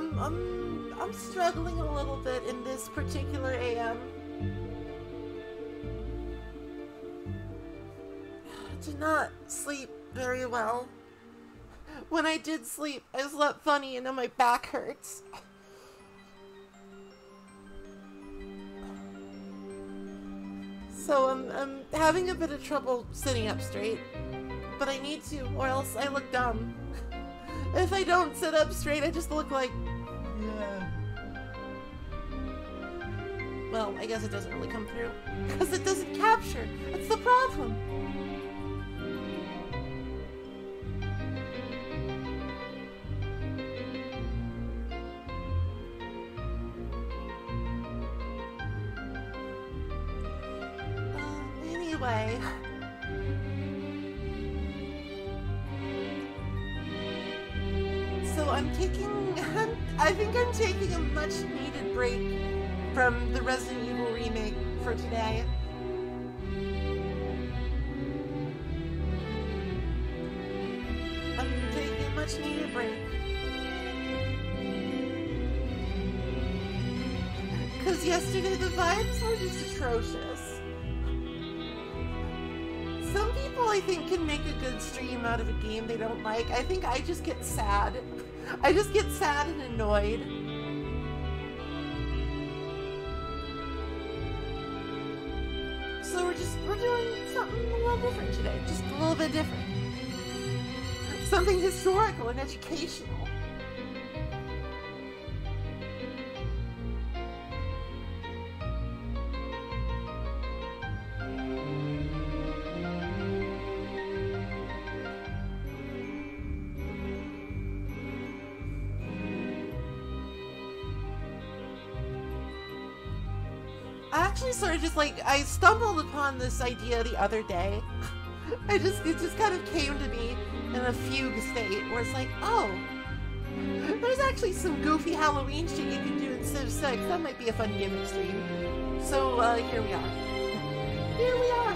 I'm I'm I'm struggling a little bit in this particular AM. I did not sleep very well. When I did sleep, I slept funny and then my back hurts. So I'm, I'm having a bit of trouble sitting up straight. But I need to, or else I look dumb. if I don't sit up straight, I just look like... I guess it doesn't really come through. Because it doesn't capture. That's the problem. Much needed break. Because yesterday the vibes were just atrocious. Some people I think can make a good stream out of a game they don't like. I think I just get sad. I just get sad and annoyed. Something historical and educational. I actually sort of just like I stumbled upon this idea the other day. I just it just kind of came to me in a fugue state where it's like, oh, there's actually some goofy Halloween shit you can do in Civ 6. That might be a fun gimmick stream. So uh, here we are. Here we are.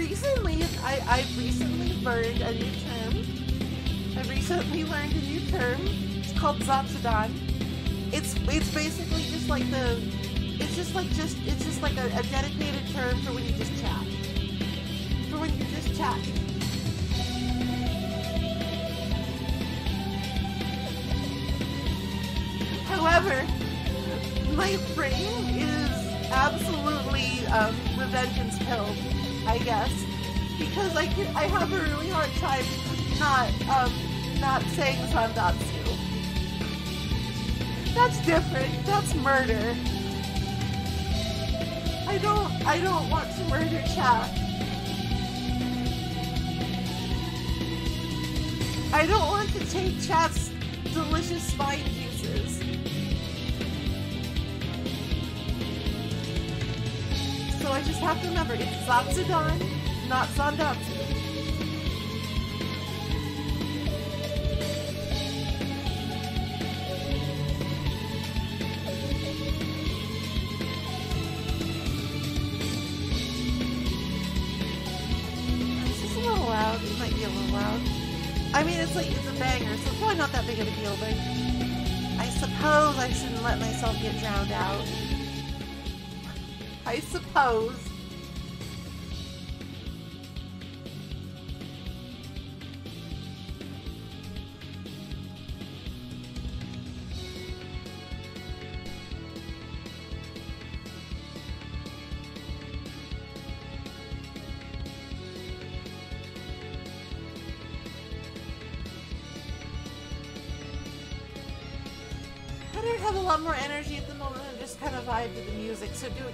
Recently, I, I've recently learned a new term. I've recently learned a new term. It's called Zatsudan. It's, it's basically just like the, it's just like just, it's just like a, a dedicated term for when you just chat for when you just chat. However, my brain is absolutely um, revengeance pilled, I guess, because I can, I have a really hard time not um, not saying Zandatsu. That's different. That's murder. I don't I don't want to murder chat. I don't want to take chat's delicious spine just have to remember it's Zatsudan, not Zandatsu. Is this a little loud? It might be a little loud. I mean, it's like, it's a banger, so it's probably not that big of a deal, but I suppose I shouldn't let myself get drowned out. I suppose. I have a lot more energy at the moment. I just kind of vibe to the music, so do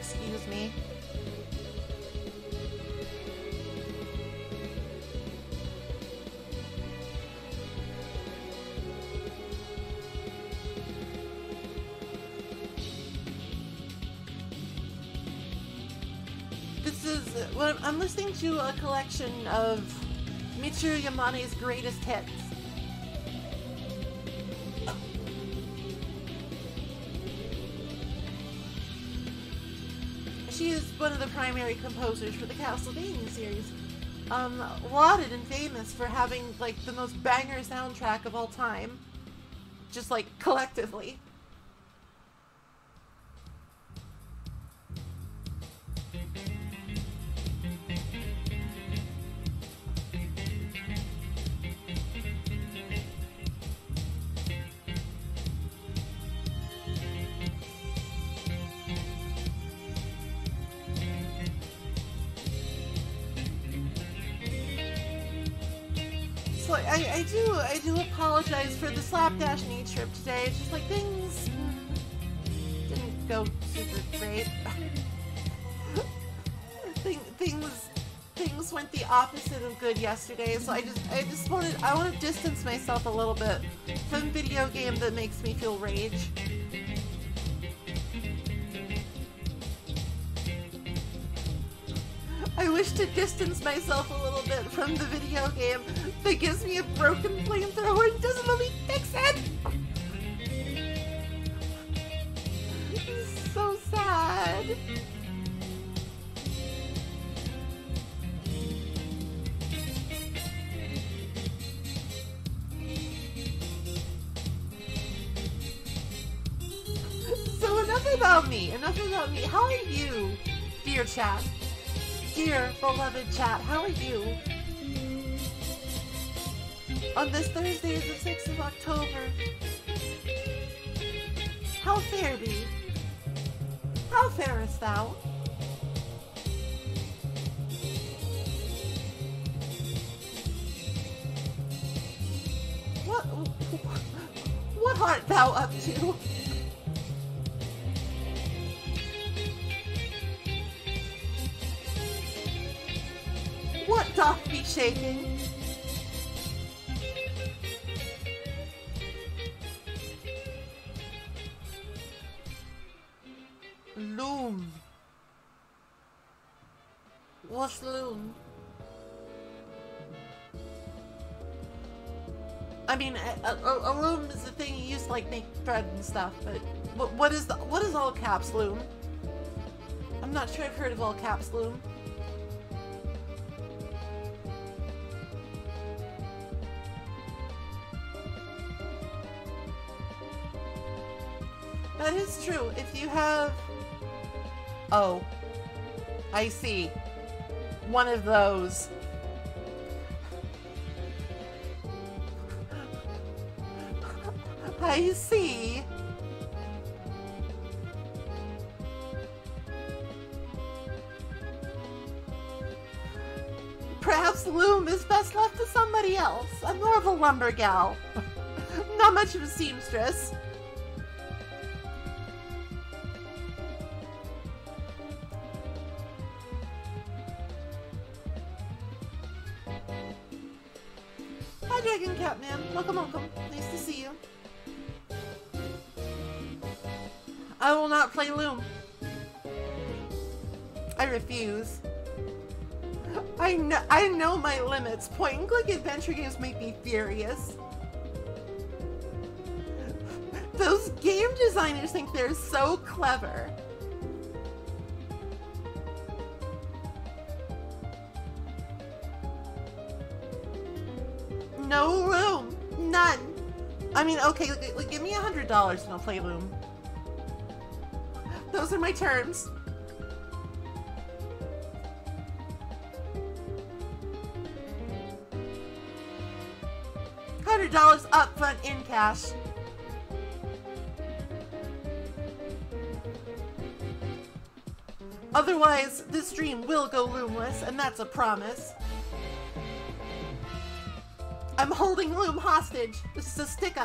I'm listening to a collection of Michiru Yamane's greatest hits. She is one of the primary composers for the Castlevania series. Um, lauded and famous for having like the most banger soundtrack of all time. Just like collectively. Yesterday. So I just I just wanted I want to distance myself a little bit from video game that makes me feel rage. I wish to distance myself a little bit from the video game that gives me a broken flamethrower and doesn't let me fix it! Dear beloved chat, how are you? On this Thursday, the 6th of October. How fare thee? How farest thou? What, what art thou up to? Shaking? Loom. What's loom? I mean, a, a, a loom is a thing you use to like make thread and stuff, but what, what is the what is all caps loom? I'm not sure I've heard of all caps loom. That is true. If you have... Oh. I see. One of those. I see. Perhaps loom is best left to somebody else. I'm more of a lumber gal. Not much of a seamstress. Limits. Point and click adventure games make me furious. Those game designers think they're so clever. No room. None. I mean, okay, give me a hundred dollars and I'll play Loom. Those are my terms. Hundred dollars upfront in cash. Otherwise, this dream will go loomless, and that's a promise. I'm holding Loom hostage. This is a stick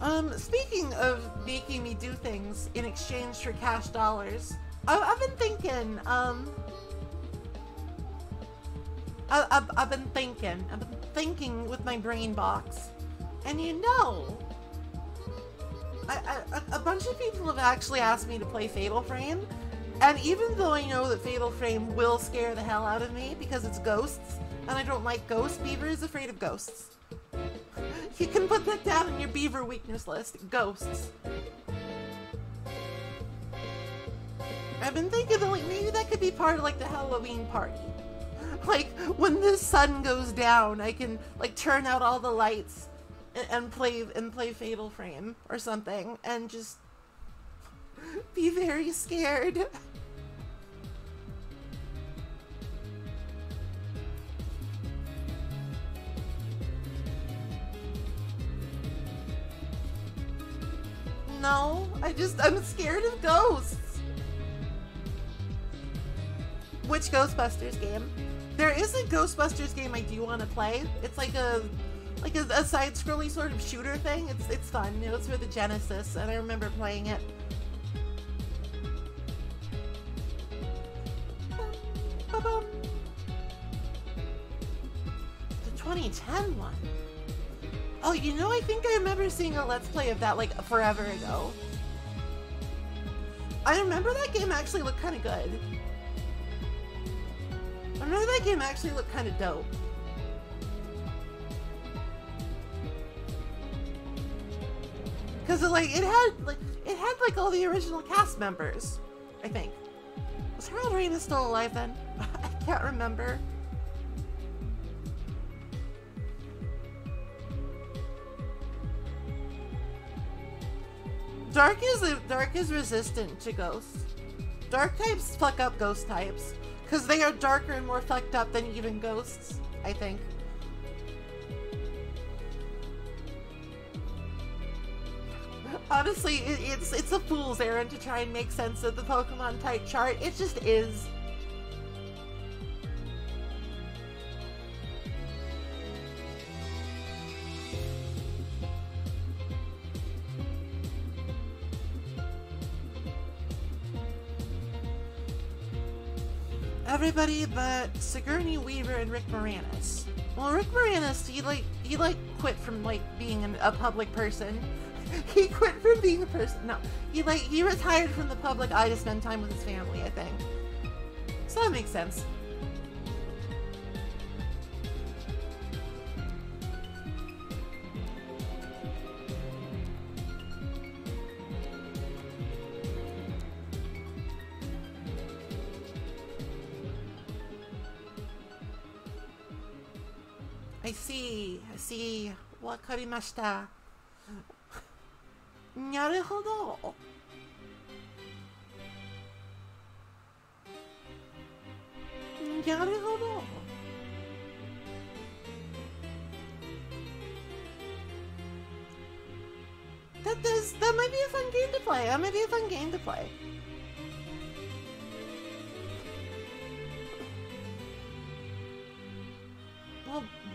Um, speaking of making me do things in exchange for cash dollars, I, have been thinking, um, I, I've, I've been thinking, I've been thinking with my brain box, and you know, I, I, a bunch of people have actually asked me to play Fatal Frame, and even though I know that Fatal Frame will scare the hell out of me because it's ghosts, and I don't like ghosts, Beaver is afraid of ghosts. You can put that down in your Beaver weakness list. Ghosts. I've been thinking that like maybe that could be part of like the Halloween party. Like when the sun goes down, I can like turn out all the lights and, and play and play Fatal Frame or something and just be very scared. No, I just, I'm scared of ghosts. Which Ghostbusters game? There is a Ghostbusters game I do want to play. It's like a, like a, a side-scrolly sort of shooter thing. It's it's fun. It was for the Genesis, and I remember playing it. The 2010 one. Oh, you know, I think I remember seeing a Let's Play of that like forever ago. I remember that game actually looked kind of good. I remember that game actually looked kind of dope. Cause it like it had like it had like all the original cast members, I think. Was Harold Ramis still alive then? I can't remember. Dark is dark is resistant to ghosts. Dark types fuck up ghost types because they are darker and more fucked up than even ghosts. I think. Honestly, it, it's it's a fool's errand to try and make sense of the Pokemon type chart. It just is. Everybody but Sigourney Weaver and Rick Moranis. Well, Rick Moranis, he like he like quit from like being an, a public person. he quit from being a person. No, he like he retired from the public eye to spend time with his family. I think. So that makes sense. I see, I see. わかりました。なるほど。なるほど。That does that might be a fun game to play. That might be a fun game to play.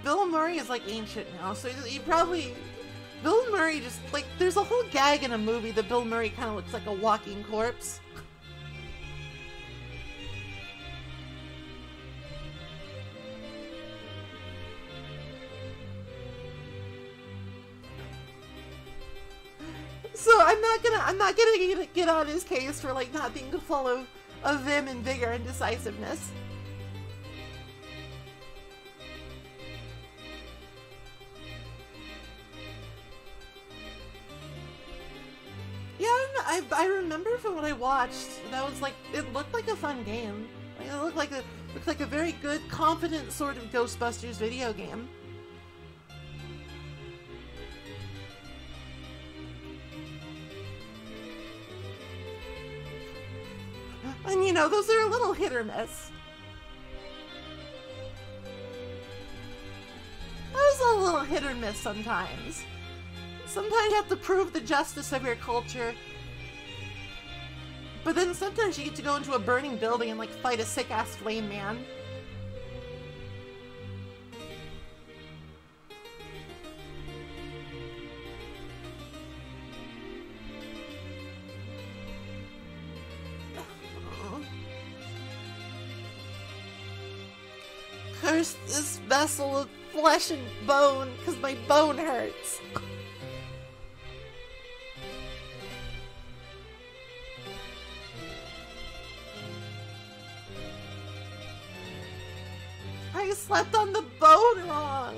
Bill Murray is like ancient now, so he probably Bill Murray just like there's a whole gag in a movie that Bill Murray kind of looks like a walking corpse. so I'm not gonna I'm not gonna get on his case for like not being full of of vim and vigor and decisiveness. Yeah, I, I remember from what I watched, that was like, it looked like a fun game. Like, it looked like a, looked like a very good, confident sort of Ghostbusters video game. And you know, those are a little hit or miss. That was a little hit or miss sometimes. Sometimes you have to prove the justice of your culture. But then sometimes you get to go into a burning building and like fight a sick ass flame man. Curse this vessel of flesh and bone, cause my bone hurts. I slept on the bone wrong.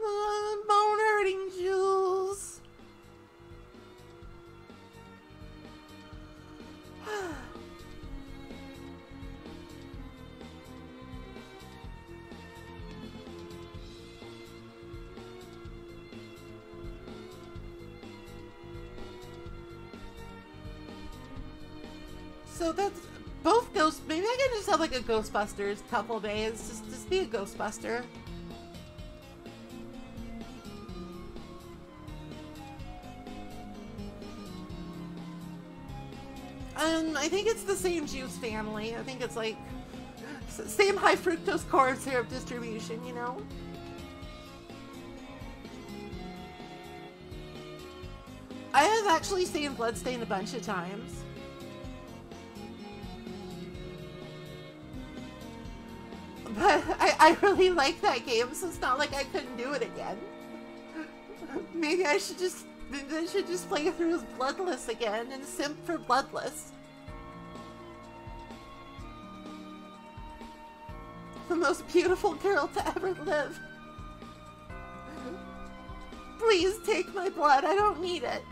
Uh, bone hurting juice. so that's both ghost. Maybe I can just have like a Ghostbusters couple days. Just just be a Ghostbuster. Um, I think it's the same juice family. I think it's like same high fructose corn syrup distribution, you know? I have actually seen Bloodstained a bunch of times. I, really like that game, so it's not like I couldn't do it again. Maybe I should just maybe I should just play through Bloodless again and simp for Bloodless. The most beautiful girl to ever live. Please take my blood, I don't need it.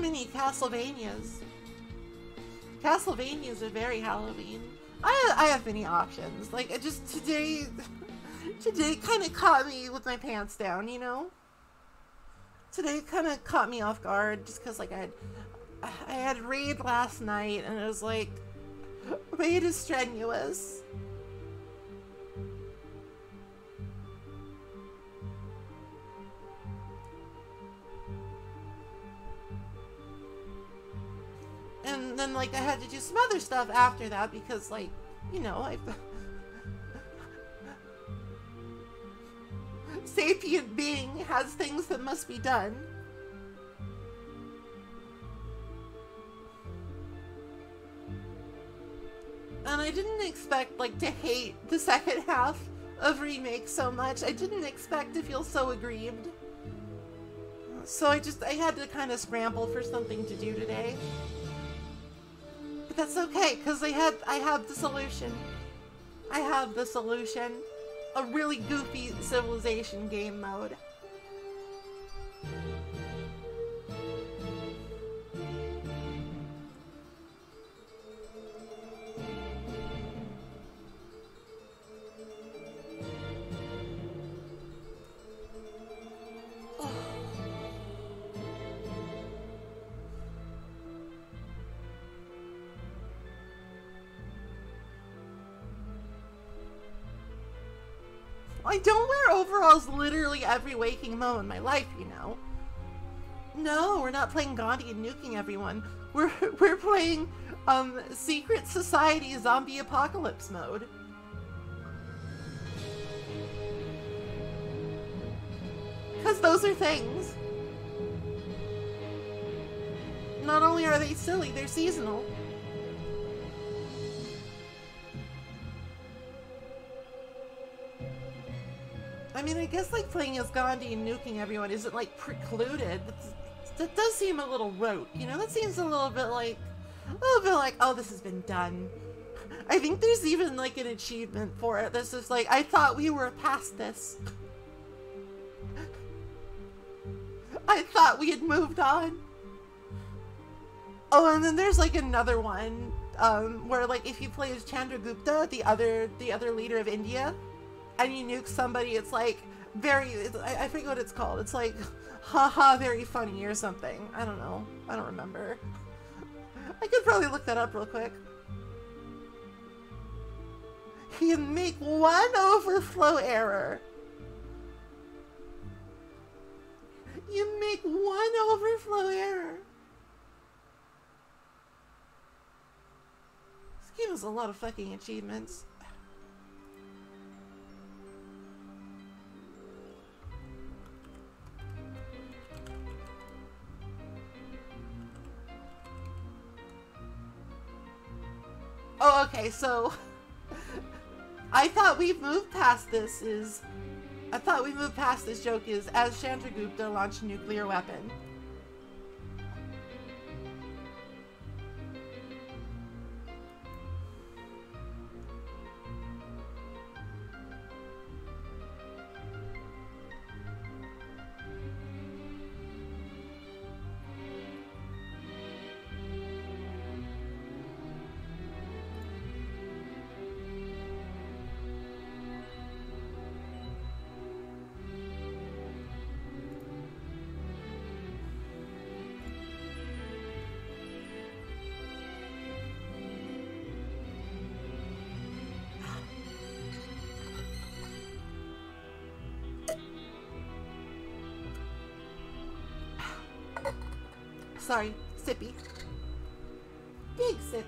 Many Castlevanias. Castlevanias are very Halloween. I I have many options. Like it just today, today kind of caught me with my pants down. You know. Today kind of caught me off guard just because like I had I had raid last night and it was like raid is strenuous. And then like I had to do some other stuff after that because like you know I sapient being has things that must be done. And I didn't expect like to hate the second half of remake so much. I didn't expect to feel so aggrieved. So I just I had to kind of scramble for something to do today. That's okay, because I had I have the solution. I have the solution. A really goofy civilization game mode. I don't wear overalls literally every waking moment in my life, you know. No, we're not playing Gandhi and nuking everyone. We're we're playing um Secret Society Zombie Apocalypse mode. Cause those are things. Not only are they silly, they're seasonal. I mean, I guess like playing as Gandhi and nuking everyone isn't like precluded. That does seem a little rote, you know. That seems a little bit like, a little bit like, oh, this has been done. I think there's even like an achievement for it. This is like, I thought we were past this. I thought we had moved on. Oh, and then there's like another one um, where like if you play as Chandragupta, the other the other leader of India, and you nuke somebody, it's like very. It's, I, I forget what it's called. It's like, haha, very funny or something. I don't know. I don't remember. I could probably look that up real quick. You make one overflow error. You make one overflow error. This game has a lot of fucking achievements. Oh, okay, so I thought we moved past this is I thought we moved past this joke is as Chandragupta launched a nuclear weapon. Sorry, sippy. Big sippy.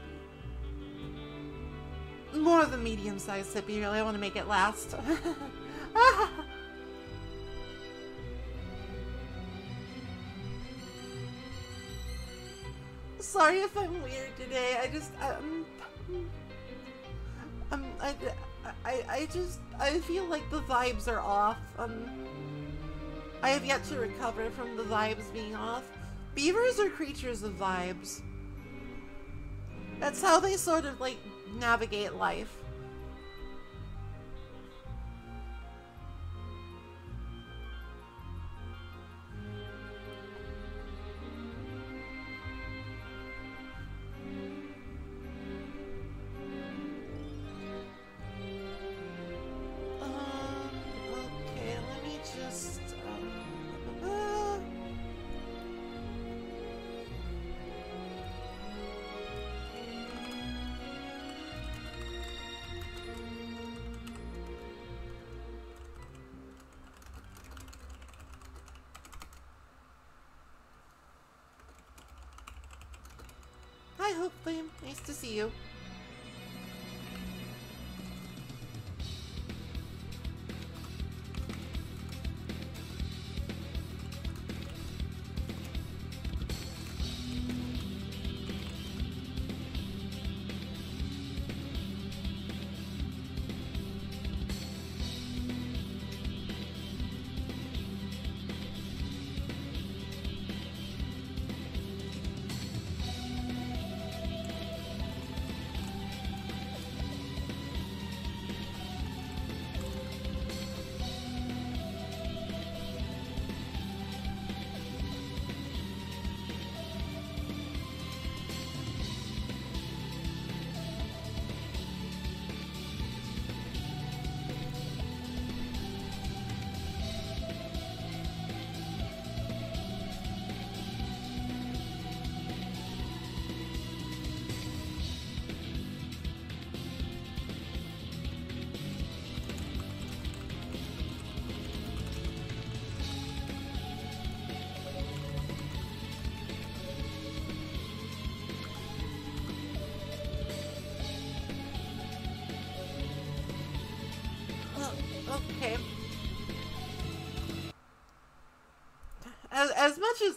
More of the medium-sized sippy, really. I want to make it last. Sorry if I'm weird today. I just, um, um, I, I, I just, I feel like the vibes are off. Um, I have yet to recover from the vibes being off. Beavers are creatures of vibes. That's how they sort of like navigate life. You.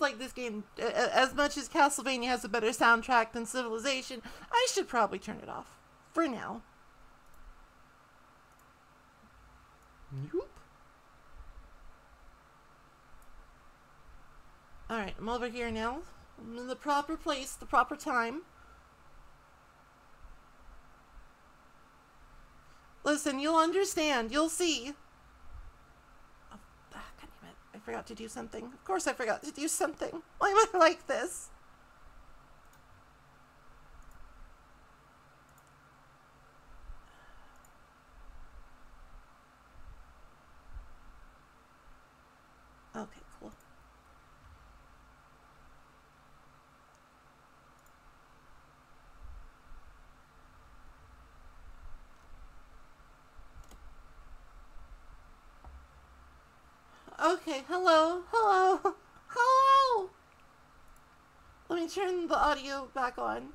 Like this game, as much as Castlevania has a better soundtrack than Civilization, I should probably turn it off for now. Nope. All right, I'm over here now. I'm in the proper place, the proper time. Listen, you'll understand. You'll see. Oh, ah, God damn it. I forgot to do something. Of course I forgot to do something. Why am I like this? Okay, cool. Okay, hello, hello, hello! Let me turn the audio back on.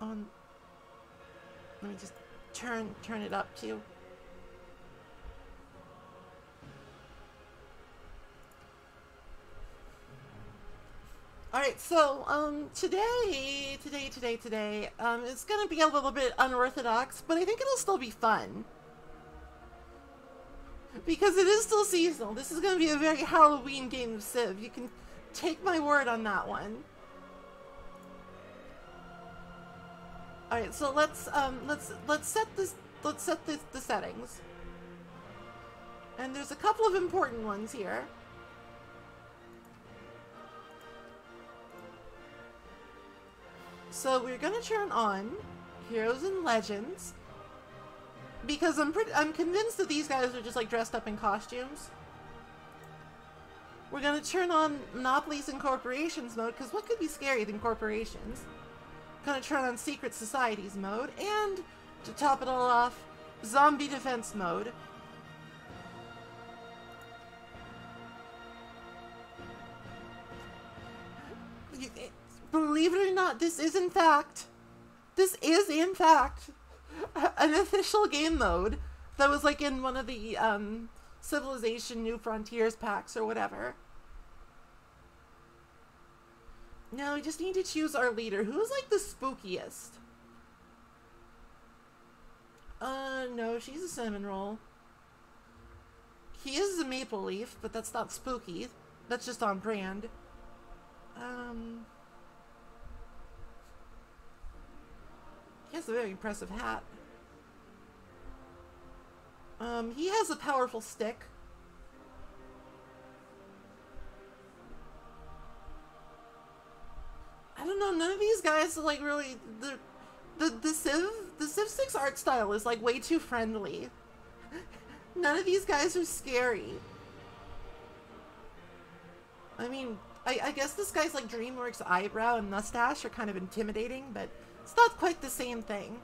On. Let me just turn turn it up too. Alright, so, um, today, today, today, today, um, it's gonna be a little bit unorthodox, but I think it'll still be fun. Because it is still seasonal. This is gonna be a very Halloween game of Civ. You can take my word on that one. Alright, so let's, um, let's, let's set this, let's set this, the settings. And there's a couple of important ones here. So we're gonna turn on Heroes and Legends because I'm pretty I'm convinced that these guys are just like dressed up in costumes. We're gonna turn on Monopolies and Corporations mode because what could be scarier than corporations? Gonna turn on Secret Societies mode and to top it all off, Zombie Defense mode. believe it or not, this is in fact, this is in fact an official game mode that was like in one of the um, Civilization New Frontiers packs or whatever. Now we just need to choose our leader. Who's like the spookiest? Uh, no, she's a cinnamon roll. He is a maple leaf, but that's not spooky. That's just on brand. Um... Has a very impressive hat. Um, he has a powerful stick. I don't know, none of these guys like really the the the Civ the Civ 6 art style is like way too friendly. none of these guys are scary. I mean, I, I guess this guy's like DreamWorks eyebrow and mustache are kind of intimidating, but it's not quite the same thing.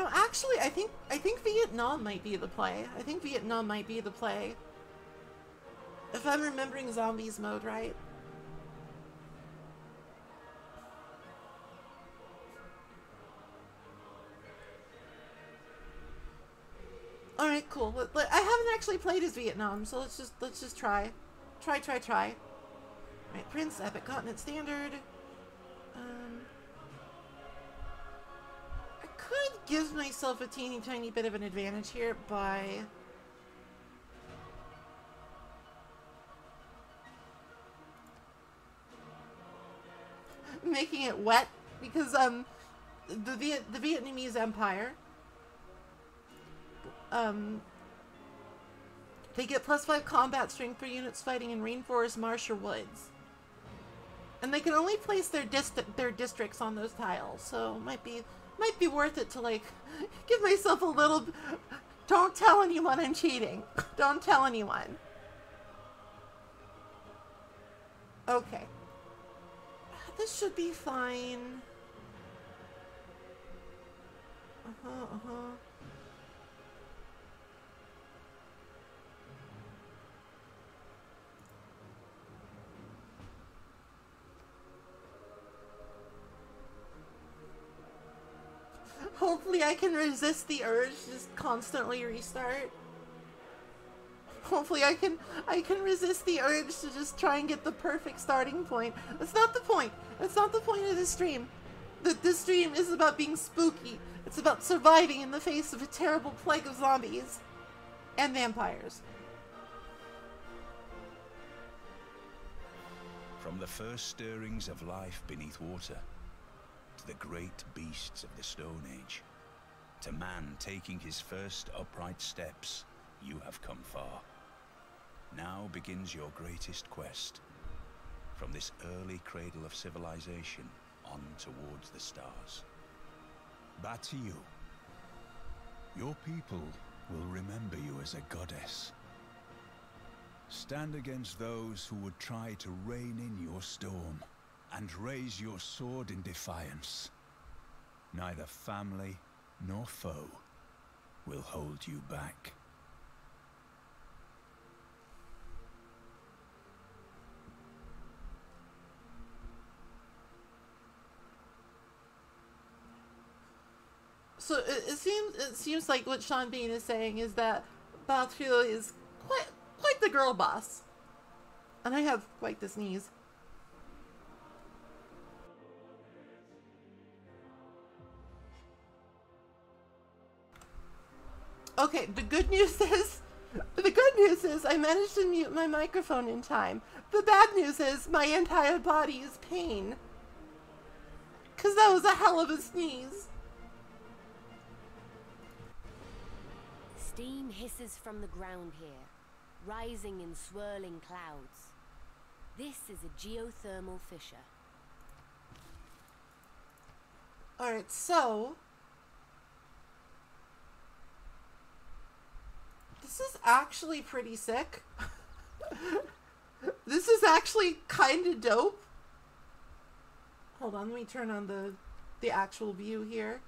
Know, actually, I think I think Vietnam might be the play. I think Vietnam might be the play. If I'm remembering zombies mode right. All right, cool. I haven't actually played as Vietnam, so let's just let's just try, try, try, try. All right, Prince, Epic Continent Standard. Um, could give myself a teeny tiny bit of an advantage here by... making it wet because um the Viet the Vietnamese Empire um they get plus five combat strength for units fighting in rainforest, marsh, or woods. And they can only place their dist their districts on those tiles, so it might be might be worth it to like give myself a little don't tell anyone I'm cheating. Don't tell anyone. Okay. This should be fine. Uh-huh, uh-huh. Hopefully I can resist the urge to just constantly restart. Hopefully I can I can resist the urge to just try and get the perfect starting point. That's not the point. That's not the point of this stream. That this stream is about being spooky. It's about surviving in the face of a terrible plague of zombies and vampires. From the first stirrings of life beneath water to the great beasts of the Stone Age. To man taking his first upright steps, you have come far. Now begins your greatest quest. From this early cradle of civilization on towards the stars. Ba Trieu, your people will remember you as a goddess. Stand against those who would try to rein in your storm and raise your sword in defiance. Neither family nor foe will hold you back. So it, it seems it seems like what Sean Bean is saying is that Ba Trieu is quite quite the girl boss, and I have quite the sneeze. Okay, the good news is the good news is I managed to mute my microphone in time. The bad news is my entire body is pain. Cause that was a hell of a sneeze. Steam hisses from the ground here, rising in swirling clouds. This is a geothermal fissure. Alright, so. This is actually pretty sick. this is actually kind of dope. Hold on, let me turn on the the actual view here.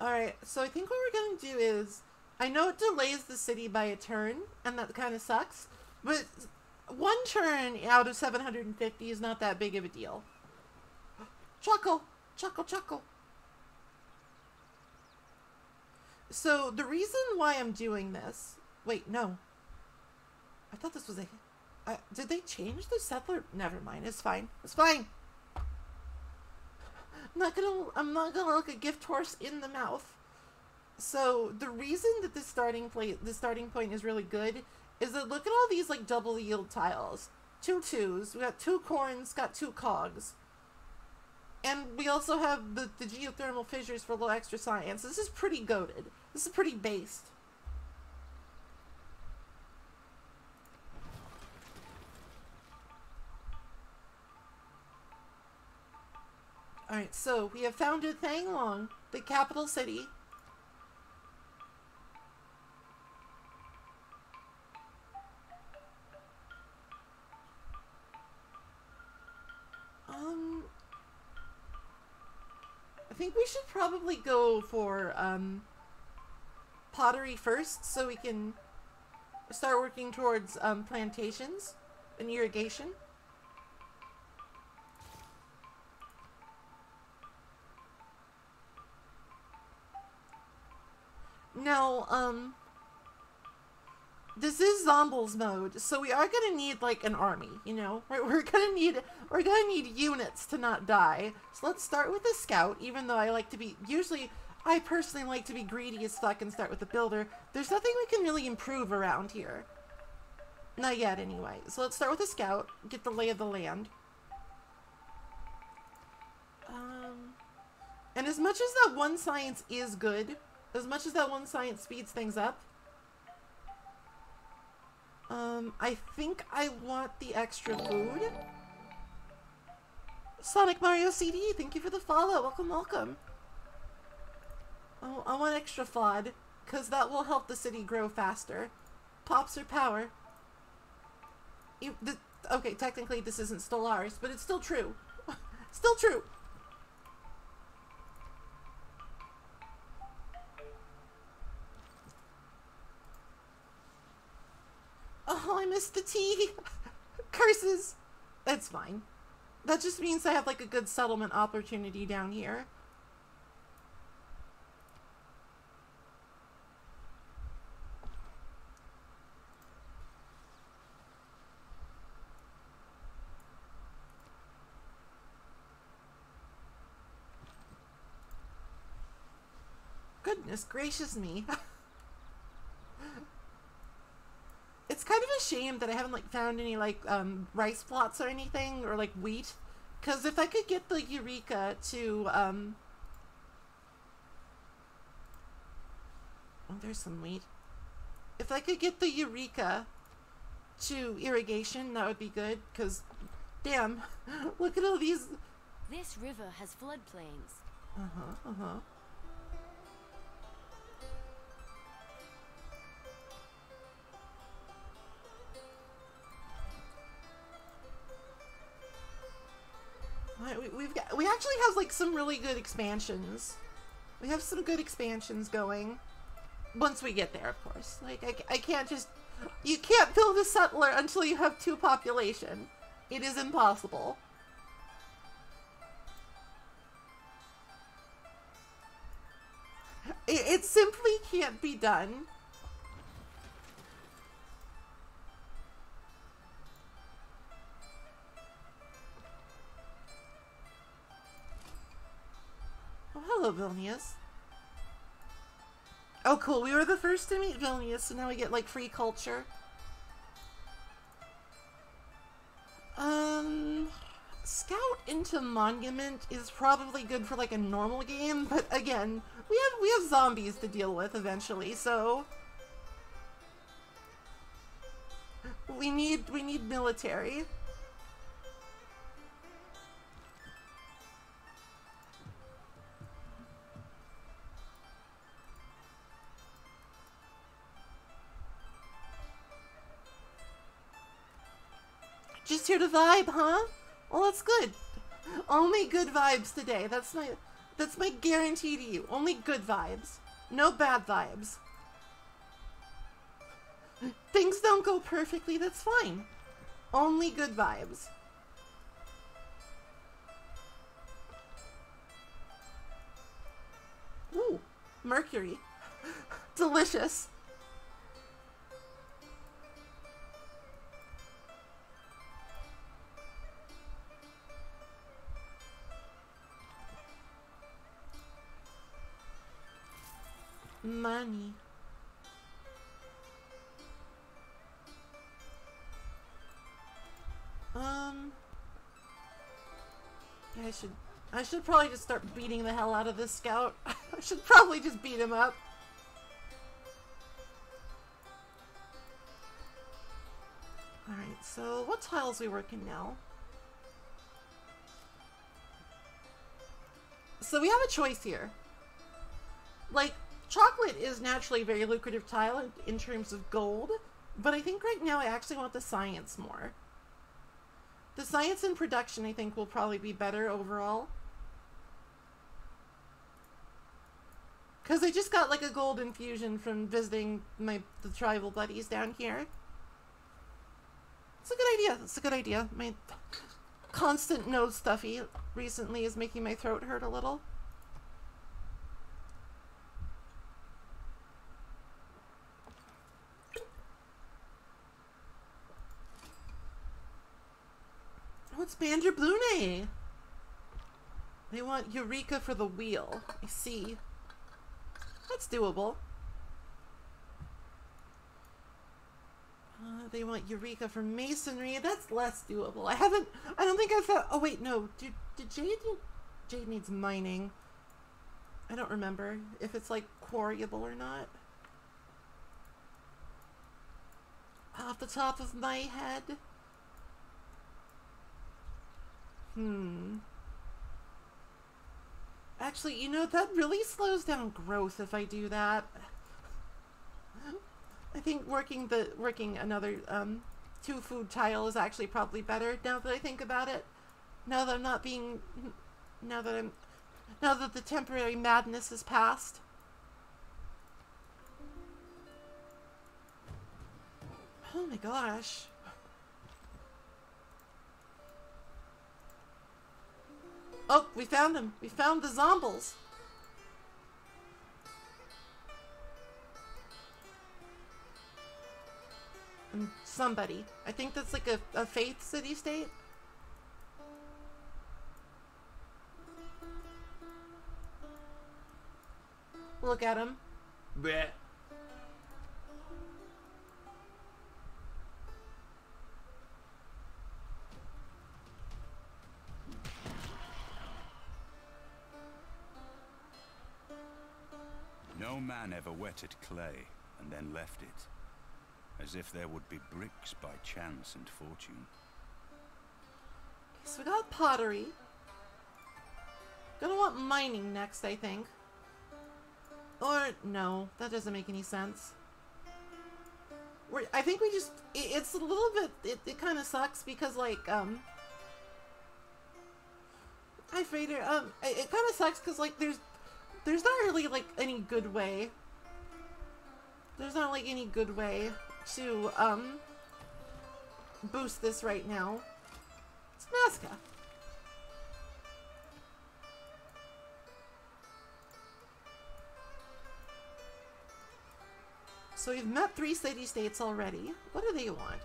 Alright, so I think what we're going to do is... I know it delays the city by a turn, and that kind of sucks, but one turn out of 750 is not that big of a deal. Chuckle! Chuckle, chuckle! So, the reason why I'm doing this... Wait, no. I thought this was a... Uh, did they change the settler? Never mind, it's fine. It's fine! I'm not gonna I'm not gonna look a gift horse in the mouth. So the reason that this starting plate the starting point is really good is that look at all these like double yield tiles. Two twos. We got two corns, got two cogs. And we also have the, the geothermal fissures for a little extra science. This is pretty goaded. This is pretty based. Alright, so we have founded Thanglong, the capital city. Um, I think we should probably go for um, pottery first so we can start working towards um, plantations and irrigation. Now, um, this is zombies mode, so we are gonna need like an army, you know? We're, we're gonna need we're gonna need units to not die. So let's start with the scout, even though I like to be usually I personally like to be greedy as fuck and start with the builder. There's nothing we can really improve around here. Not yet anyway. So let's start with the scout, get the lay of the land. Um and as much as that one science is good, as much as that one science speeds things up, um, I think I want the extra food. Sonic Mario CD, thank you for the follow. Welcome, welcome. Oh, I want extra FOD, because that will help the city grow faster. Pops or power. You, the, okay, technically this isn't Stellaris, but it's still true. still true. Oh, I missed the tea. Curses. That's fine. That just means I have like a good settlement opportunity down here. Goodness gracious me. it's kind of a shame that I haven't like found any like um, rice plots or anything or like wheat Because if I could get the Eureka to, um... Oh, there's some wheat. If I could get the Eureka to irrigation, that would be good, because, damn, look at all these... This river has floodplains. Uh-huh, uh-huh. Right, we, we've got, we actually have like some really good expansions. We have some good expansions going. Once we get there, of course. Like, I, I can't just... You can't build a settler until you have two population. It is impossible. It, it simply can't be done. Hello, Vilnius. Oh, cool. We were the first to meet Vilnius, so now we get, like, free culture. Um... Scout into Monument is probably good for, like, a normal game, but again, we have, we have zombies to deal with eventually, so... We need, we need military. Here to vibe, huh? Well, that's good. Only good vibes today. That's my that's my guarantee to you. Only good vibes. No bad vibes. Things don't go perfectly, that's fine. Only good vibes. Ooh, Mercury. Delicious. Money. Um. I should. I should probably just start beating the hell out of this scout. I should probably just beat him up. Alright, so what tiles we working now? So we have a choice here. Like, chocolate is naturally a very lucrative tile in, terms of gold, but I think right now I actually want the science more. The science and production, I think, will probably be better overall. Because I just got like a gold infusion from visiting my the tribal buddies down here. It's a good idea. It's a good idea. My constant nose stuffy recently is making my throat hurt a little. It's Bandar Brunei. They want Eureka for the wheel. I see. That's doable. Uh, they want Eureka for masonry. That's less doable. I haven't. I don't think I've found. Oh wait, no. Did did Jade? Jade needs mining. I don't remember if it's like quarryable or not. Off the top of my head. Hmm. Actually, you know, that really slows down growth if I do that. I think working the working another um, two food tile is actually probably better now that I think about it. Now that I'm not being, now that I'm, now that the temporary madness has passed. Oh my gosh. Oh, we found him. We found the zombies. Um, somebody. I think that's like a, a faith city state. Look at him. Bleh. No man ever wetted clay and then left it, as if there would be bricks by chance and fortune. So we got pottery. Gonna want mining next, I think. Or, no, that doesn't make any sense. We're, I think we just, it, it's a little bit, it, it kind of sucks because, like, um, hi Fader, um, it, it kind of sucks because, like, there's, there's not really, like, any good way, there's not, like, any good way to, um, boost this right now. It's Nazca. So we've met three city-states already. What do they want?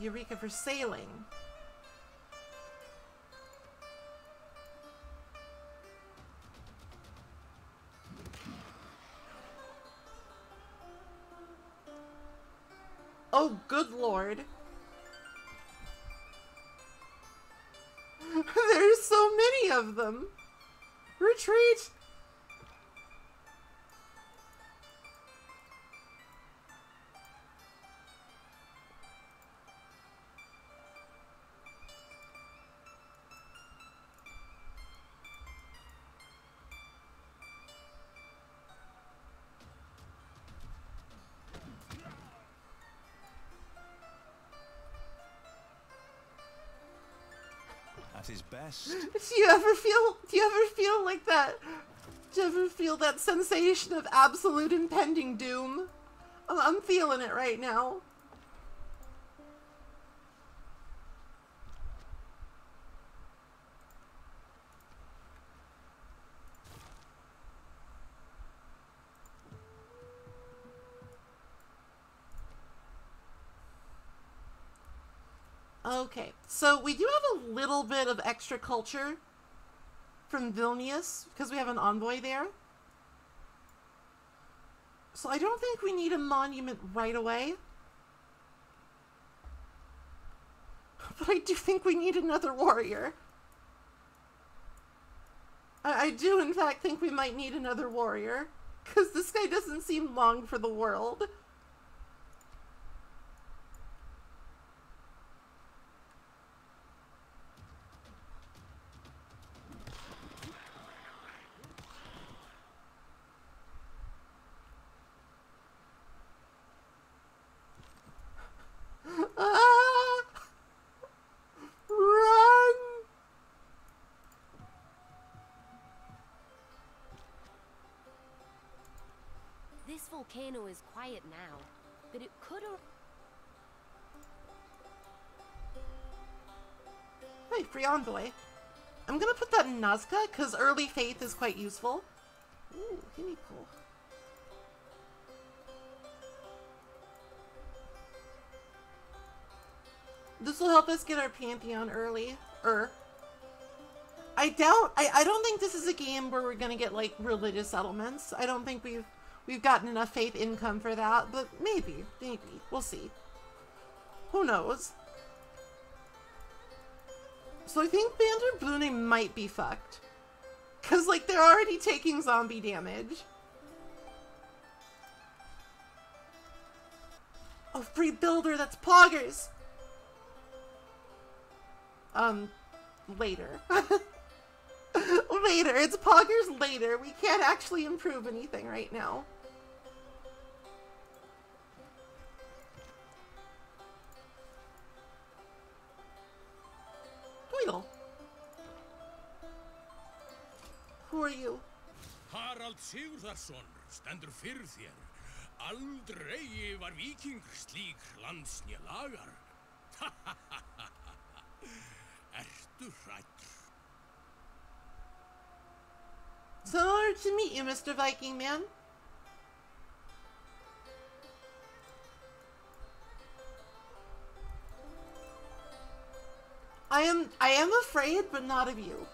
Eureka for sailing. Good lord. There's so many of them. Retreat! Best, Do you ever feel do you ever feel like that? Do you ever feel that sensation of absolute impending doom? I'm feeling it right now. Okay, so we do have a little bit of extra culture from Vilnius because we have an envoy there. So I don't think we need a monument right away. But I do think we need another warrior. I, I do, in fact, think we might need another warrior. Because this guy doesn't seem long for the world. Ah! Run! This volcano is quiet now, but it could Hey, free envoy. I'm gonna put that in Nazca because early faith is quite useful. Ooh, Himiko. This will help us get our pantheon early. Er. I doubt. I, I don't think this is a game where we're gonna get like religious settlements. I don't think we've we've gotten enough faith income for that. But maybe, maybe we'll see. Who knows? So I think Bandar Brunei might be fucked. Cause like they're already taking zombie damage. Oh, free builder, that's poggers. Um, later. later, it's poggers later. We can't actually improve anything right now. Who are you? Harald Sigurðarsson stendur fyrir þér. Aldrei var viking slík landsnja lagar. Ertu hrætt? So honored to meet you, Mr. Viking Man. I am I am afraid, but not of you.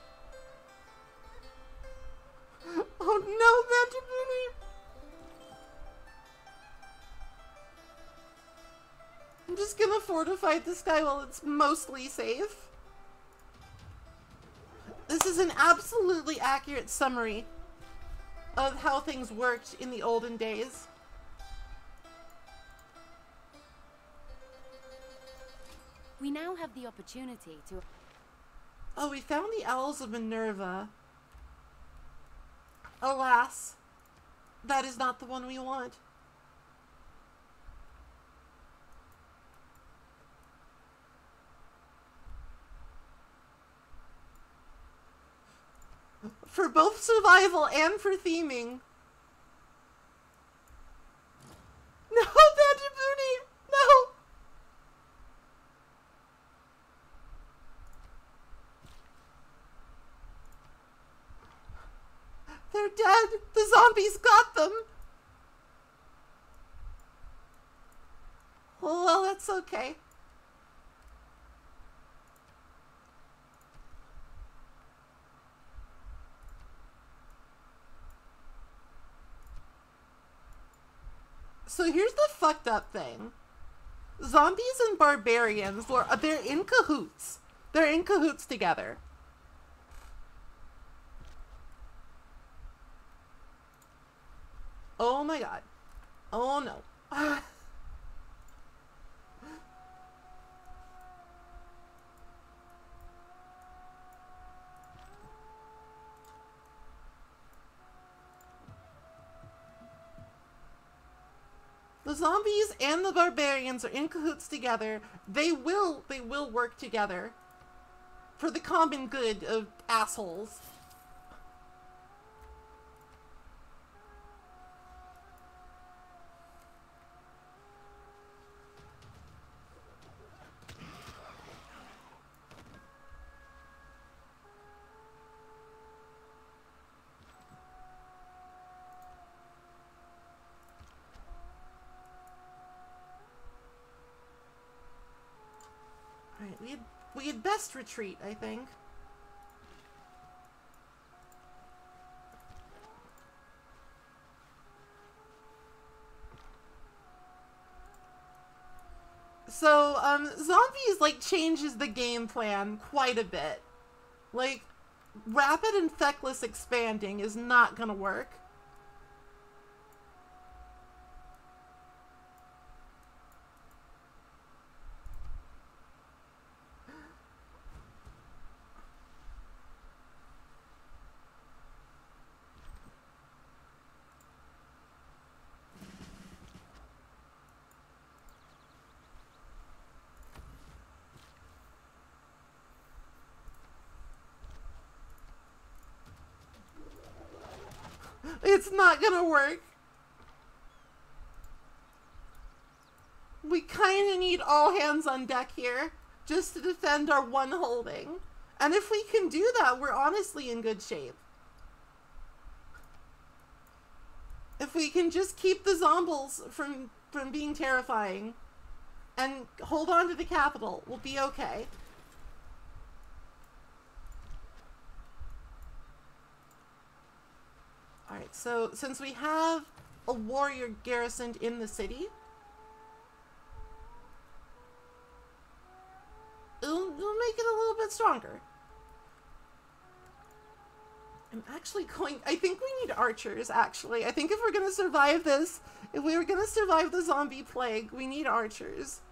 Oh no, Vantaboonie! I'm just gonna fortify this guy while it's mostly safe. This is an absolutely accurate summary of how things worked in the olden days. We now have the opportunity to. Oh, we found the Owls of Minerva. Alas, that is not the one we want. For both survival and for theming. No, Booty! No! They're dead! The zombies got them! Oh, well, that's okay. So here's the fucked up thing. Zombies and barbarians were they're in cahoots. They're in cahoots together. Oh my god. Oh no. the zombies and the barbarians are in cahoots together. They will they will work together for the common good of assholes. Alright, we had, best retreat, I think. So, um, zombies, like, changes the game plan quite a bit. Like, rapid and feckless expanding is not gonna work. It's not gonna work. We kind of need all hands on deck here just to defend our one holding. And if we can do that, we're honestly in good shape. If we can just keep the zombies from from being terrifying and hold on to the capital, we'll be okay. Alright, so since we have a warrior garrisoned in the city, it'll, it'll make it a little bit stronger. I'm actually going. I think we need archers, actually. I think if we're gonna survive this, if we were gonna survive the zombie plague, we need archers.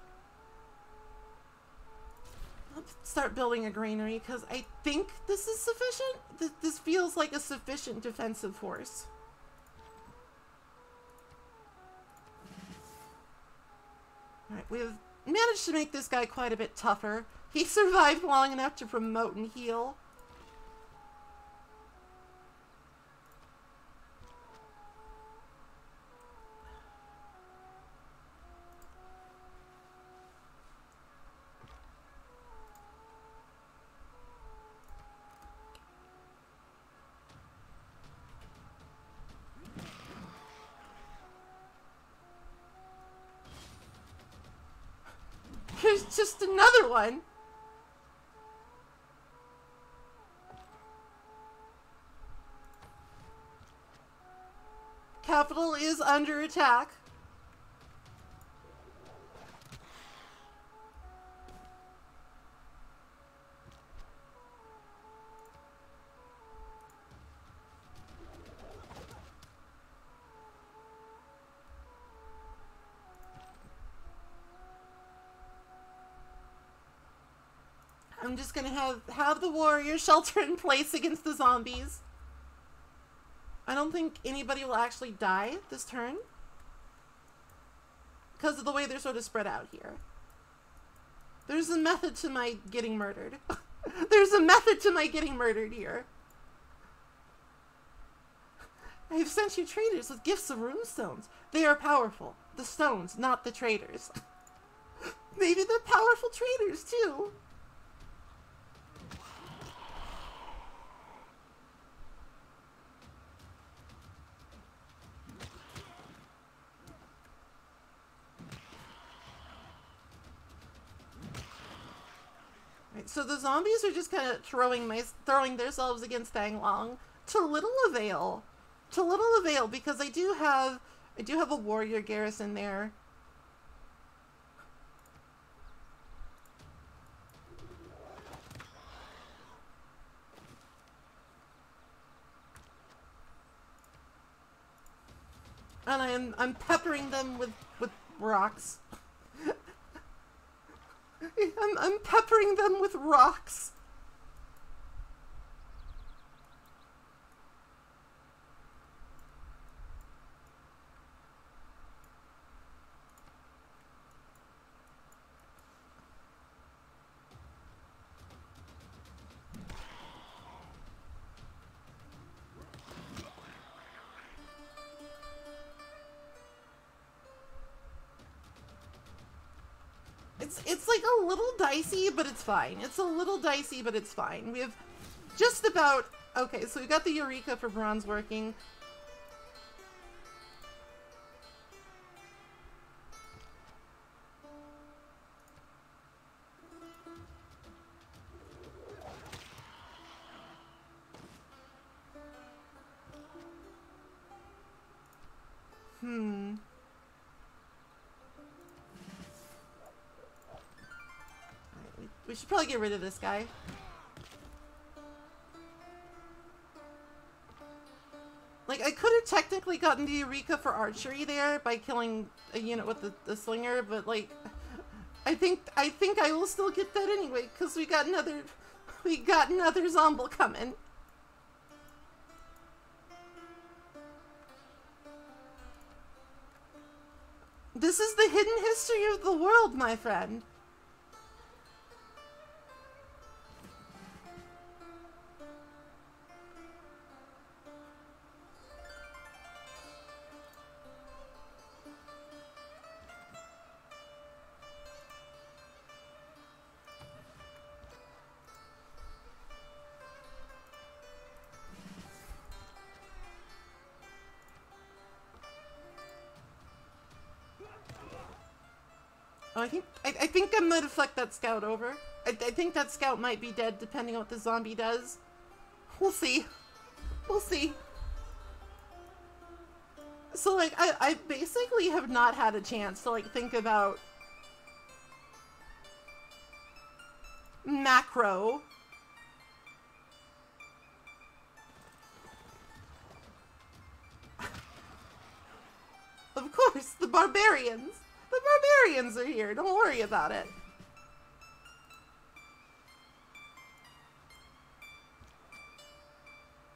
Let's start building a granary because I think this is sufficient. Th this feels like a sufficient defensive force. Alright, we've managed to make this guy quite a bit tougher. He survived long enough to promote and heal. There's just another one. Capital is under attack. I'm just gonna have have the warrior shelter in place against the zombies. I don't think anybody will actually die this turn. Because of the way they're sort of spread out here. There's a method to my getting murdered. There's a method to my getting murdered here. I have sent you traders with gifts of runestones. They are powerful. The stones, not the traders. Maybe they're powerful traders too. So the zombies are just kind of throwing my throwing themselves against Thang Long to little avail. To little avail because I do have I do have a warrior garrison there. And I'm I'm peppering them with with rocks. I'm I'm peppering them with rocks. It's it's like a little dicey, but it's fine. It's a little dicey, but it's fine. We have just about okay. So we got the Eureka for bronze working. Should probably get rid of this guy. Like, I could have technically gotten the Eureka for archery there by killing a unit with the, the slinger, but like, I think I think I will still get that anyway because we got another we got another zomble coming. This is the hidden history of the world, my friend. Think I might have flecked that scout over. I, I think that scout might be dead depending on what the zombie does. We'll see. We'll see. So like I, I basically have not had a chance to like think about macro. Of course, the barbarians. The barbarians are here. Don't worry about it.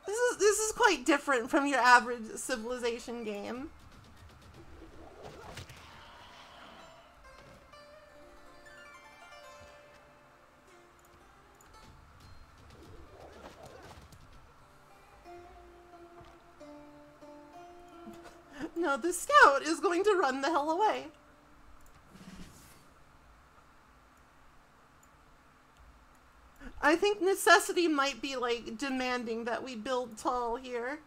This is this is quite different from your average civilization game. No, the scout is going to run the hell away. I think necessity might be like demanding that we build tall here.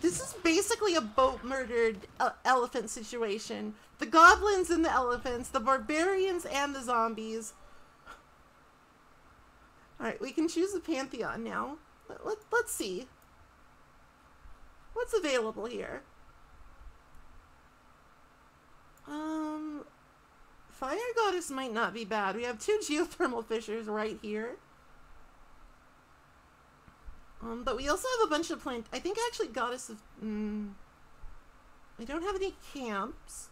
This is basically a boat murdered uh, elephant situation. The goblins and the elephants, the barbarians and the zombies. Alright, we can choose a pantheon now. Let, let, let's see. What's available here? Um, Fire Goddess might not be bad. We have two geothermal fissures right here. Um, but we also have a bunch of plant. I think actually Goddess of. Mm, I don't have any camps.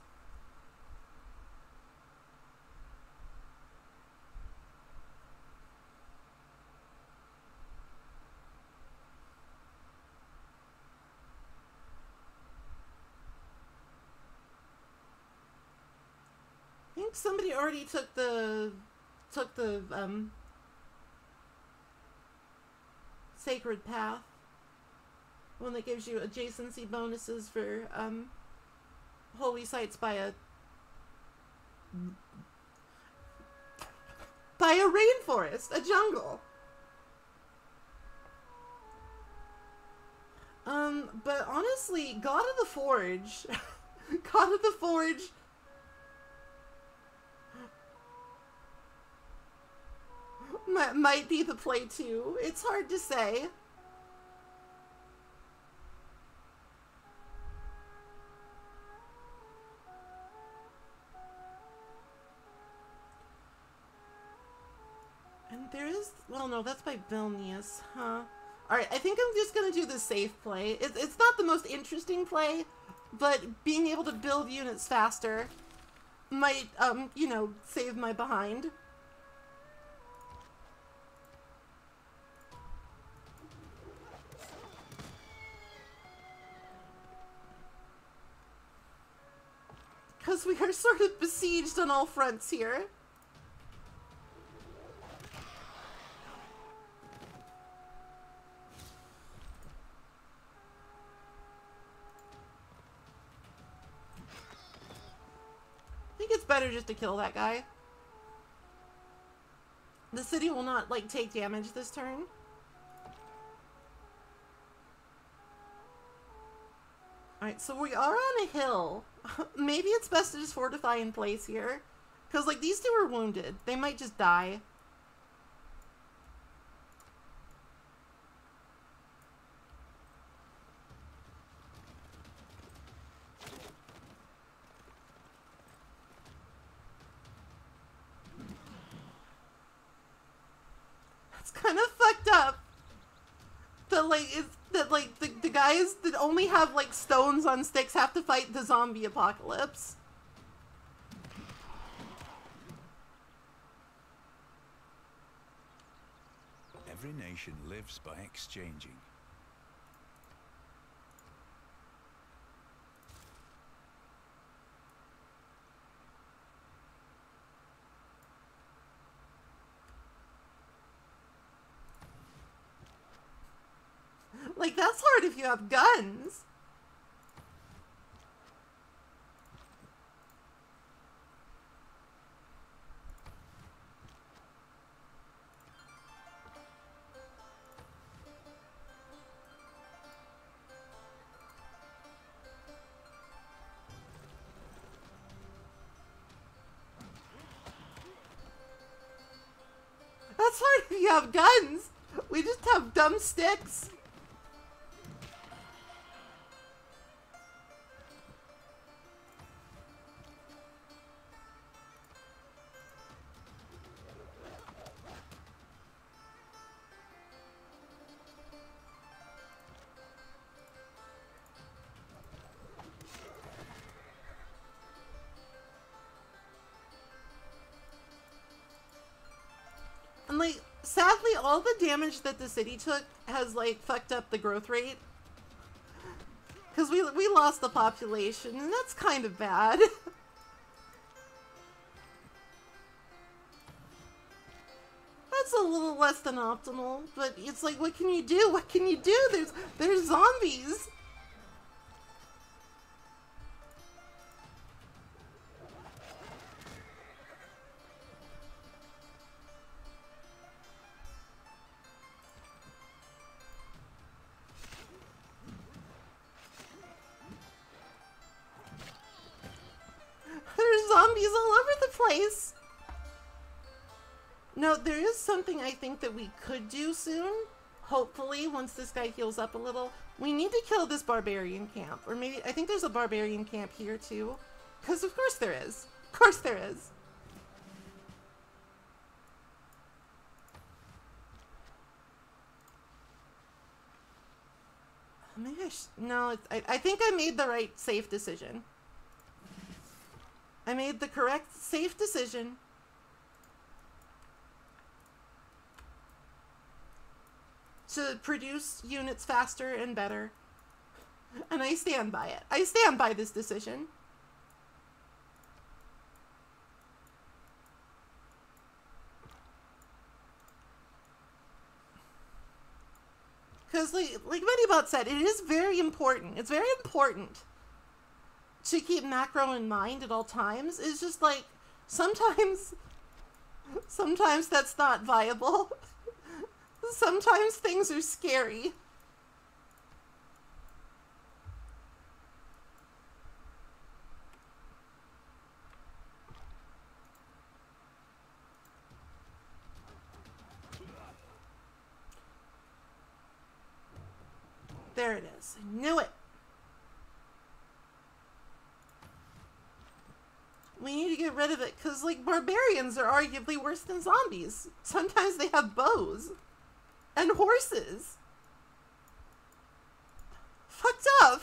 Think somebody already took the took the um sacred path. One that gives you adjacency bonuses for um holy sites by a by a rainforest, a jungle. Um, but honestly, God of the Forge, God of the Forge might, be the play too. It's hard to say. And there is, well, no, that's by Vilnius, huh? Alright, I think I'm just gonna do the safe play. It, it's not the most interesting play, but being able to build units faster might, um, you know, save my behind. Because we are sort of besieged on all fronts here. I think it's better just to kill that guy. The city will not, like, take damage this turn. Alright, so we are on a hill. Maybe it's best to just fortify in place here. Because, like, these two are wounded. They might just die. That's kind of fucked up. That, like, it's that like the, the guys that only have like stones on sticks have to fight the zombie apocalypse. Every nation lives by exchanging. Like that's hard if you have guns. That's hard if you have guns. We just have dumb sticks. All the damage that the city took has like fucked up the growth rate. Cause we we lost the population, and that's kind of bad. that's a little less than optimal, but it's like, what can you do? What can you do? There's there's zombies. Think that we could do soon. Hopefully, once this guy heals up a little. We need to kill this barbarian camp. Or maybe, I think there's a barbarian camp here too. Because of course there is. Of course there is. Oh, sh- no, it's, I, I think I made the right safe decision. I made the correct safe decision. To produce units faster and better. And I stand by it. I stand by this decision. Because, like, like Medibot said, it is very important. It's very important to keep macro in mind at all times. It's just like sometimes, sometimes that's not viable. sometimes things are scary. There it is. I knew it. We need to get rid of it because, like, barbarians are arguably worse than zombies. Sometimes they have bows and horses. Fucked up.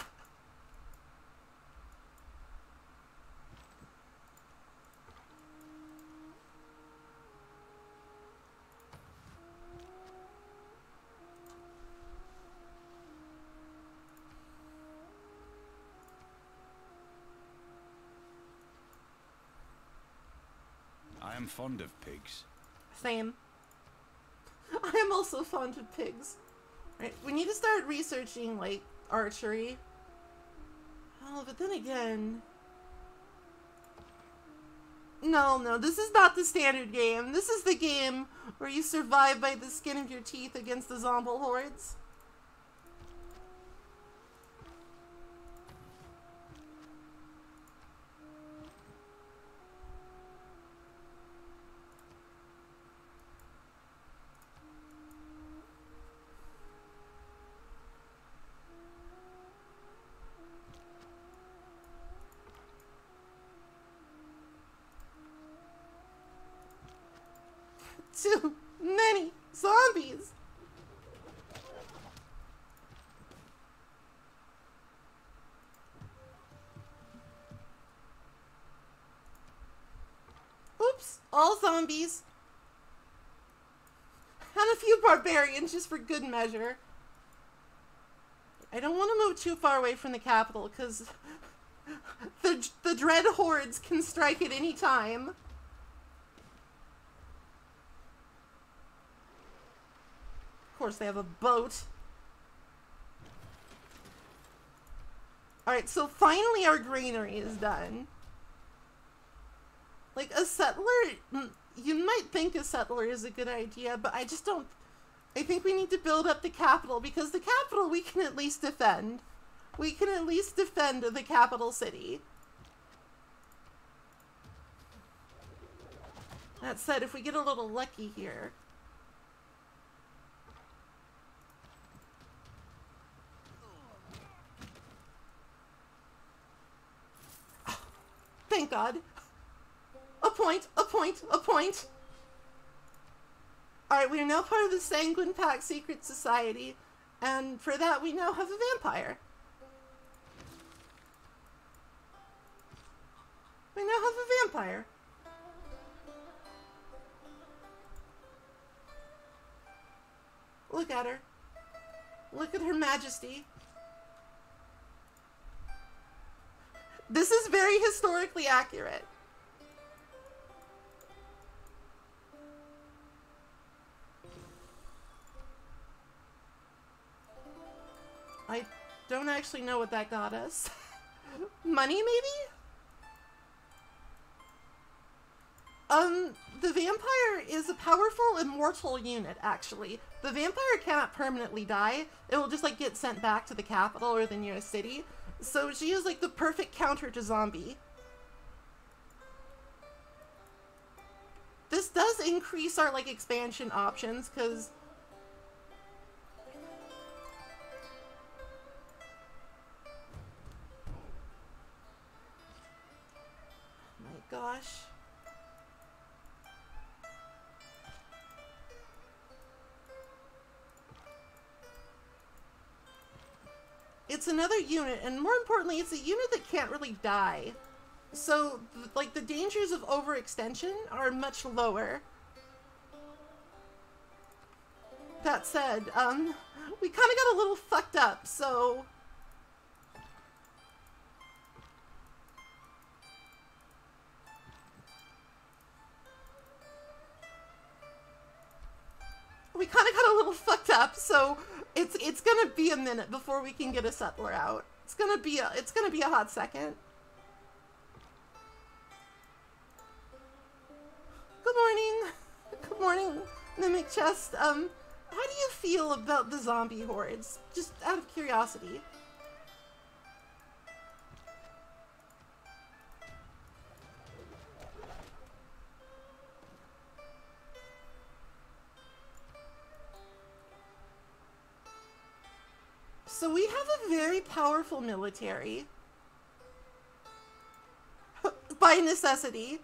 I am fond of pigs. Same. I am also fond of pigs. Right, we need to start researching like archery. Oh, but then again. No, no, this is not the standard game. This is the game where you survive by the skin of your teeth against the zombie hordes. Too many zombies. Oops, all zombies. And a few barbarians just for good measure. I don't want to move too far away from the capital because the, the dread hordes can strike at any time. Course, they have a boat. Alright, so finally our granary is done. Like, a settler, you might think a settler is a good idea, but I just don't. I think we need to build up the capital because the capital we can at least defend. We can at least defend the capital city. That said, if we get a little lucky here. Thank God. A point, a point, a point. Alright, we are now part of the Sanguine Pact Secret Society, and for that we now have a vampire. We now have a vampire. Look at her. Look at her majesty. This is very historically accurate. I don't actually know what that got us. Money, maybe? Um, the vampire is a powerful immortal unit, actually. The vampire cannot permanently die. It will just, like, get sent back to the capital or the nearest city. So she is, like, the perfect counter to zombie. This does increase our, like, expansion options, because... Oh my gosh. It's another unit, and more importantly, it's a unit that can't really die. So, like, the dangers of overextension are much lower. That said, um, we kind of got a little fucked up, so. We kind of got a little fucked up, so it's it's gonna be a minute before we can get a settler out. It's gonna be a it's gonna be a hot second. Good morning. Good morning, Mimic Chest. Um, how do you feel about the zombie hordes? Just out of curiosity. So we have a very powerful military. By necessity.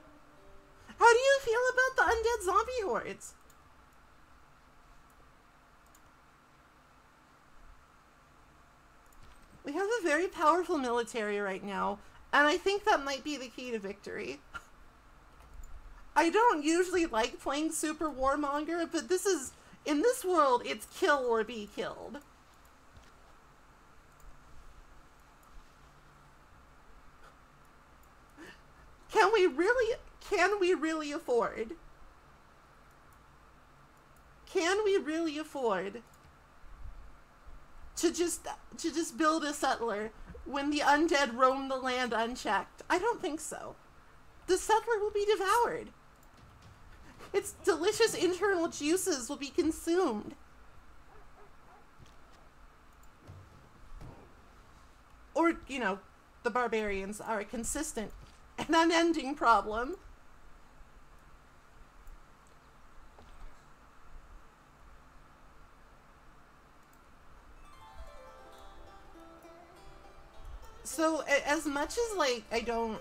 How do you feel about the undead zombie hordes? We have a very powerful military right now, and I think that might be the key to victory. I don't usually like playing Super Warmonger, but this is, in this world, it's kill or be killed. Can we really, can we really afford? Can we really afford to just to just build a settler when the undead roam the land unchecked? I don't think so. The settler will be devoured. Its delicious internal juices will be consumed. Or, you know, the barbarians are a consistent and unending problem. So as much as like I don't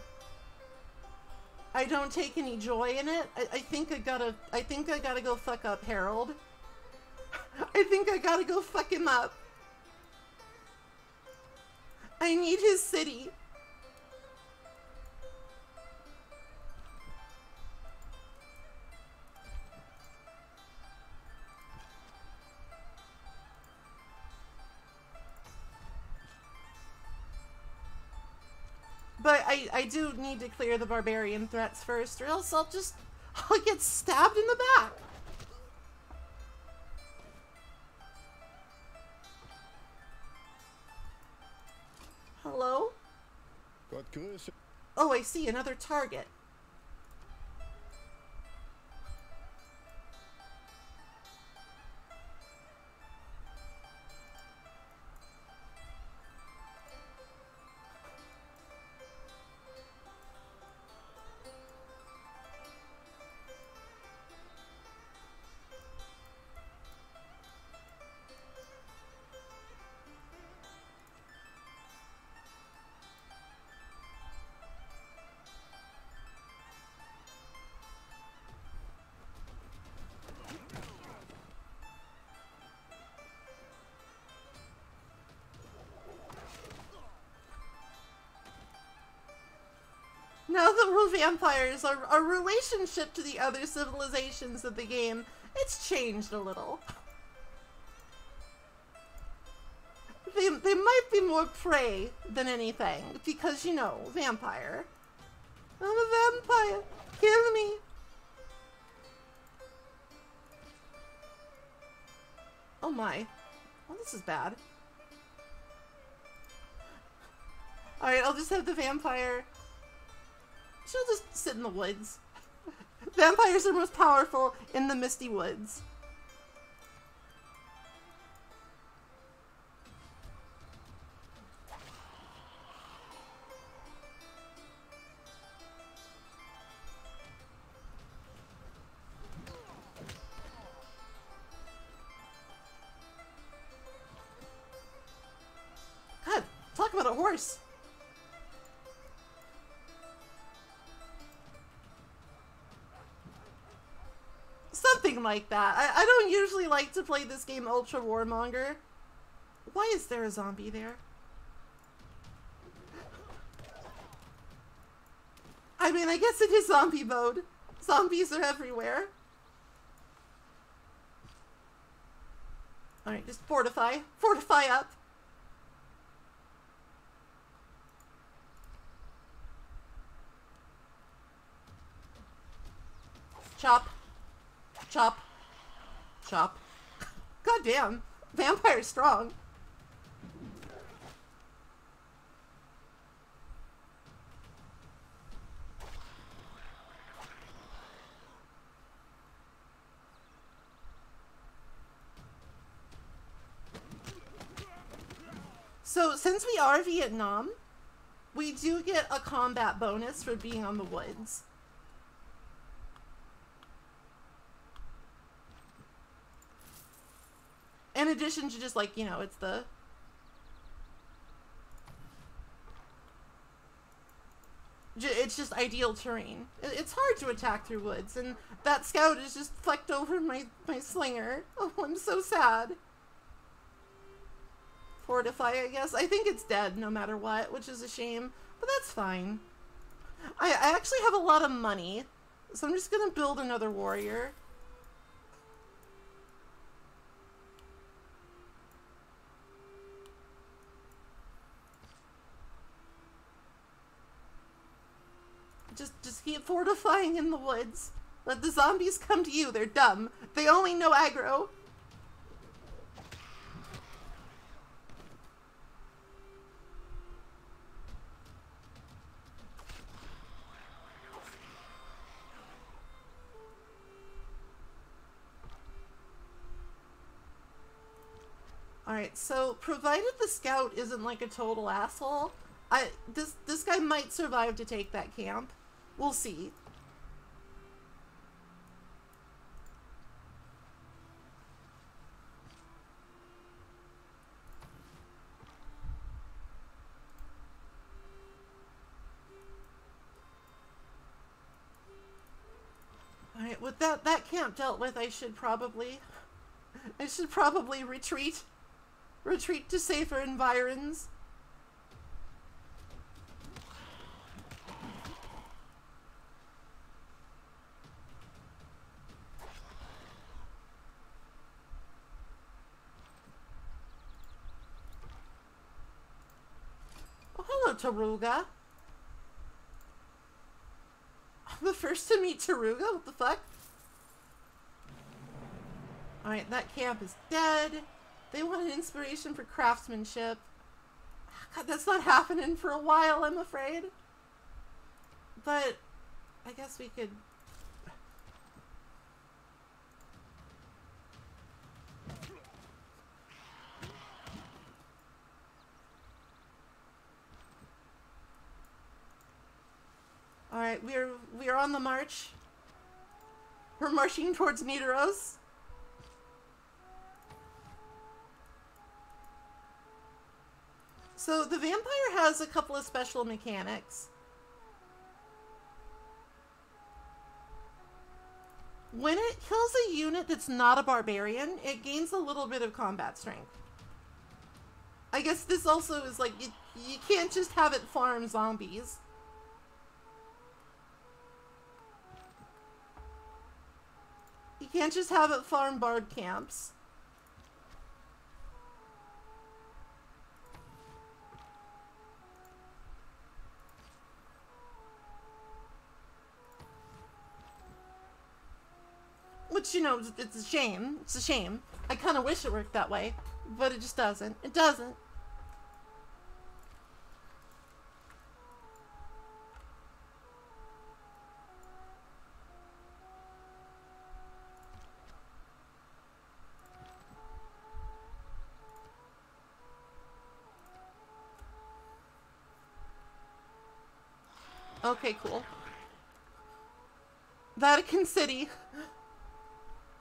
I don't take any joy in it, I, I think I gotta I think I gotta go fuck up Harald. I think I gotta go fuck him up. I need his city. But I, I do need to clear the barbarian threats first, or else I'll just I'll get stabbed in the back. Hello? Oh, I see another target. Vampires, our, our relationship to the other civilizations of the game, it's changed a little. They, they might be more prey than anything, because, you know, vampire. I'm a vampire. Kill me. Oh my. Well, this is bad. Alright, I'll just have the vampire She'll just sit in the woods. Vampires are most powerful in the misty woods. like that. I, I don't usually like to play this game Ultra Warmonger. Why is there a zombie there? I mean, I guess it is zombie mode. Zombies are everywhere. Alright, just fortify. Fortify up. Chop. Chop. Chop. God damn. Vampire strong. So, since we are Vietnam, we do get a combat bonus for being on the woods. Addition to just like, you know, it's the it's just ideal terrain. It's hard to attack through woods, and that scout is just flecked over my, my slinger. Oh, I'm so sad. Fortify, I guess. I think it's dead no matter what, which is a shame, but that's fine. I, I actually have a lot of money, so I'm just gonna build another warrior. Just, just keep fortifying in the woods. Let the zombies come to you. They're dumb. They only know aggro. Alright, so provided the scout isn't like a total asshole, I this this guy might survive to take that camp. We'll see. Alright, with that that camp dealt with, I should probably I should probably retreat. Retreat to safer environs. Oh, hello, Taruga. I'm the first to meet Taruga? What the fuck? Alright, that camp is dead. They want an inspiration for craftsmanship. Ah, God, that's not happening for a while, I'm afraid. But I guess we could. We're we're on the march. We're marching towards Nidaros. So the vampire has a couple of special mechanics. When it kills a unit that's not a barbarian, it gains a little bit of combat strength. I guess this also is like, you, you can't just have it farm zombies. Can't just have it farm bard camps. Which, you know, it's a shame. It's a shame. I kind of wish it worked that way, but it just doesn't. It doesn't. Okay, cool. Vatican City.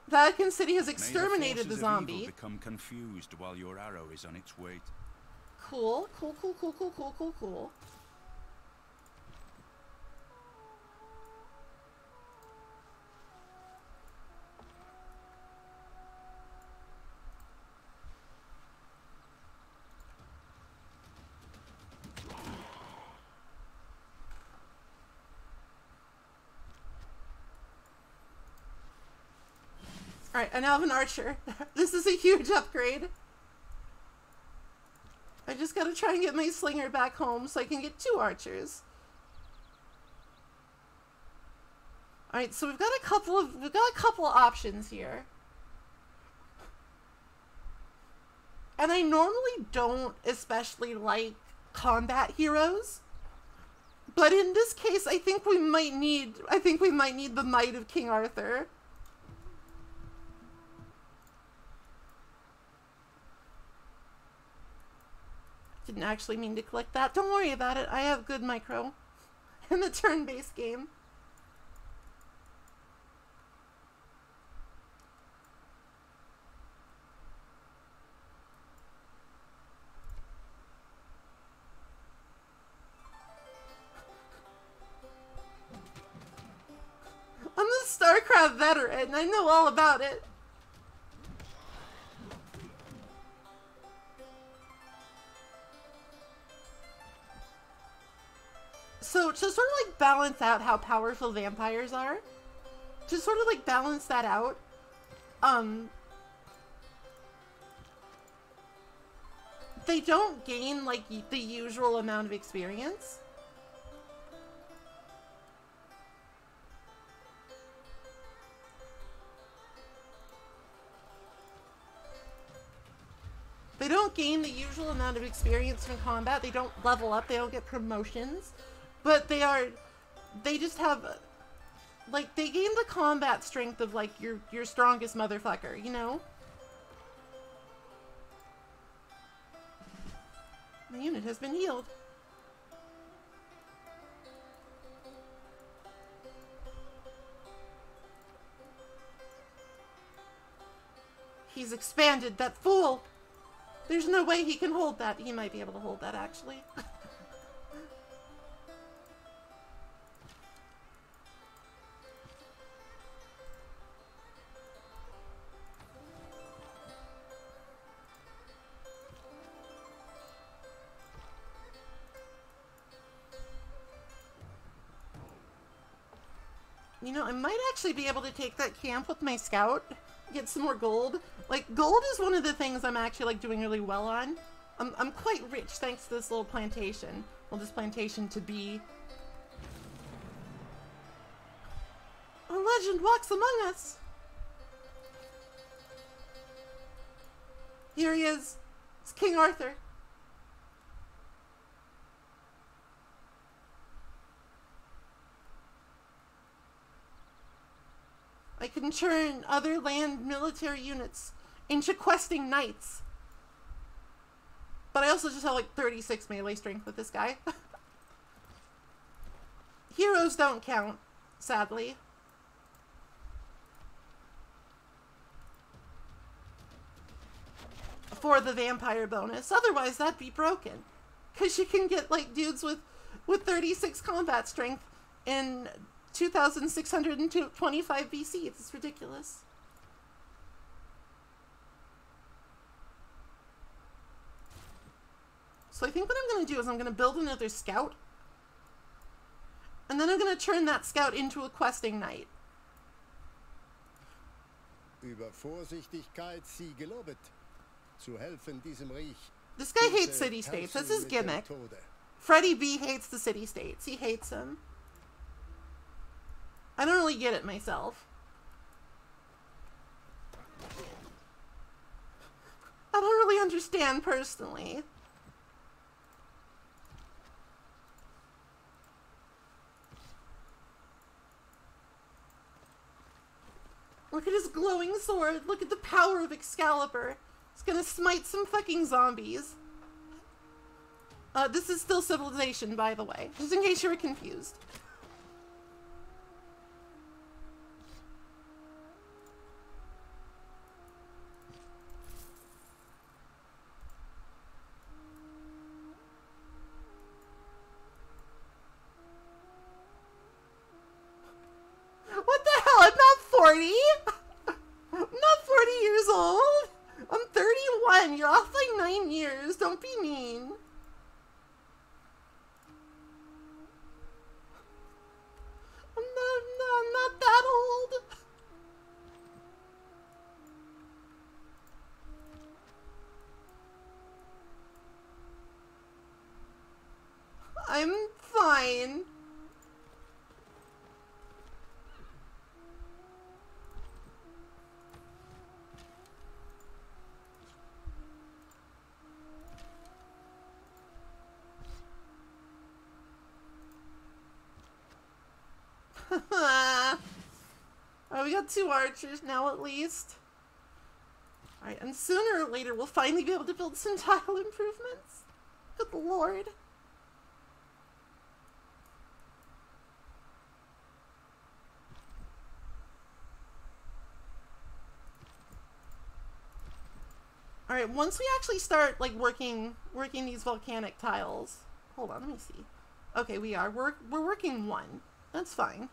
Vatican City has the exterminated the evil zombie. become confused while your arrow is on its way. Cool, cool, cool, cool, cool, cool, cool, cool. I now have an archer. this is a huge upgrade. I just gotta try and get my slinger back home so I can get two archers. Alright, so we've got a couple of we've got a couple options here. And I normally don't especially like combat heroes. But in this case, I think we might need I think we might need the might of King Arthur. Didn't actually mean to click that. Don't worry about it. I have good micro in the turn-based game. I'm the StarCraft veteran. And I know all about it. So to sort of like balance out how powerful vampires are, to sort of like balance that out, um, they don't gain like the usual amount of experience. They don't gain the usual amount of experience from combat. They don't level up. They don't get promotions. But they are, they just have, like, they gain the combat strength of, like, your, your strongest motherfucker, you know? The unit has been healed. He's expanded, that fool! There's no way he can hold that. He might be able to hold that, actually. might actually be able to take that camp with my scout, get some more gold. Like, gold is one of the things I'm actually, like, doing really well on. I'm, I'm quite rich thanks to this little plantation. Well, this plantation to be. A legend walks among us! Here he is. It's King Arthur. I can turn other land military units into questing knights. But I also just have like 36 melee strength with this guy. Heroes don't count, sadly. For the vampire bonus. Otherwise, that'd be broken. Because you can get like dudes with, with 36 combat strength in 2625 BC. It's ridiculous. So I think what I'm going to do is I'm going to build another scout. And then I'm going to turn that scout into a questing knight. Über Vorsichtigkeit sie gelobet. Zu helfen diesem Reich. This guy hates city states. That's Tauschen his gimmick. Freddie B hates the city states. He hates them. I don't really get it myself. I don't really understand personally. Look at his glowing sword. Look at the power of Excalibur. It's gonna smite some fucking zombies. Uh, this is still Civilization, by the way, just in case you were confused. What the hell? I'm not 40! I'm not 40 years old! I'm 31! You're off like 9 years! Don't be mean! I'm not, no, I'm not that old! oh, we got two archers now at least. Alright, and sooner or later we'll finally be able to build some tile improvements. Good lord. All right, once we actually start like working working these volcanic tiles. Hold on, let me see. Okay, we are. We're we're working one. That's fine.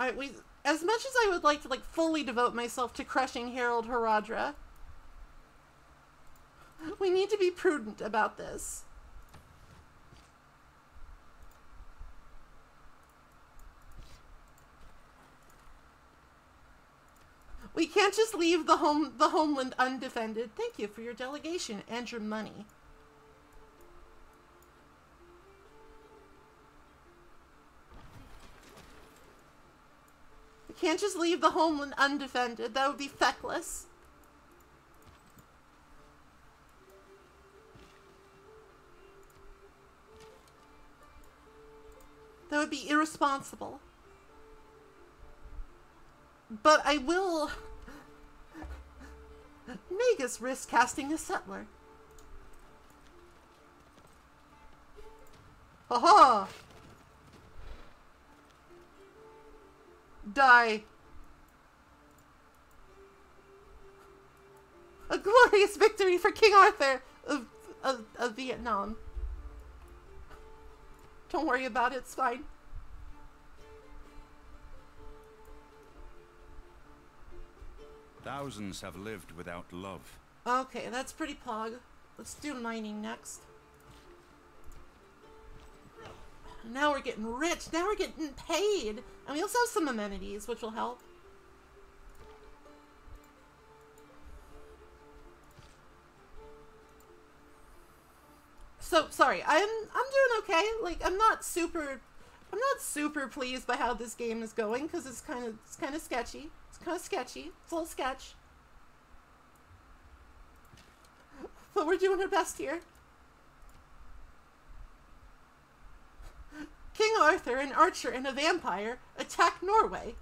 Right, we as much as I would like to like fully devote myself to crushing Harald Hardrada, we need to be prudent about this. We can't just leave the home the homeland undefended. Thank you for your delegation and your money. Can't just leave the homeland undefended. That would be feckless. That would be irresponsible. But I will make us risk casting a settler. Haha! Die. A glorious victory for King Arthur of, of, of Vietnam. Don't worry about it, it's fine. Thousands have lived without love. Okay, that's pretty pog. Let's do mining next. Now we're getting rich. Now we're getting paid. And we also have some amenities, which will help. So, sorry. I'm I'm doing okay. Like I'm not super I'm not super pleased by how this game is going cuz it's kind of it's kind of sketchy. It's kind of sketchy. It's a little sketch. But we're doing our best here. King Arthur, an archer and a vampire, attack Norway.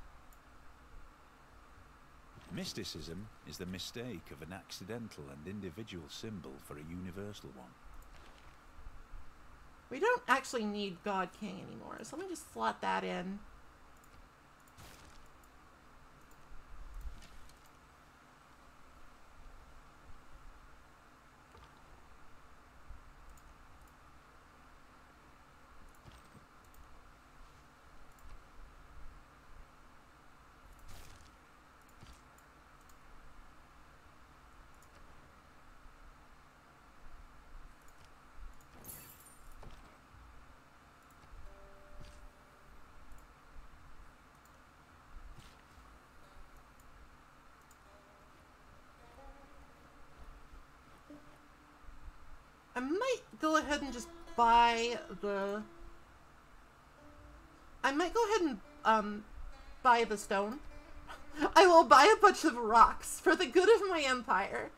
Mysticism is the mistake of an accidental and individual symbol for a universal one. We don't actually need God King anymore, so let me just slot that in. I might go ahead and just buy the... I might go ahead and um, buy the stone. I will buy a bunch of rocks for the good of my empire.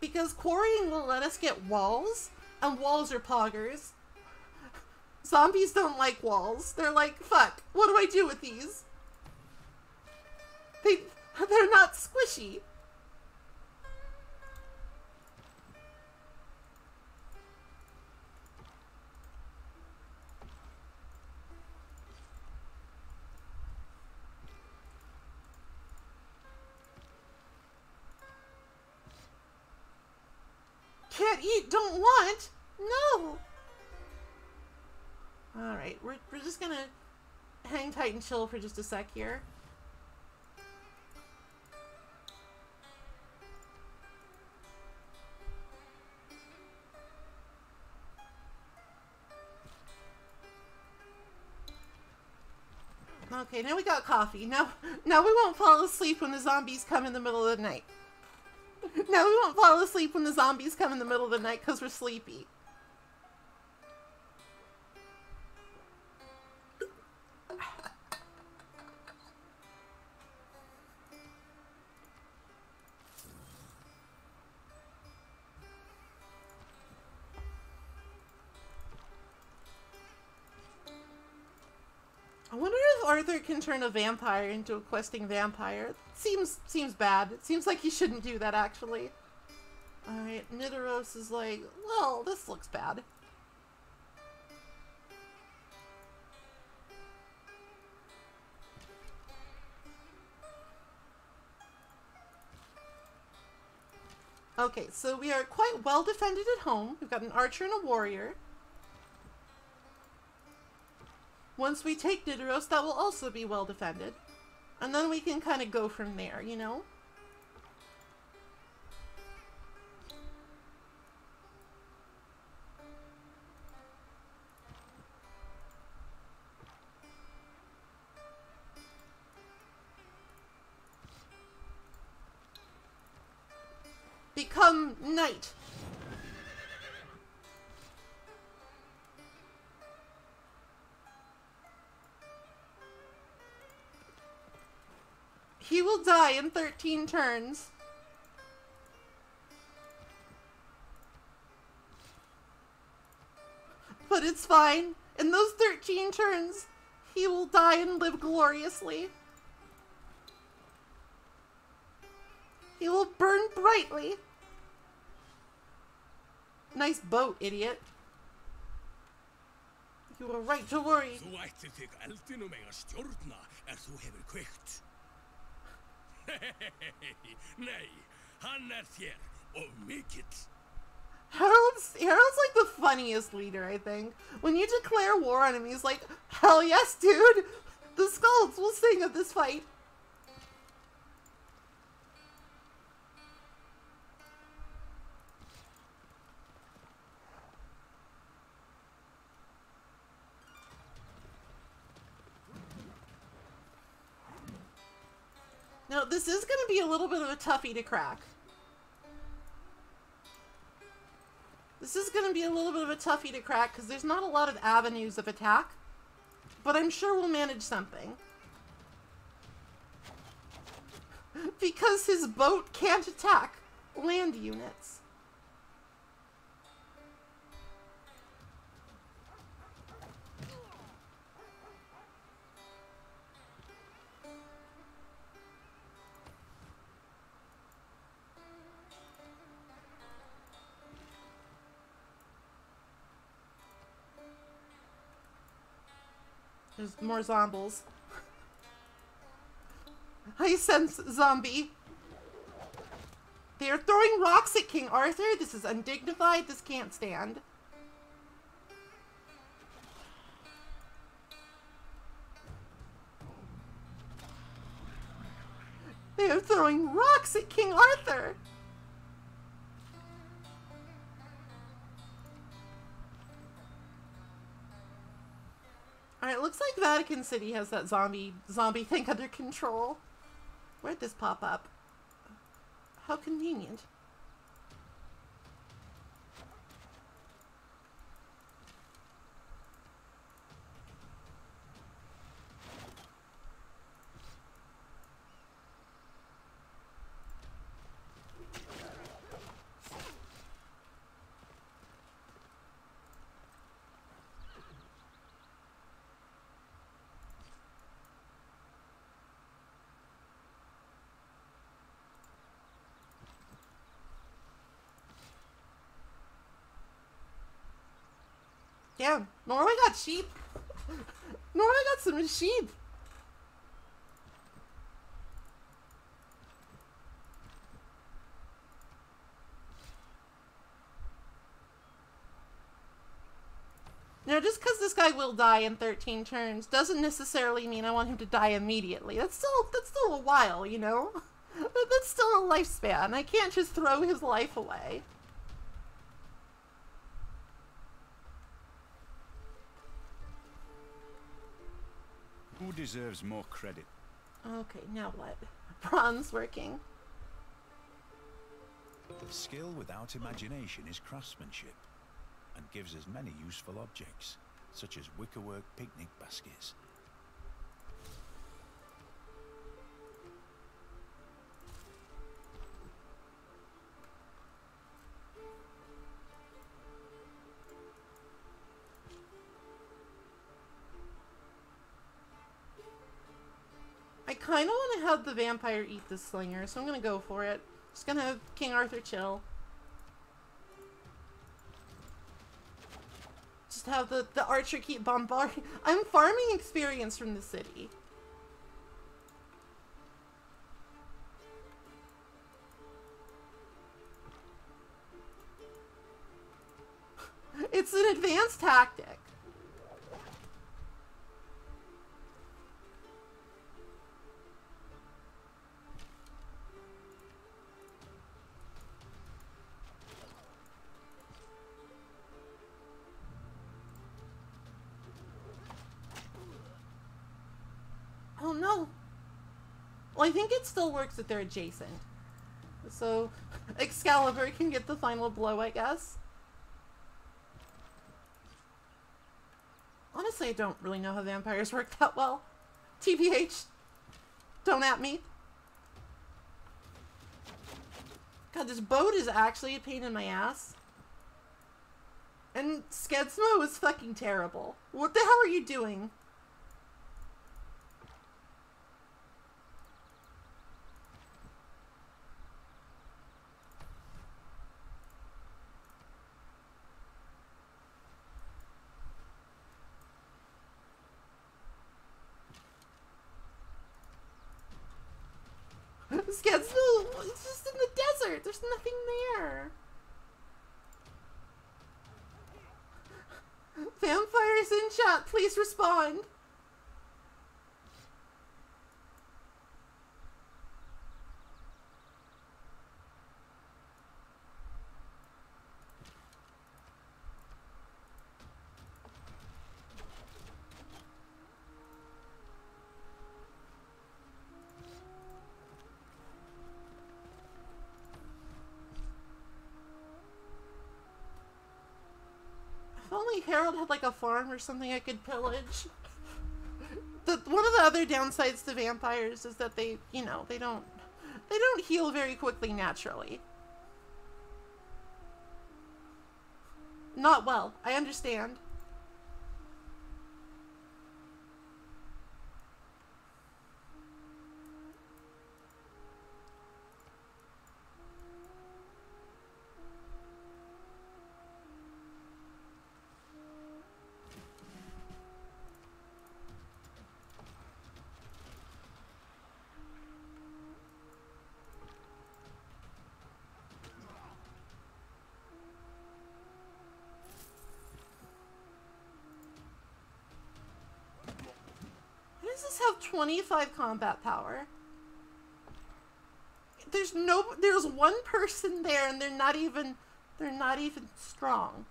Because quarrying will let us get walls, and walls are poggers. Zombies don't like walls. They're like, fuck, what do I do with these? They, they're not squishy. Don't want. No. All right, we're we're just gonna hang tight and chill for just a sec here. Okay, now we got coffee. Now, now we won't fall asleep when the zombies come in the middle of the night. Now we won't fall asleep when the zombies come in the middle of the night because we're sleepy. Can turn a vampire into a questing vampire. Seems seems bad. It seems like he shouldn't do that actually. Alright, Nidaros is like, well, this looks bad. Okay, so we are quite well defended at home. We've got an archer and a warrior. Once we take Nidaros, that will also be well defended. And then we can kind of go from there, you know? Will die in 13 turns. But it's fine. In those 13 turns, he will die and live gloriously. He will burn brightly. Nice boat, idiot. You were right to worry. Nei, hann er þér og mikill. Harald's Harald's like the funniest leader, I think. When you declare war on him, he's like, "Hell yes, dude! The skulls will sing of this fight." This is going to be a little bit of a toughie to crack. This is going to be a little bit of a toughie to crack because there's not a lot of avenues of attack. But I'm sure we'll manage something. because his boat can't attack land units. There's more zombies. I sense zombie. They are throwing rocks at King Arthur. This is undignified. This can't stand. They are throwing rocks at King Arthur. Alright, looks like Vatican City has that zombie zombie thing under control. Where'd this pop up? How convenient. Yeah, Norway got sheep. Norway got some sheep. Now, just because this guy will die in 13 turns doesn't necessarily mean I want him to die immediately. That's still that's still a while, you know? That's still a lifespan. I can't just throw his life away. Who deserves more credit? Okay, now what? Bronze working. The skill without imagination is craftsmanship, and gives us many useful objects, such as wickerwork picnic baskets. Have the vampire eat the slinger, so I'm gonna go for it. Just gonna have King Arthur chill. Just have the, the archer keep bombarding. I'm farming experience from the city. Still works if they're adjacent. So, Excalibur can get the final blow, I guess. Honestly, I don't really know how vampires work that well. TBH, don't at me. God, this boat is actually a pain in my ass. And Skedsmo is fucking terrible. What the hell are you doing? Skedsmo, it's just in the desert. There's nothing there. Vampires in chat, please respond. If only Harald had like a farm or something I could pillage. The, one of the other downsides to vampires is that they, you know, they don't they don't heal very quickly naturally. Not well, I understand. Why does this have 25 combat power? There's no there's one person there and they're not even they're not even strong.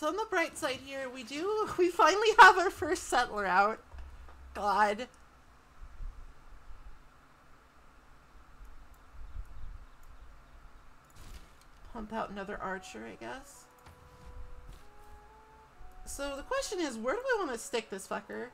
So on the bright side here, we do we finally have our first settler out. God. Pump out another archer, I guess. So the question is, where do I want to stick this fucker?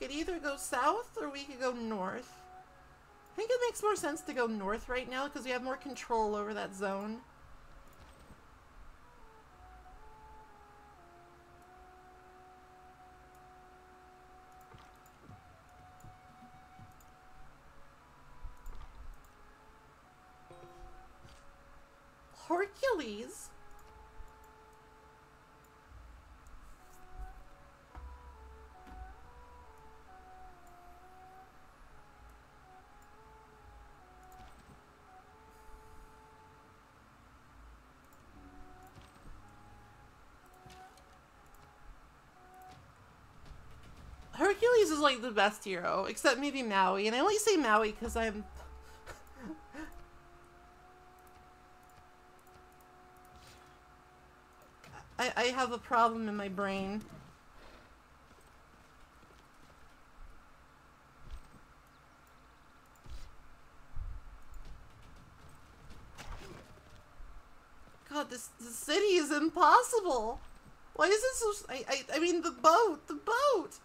Could either go south or we could go north. I think it makes more sense to go north right now because we have more control over that zone. Is like the best hero, except maybe Maui. And I only say Maui because I'm. I, I have a problem in my brain. God, this, this city is impossible. Why is it so... I, I, I mean, the boat, the boat.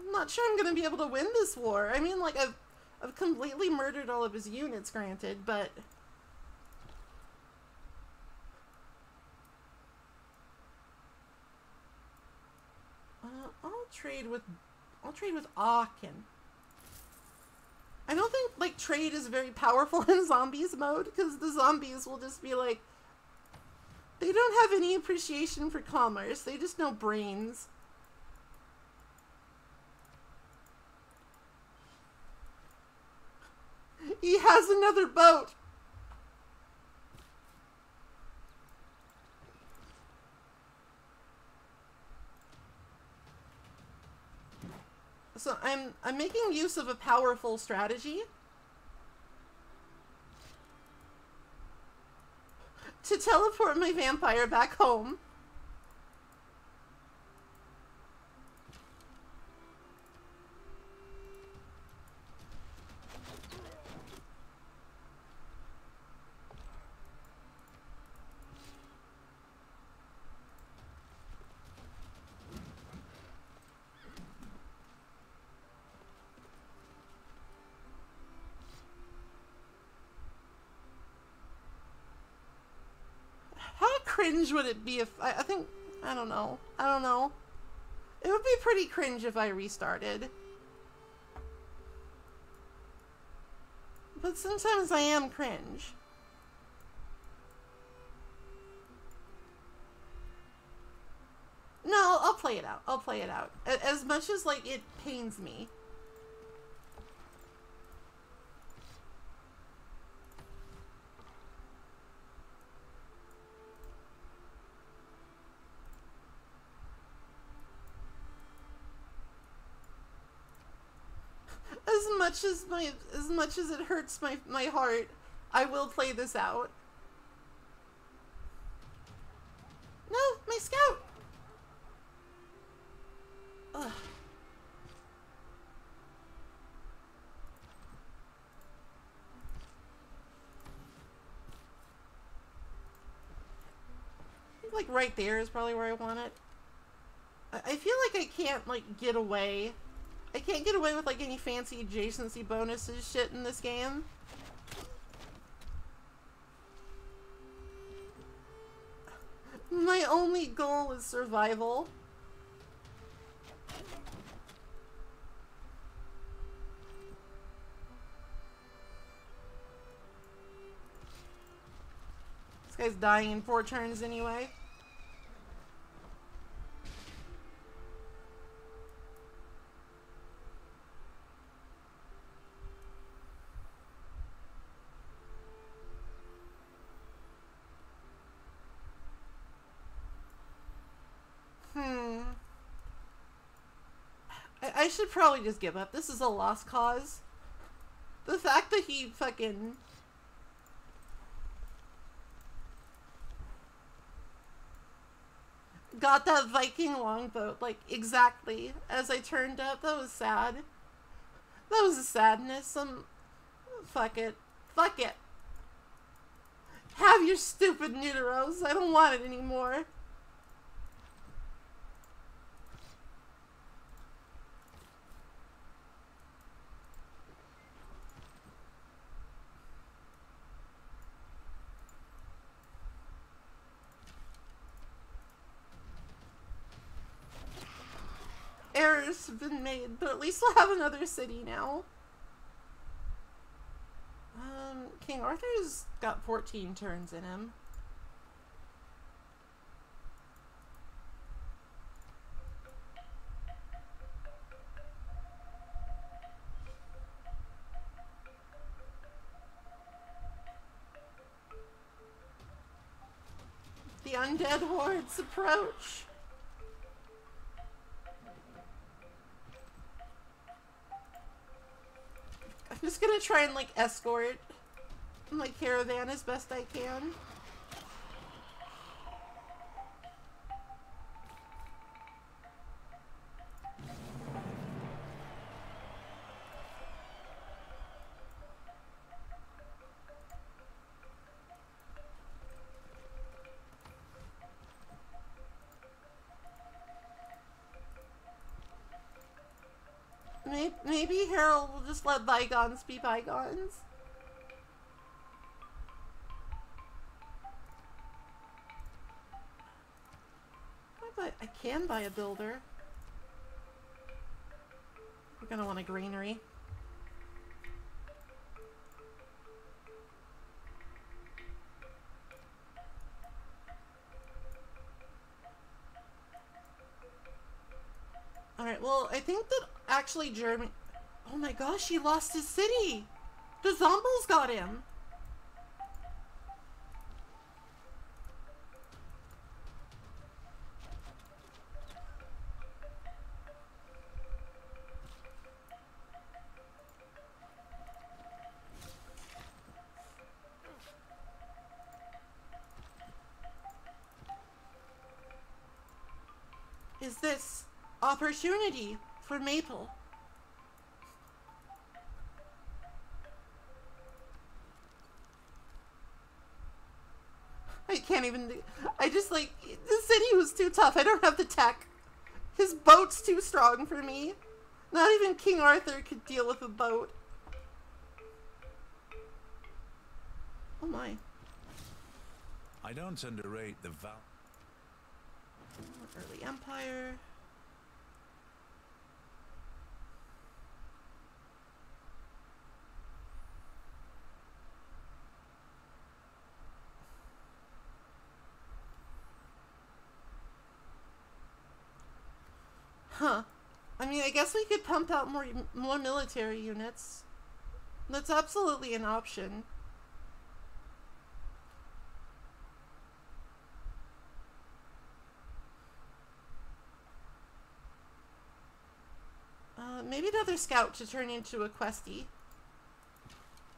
I'm not sure I'm going to be able to win this war. I mean, like, I've, I've completely murdered all of his units, granted, but... Uh, I'll trade with... I'll trade with Aachen. I don't think, like, trade is very powerful in zombies mode, because the zombies will just be like... They don't have any appreciation for commerce, they just know brains. He has another boat! So I'm I'm making use of a powerful strategy to teleport my vampire back home. How cringe would it be if I, I think I don't know. I don't know. It would be pretty cringe if I restarted. But sometimes I am cringe. No, I'll play it out. I'll play it out. As much as like it pains me. as much as my as much as it hurts my my heart, I will play this out. No, my scout. Ugh. Like right there is probably where I want it. I I feel like I can't like get away I can't get away with like any fancy adjacency bonuses shit in this game. My only goal is survival. This guy's dying in four turns anyway. Hmm. I, I should probably just give up. This is a lost cause. The fact that he fucking. Got that Viking longboat, like, exactly as I turned up. That was sad. That was a sadness. Um, fuck it. Fuck it. Have your stupid Nidaros. I don't want it anymore. Have been made, but at least we'll have another city now. Um, King Arthur's got 14 turns in him. The undead hordes approach. I'm just gonna try and like escort my caravan as best I can. Maybe, Harald just let bygones be bygones. I, I can buy a builder. We're gonna want a greenery. Alright, well, I think that actually Germany... Oh my gosh, he lost his city! The zombies got him! Is this opportunity for Maple? I can't even. I just like the city was too tough. I don't have the tech. His boat's too strong for me. Not even King Arthur could deal with a boat. Oh my. I don't underrate the val. Early Empire. Huh. I mean, I guess we could pump out more more military units. That's absolutely an option. Uh, maybe another scout to turn into a questy.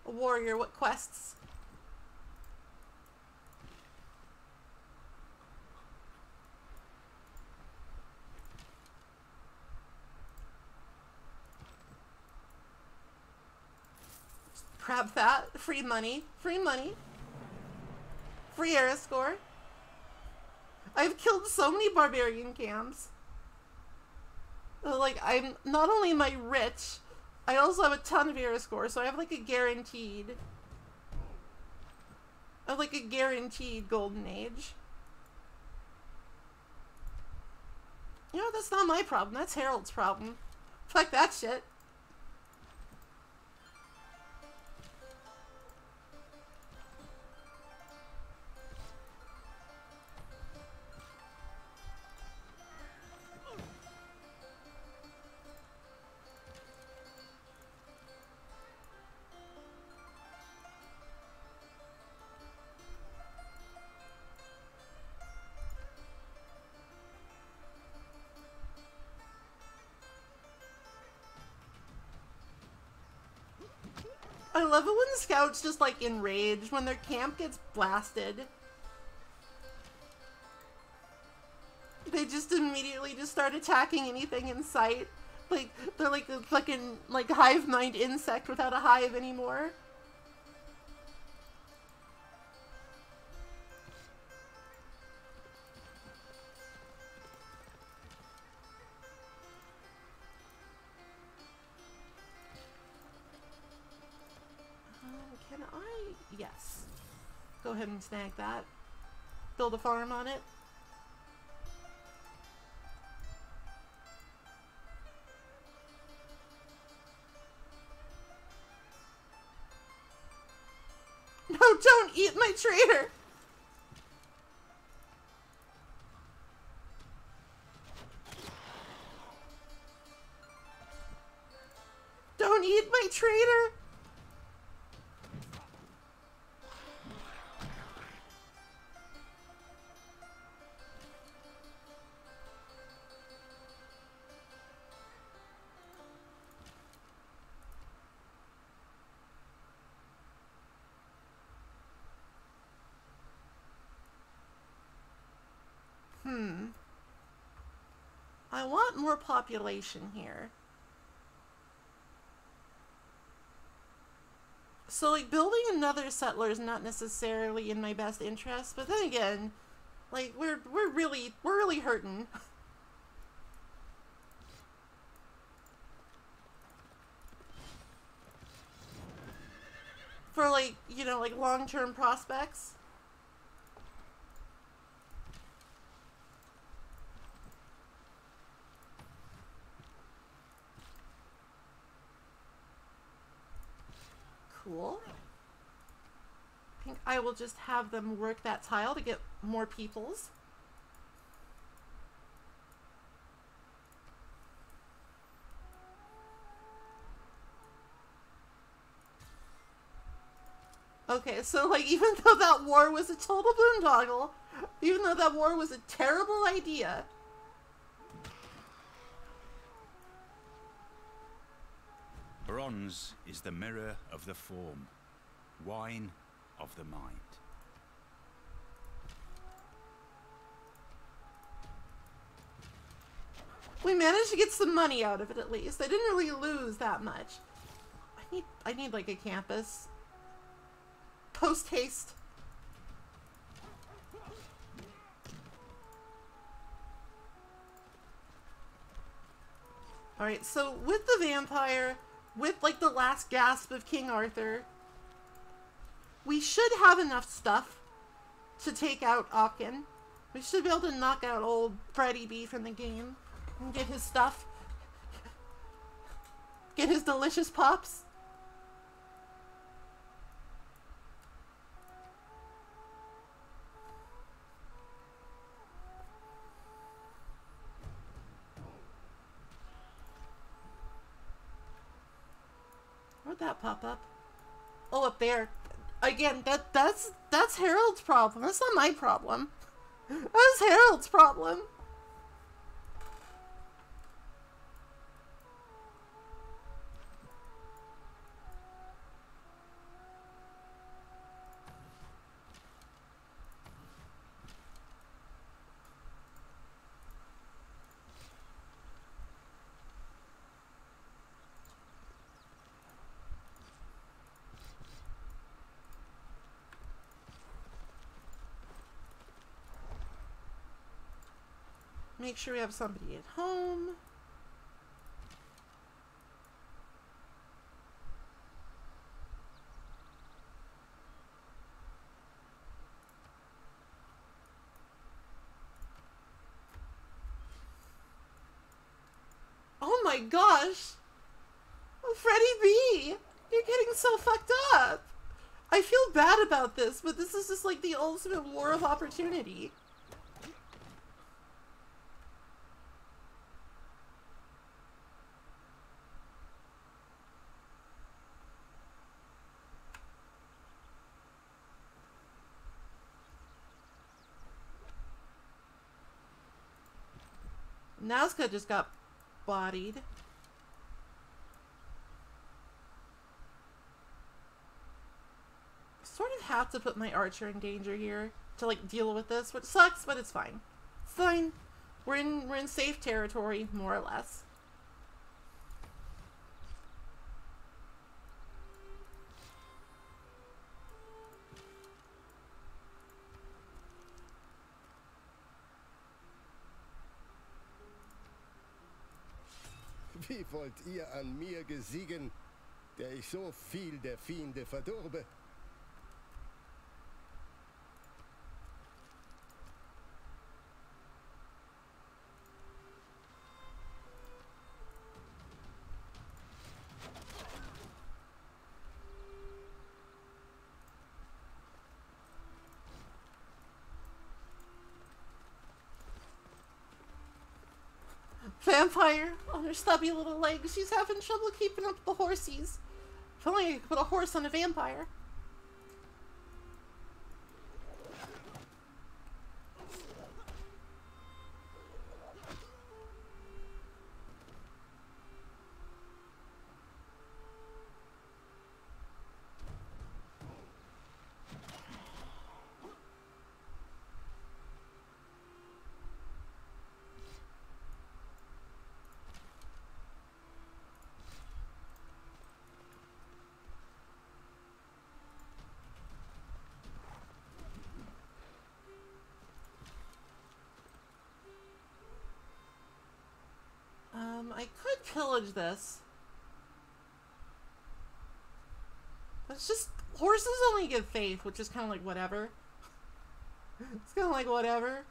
A warrior, what quests? Grab that. Free money. Free money. Free era score. I've killed so many barbarian camps. Like, I'm not only am I rich, I also have a ton of era score, so I have like a guaranteed. I have like a guaranteed golden age. You know, that's not my problem. That's Harald's problem. Fuck that shit. Scouts just like enraged when their camp gets blasted. They just immediately just start attacking anything in sight. Like they're like a fucking like hive mind insect without a hive anymore. Ahead and snag that. Build a farm on it. No, don't eat my traitor! Want more population here. So, like, building another settler is not necessarily in my best interest, but then again, like, we're, we're really, we're really hurting. For, like, you know, like, long-term prospects. Cool. I think I will just have them work that tile to get more peoples. Okay, so like even though that war was a total boondoggle, even though that war was a terrible idea, Bronze is the mirror of the form, wine of the mind. we managed to get some money out of it at least. I didn't really lose that much. I need I need like a campus. Post haste. Alright, so with the vampire, with like the last gasp of King Arthur, we should have enough stuff to take out Aachen. We should be able to knock out old Freddy B from the game and get his stuff. Get his delicious pops. That pop up? Oh, up there. Again, that that's that's Harald's problem. That's not my problem. That's Harald's problem. Make sure we have somebody at home. Oh my gosh! Oh, Freddie B! You're getting so fucked up! I feel bad about this, but this is just like the ultimate war of opportunity. Nazca just got bodied. Sort of have to put my archer in danger here to like deal with this, which sucks, but it's fine. It's fine. We're in we're in safe territory, more or less. Wollt ihr an mir gesiegen, der ich so viel der Fiende verdurbe? Vampire on her stubby little legs. She's having trouble keeping up the horsies. If only I could put a horse on a vampire. Pillage this. It's just horses only give faith, which is kind of like whatever. it's kind of like whatever.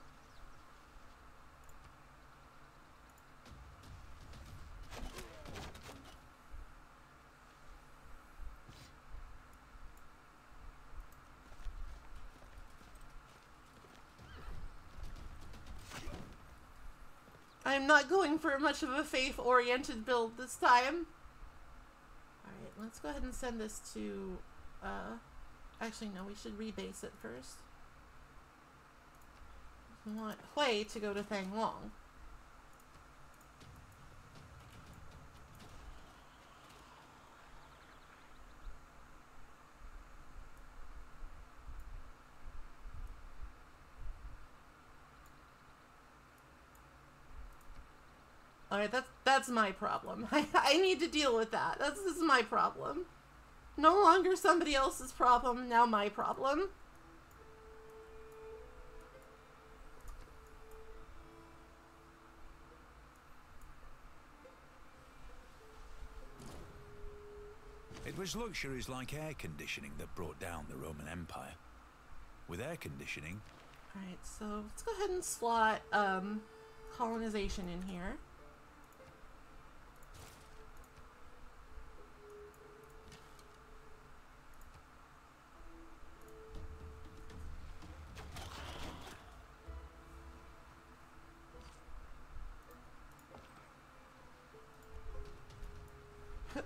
I'm not going for much of a faith-oriented build this time. Alright, let's go ahead and send this to, uh, actually no, we should rebase it first. We want Hui to go to Thang Long. Right, that's that's my problem. I, I need to deal with that. That's this is my problem. No longer somebody else's problem, now my problem. It was luxuries like air conditioning that brought down the Roman Empire. With air conditioning, All right, so let's go ahead and slot um, colonization in here.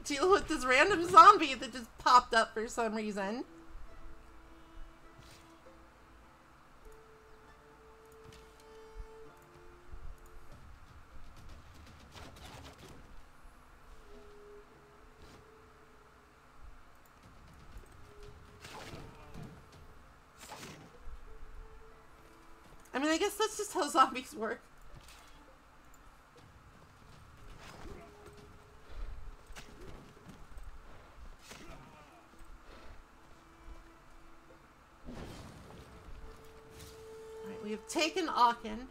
Deal with this random zombie that just popped up for some reason. I mean, I guess that's just how zombies work. Alright, we have taken Aachen.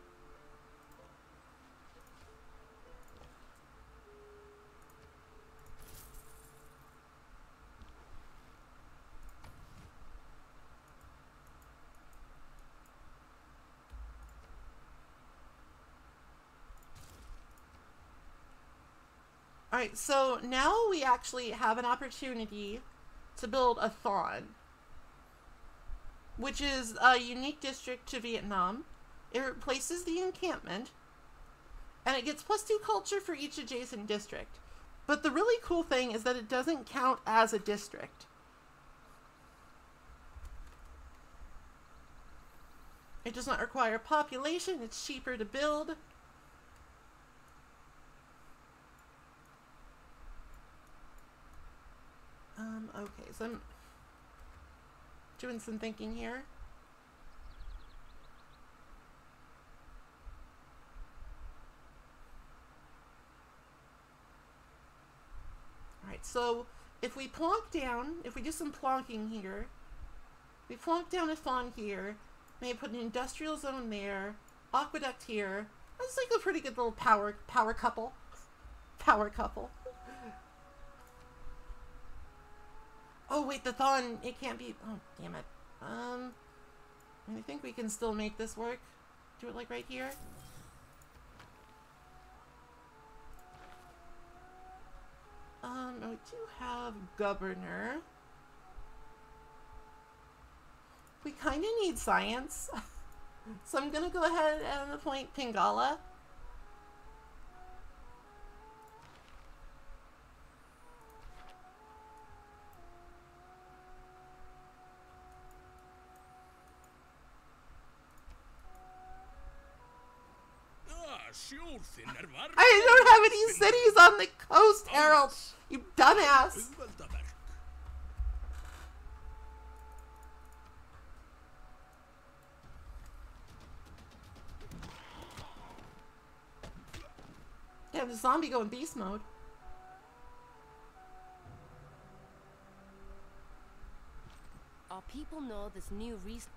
Alright, so now we actually have an opportunity to build a Thon which is a unique district to Vietnam. It replaces the encampment, and it gets plus two culture for each adjacent district. But the really cool thing is that it doesn't count as a district. It does not require population, it's cheaper to build. Um, okay, so I'm doing some thinking here. So if we plonk down, if we do some plonking here, we plonk down a fawn here, maybe put an industrial zone there, aqueduct here. That's like a pretty good little power power couple. Power couple. Oh wait, the thon it can't be. Oh damn it. Um, I think we can still make this work. Do it like right here. Um, we do have governor. We kind of need science, so I'm gonna go ahead and appoint Pingala. Ah, sjórþinn er varð I don't have any cities on the coast, Harald. You dumbass. Yeah, the zombie go in beast mode. Our people know this new res-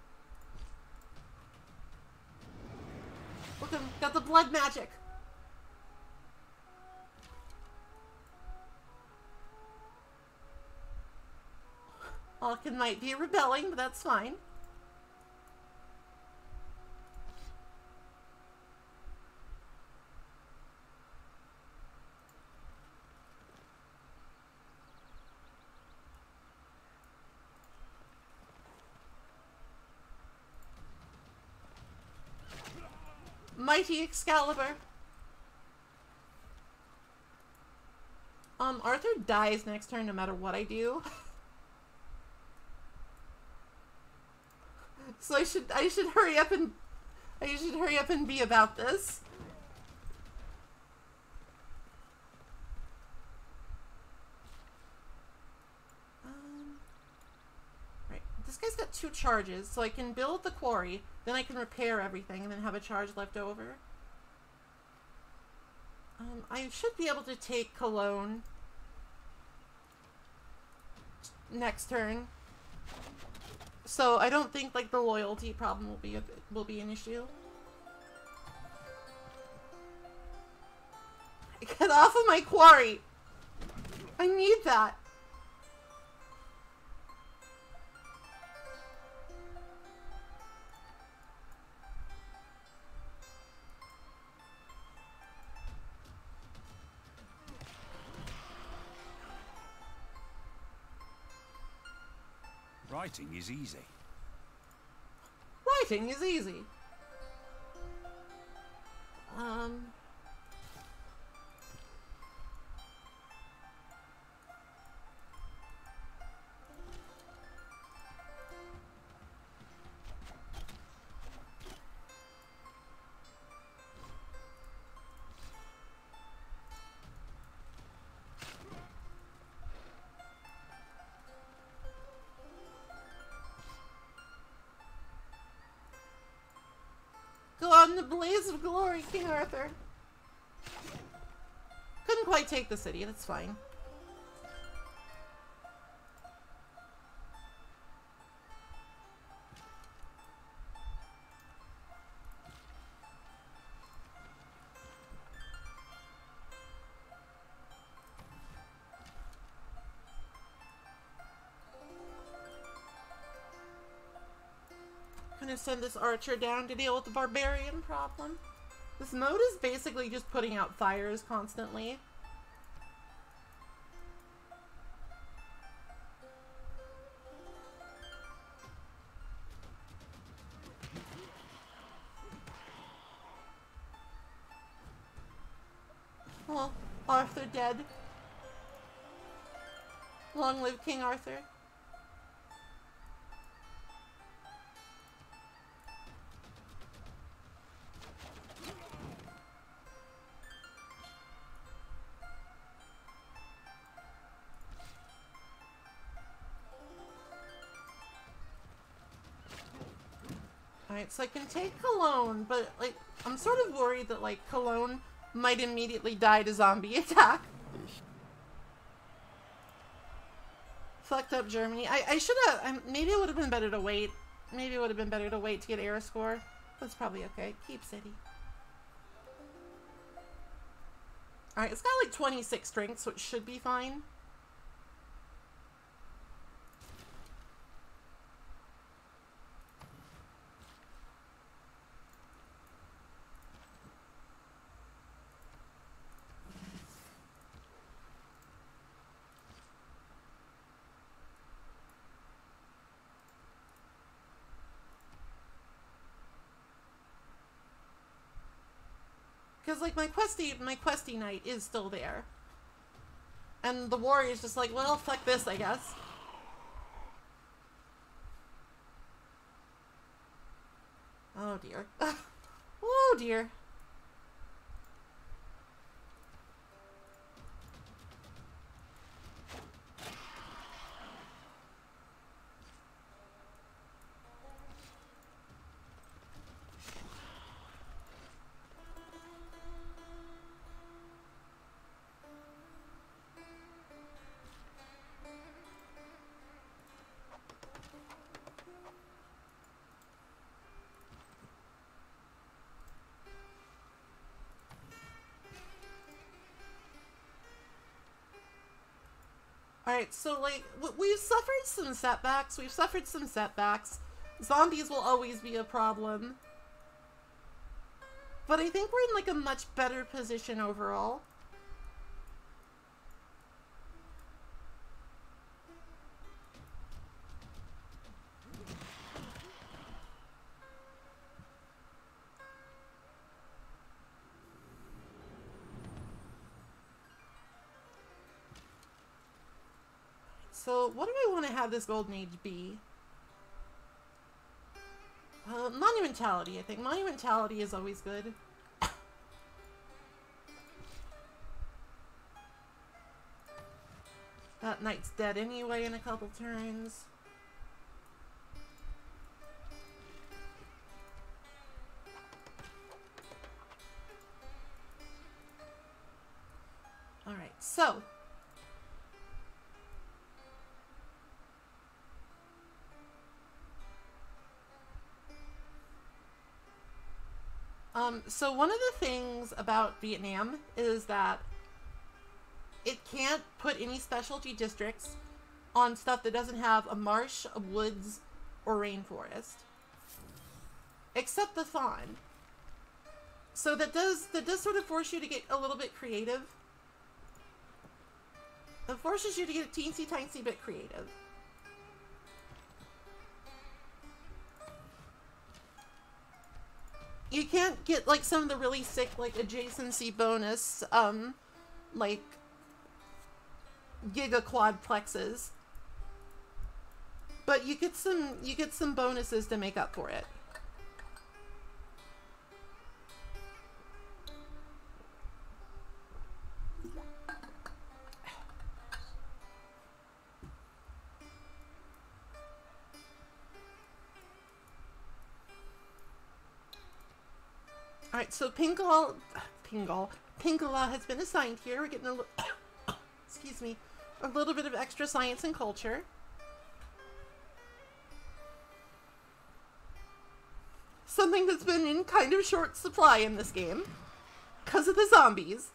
Look, I've got the blood magic. Alkin might be rebelling, but that's fine. Mighty Excalibur. Um, Arthur dies next turn no matter what I do. so I should I should hurry up and I should hurry up and be about this. Um, right, this guy's got two charges, so I can build the quarry, then I can repair everything, and then have a charge left over. Um, I should be able to take Cologne next turn. So I don't think like the loyalty problem will be a, will be an issue. Get off of my quarry! I need that. Writing is easy. Writing is easy. Um. Blaze of glory, King Arthur. Couldn't quite take the city, that's fine. Send this archer down to deal with the barbarian problem. This mode is basically just putting out fires constantly. Well, Arthur dead. Long live King Arthur. So I can take Cologne, but, like, I'm sort of worried that, like, Cologne might immediately die to zombie attack. Fucked up Germany. I, I should have, maybe it would have been better to wait. Maybe it would have been better to wait to get era score. That's probably okay. Keep city. Alright, it's got like 26 strength, so it should be fine. Because, like, my questy, my questy knight is still there. And the warrior's just like, well, fuck this, I guess. Oh, dear. oh, dear. Alright, so, like, we've suffered some setbacks. We've suffered some setbacks. Zombies will always be a problem. But I think we're in, like, a much better position overall. Have this golden age be? Uh, monumentality, I think. Monumentality is always good. that knight's dead anyway in a couple turns. Um, so one of the things about Vietnam is that it can't put any specialty districts on stuff that doesn't have a marsh, a woods, or rainforest. Except the Thành. So that does that does sort of force you to get a little bit creative. It forces you to get a teensy tiny bit creative. You can't get like some of the really sick like adjacency bonus um like giga quadplexes but you get some you get some bonuses to make up for it so Pingal, Pingal, Pingala has been assigned here. We're getting a little, excuse me, a little bit of extra science and culture. Something that's been in kind of short supply in this game. Because of the zombies.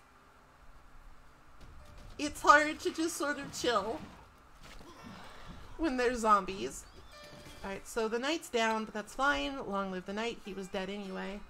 It's hard to just sort of chill when there's zombies. Alright, so the knight's down, but that's fine. Long live the knight. He was dead anyway.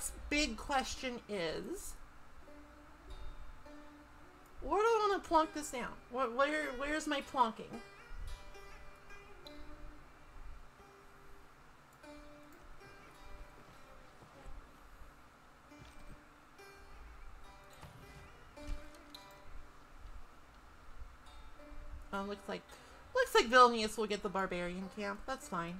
Next big question is, where do I want to plonk this down? Where, where where's my plonking? Oh, looks like looks like Vilnius will get the barbarian camp. That's fine.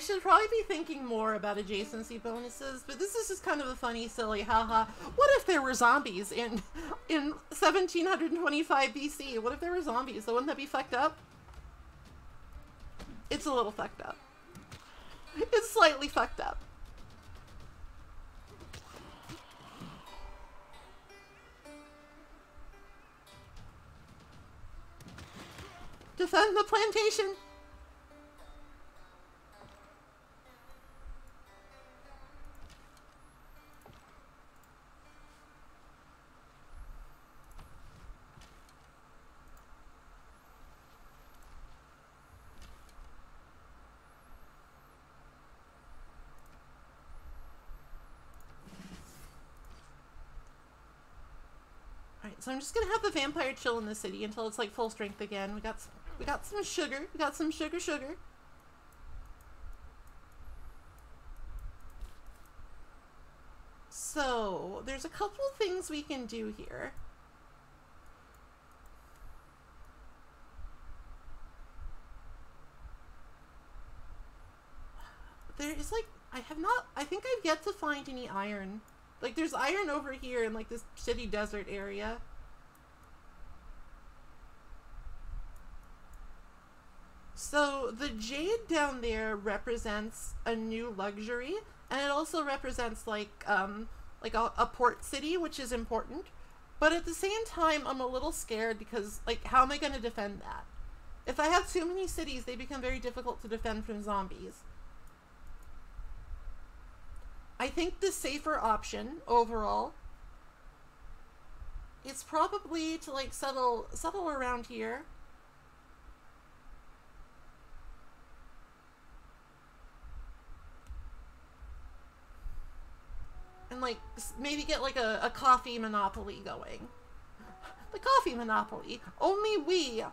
I should probably be thinking more about adjacency bonuses, but this is just kind of a funny, silly, haha. What if there were zombies in in 1725 BC? What if there were zombies? So wouldn't that be fucked up? It's a little fucked up. It's slightly fucked up. Defend the plantation! So I'm just gonna have the vampire chill in the city until it's like full strength again. We got s- we got some sugar. We got some sugar sugar. So there's a couple things we can do here. there is like I have not. I think I've yet to find any iron. Like there's iron over here in like this city desert area. So the jade down there represents a new luxury, and it also represents like um like a, a port city, which is important. But at the same time, I'm a little scared because like how am I going to defend that? If I have too many cities, they become very difficult to defend from zombies. I think the safer option overall is probably to like settle settle around here. And like maybe get like a, a coffee monopoly going. The coffee monopoly. Only we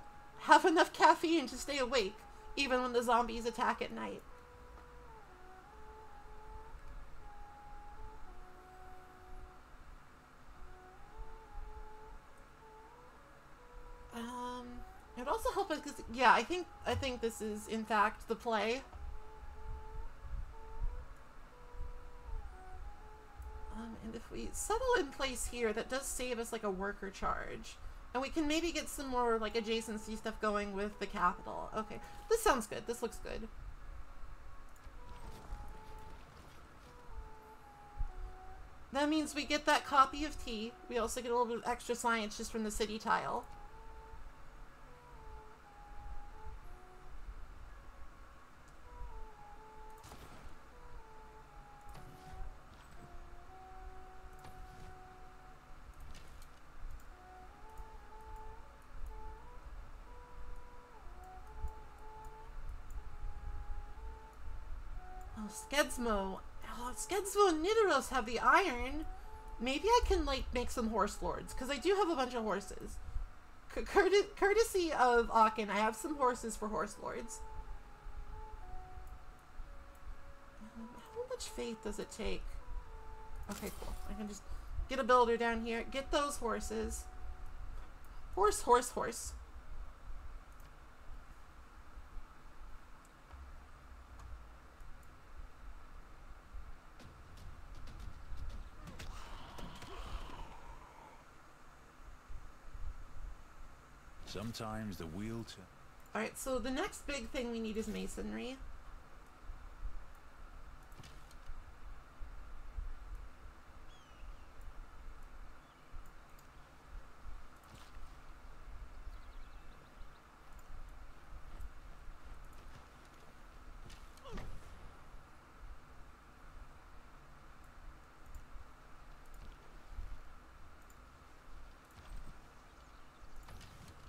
have enough caffeine to stay awake, even when the zombies attack at night. Um, it also help us because yeah, I think I think this is in fact the play. Um, and if we settle in place here, that does save us like a worker charge. And we can maybe get some more like adjacency stuff going with the capital. Okay, this sounds good. This looks good. That means we get that copy of tea. We also get a little bit of extra science just from the city tile. Oh, Skedsmo. Oh, Skedsmo and Nidaros have the iron. Maybe I can, like, make some horse lords, because I do have a bunch of horses. C- courte- courtesy of Aachen, I have some horses for horse lords. Um, how much faith does it take? Okay, cool. I can just get a builder down here. Get those horses. Horse, horse, horse. Sometimes the wheel turns. Alright, so the next big thing we need is masonry.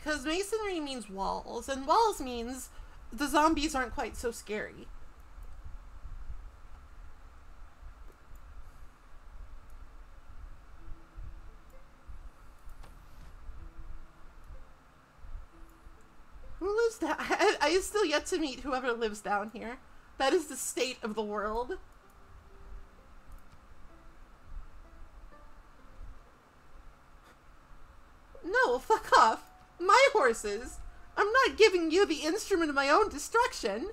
Because masonry means walls, and walls means the zombies aren't quite so scary. Who lives down? I, I still yet to meet whoever lives down here. That is the state of the world. No, fuck off. My horses. I'm not giving you the instrument of my own destruction.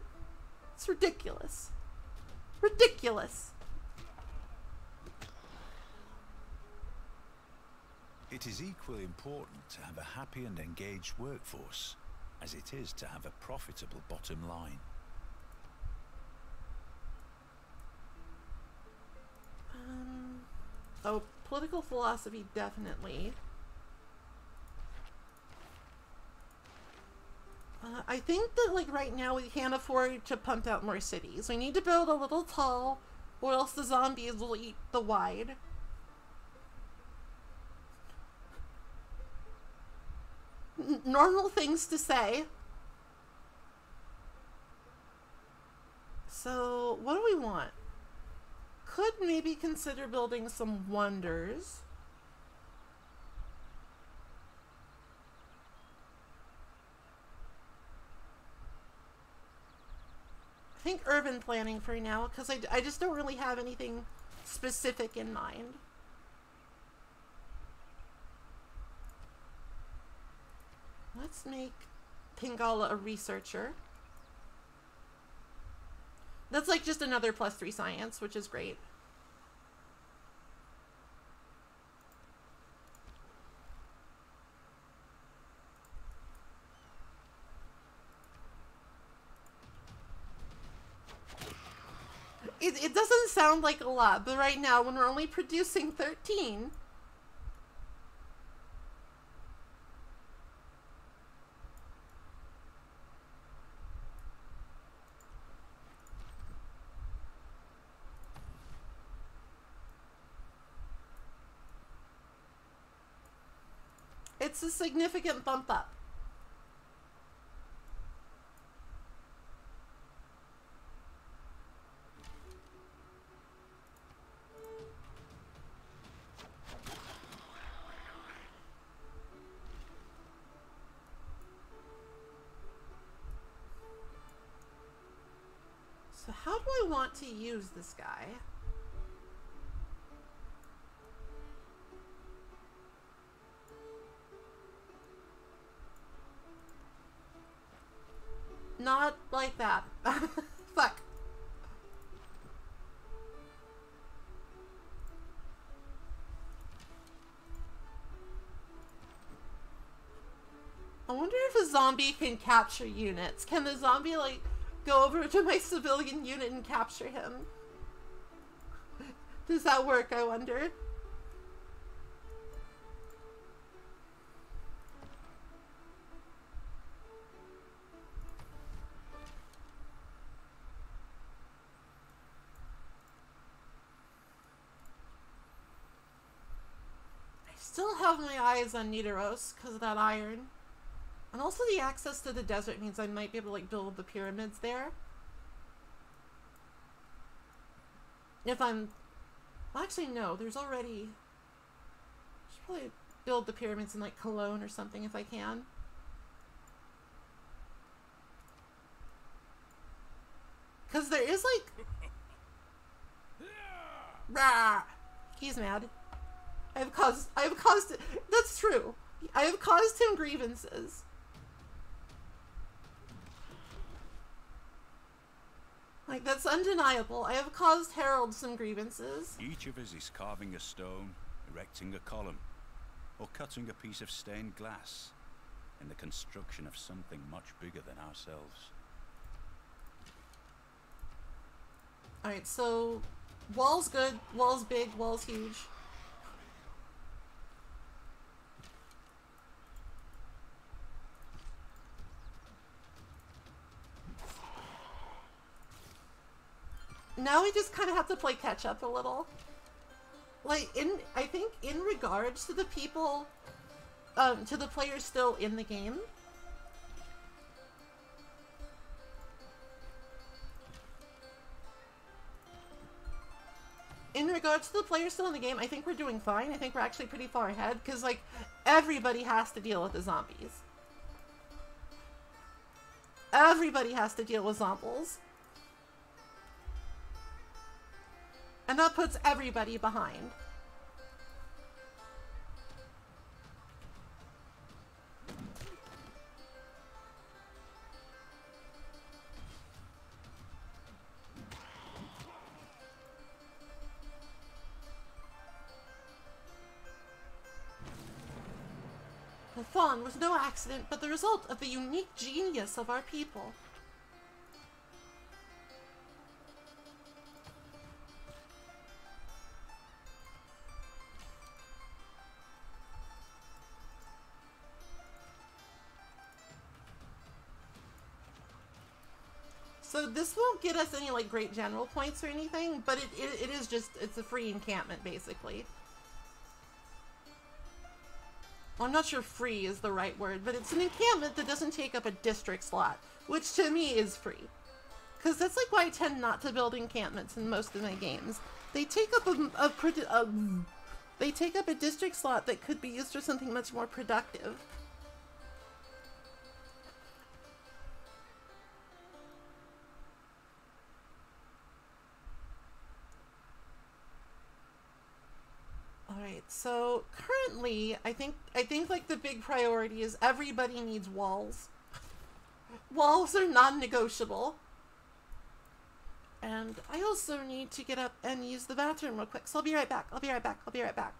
It's ridiculous. Ridiculous. It is equally important to have a happy and engaged workforce as it is to have a profitable bottom line. Um, oh, political philosophy, definitely. Uh, I think that, like, right now we can't afford to pump out more cities. We need to build a little tall, or else the zombies will eat the wide. N- normal things to say. So, what do we want? Could maybe consider building some wonders. Think urban planning for now, because I, I just don't really have anything specific in mind. Let's make Pingala a researcher. That's like just another plus three science, which is great. It, it doesn't sound like a lot, but right now, when we're only producing 13, it's a significant bump up. Use this guy? Not like that. Fuck. I wonder if a zombie can capture units. Can the zombie, like, go over to my civilian unit and capture him? Does that work, I wonder? I still have my eyes on Nidaros because of that iron. And also the access to the desert means I might be able to like build the pyramids there. If I'm well, actually no, there's already I should probably build the pyramids in like Cologne or something if I can. Cause there is like Rah! He's mad. I have caused I have caused that's true. I have caused him grievances. Like that's undeniable. I have caused Harald some grievances. Each of us is carving a stone, erecting a column, or cutting a piece of stained glass in the construction of something much bigger than ourselves. Alright, so wall's good, wall's big, wall's huge. Now we just kind of have to play catch up a little. Like in, I think in regards to the people, um, to the players still in the game. in regards to the players still in the game, I think we're doing fine. I think we're actually pretty far ahead because, like, everybody has to deal with the zombies. Everybody has to deal with zombies. And that puts everybody behind. The Thành was no accident, but the result of the unique genius of our people. This won't get us any like great general points or anything, but it, it, it is just, it's a free encampment basically. Well, I'm not sure free is the right word, but it's an encampment that doesn't take up a district slot, which to me is free. Because that's like why I tend not to build encampments in most of my games. They take up a, a, produ- a they take up a district slot that could be used for something much more productive. so currently, I think I think like the big priority is everybody needs walls. walls are non-negotiable. And I also need to get up and use the bathroom real quick. So I'll be right back. I'll be right back. I'll be right back.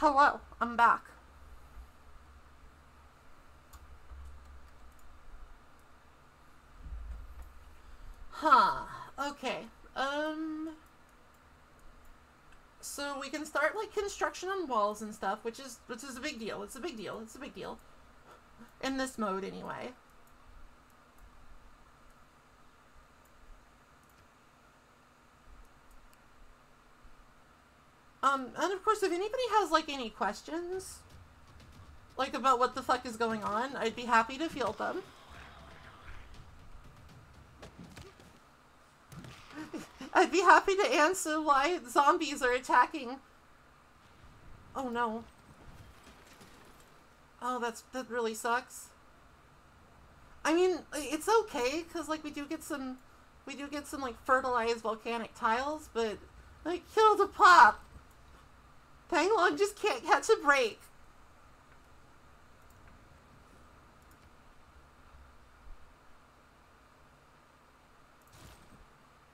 Hello, I'm back. Huh, okay. Um, so we can start like construction on walls and stuff, which is, which is a big deal. It's a big deal. It's a big deal. In this mode anyway. Um, and of course, if anybody has, like, any questions, like, about what the fuck is going on, I'd be happy to field them. I'd be happy to answer why zombies are attacking. Oh no. Oh, that's that really sucks. I mean, it's okay because like we do get some, we do get some like fertilized volcanic tiles, but like kill the pop. Thang Long just can't catch a break.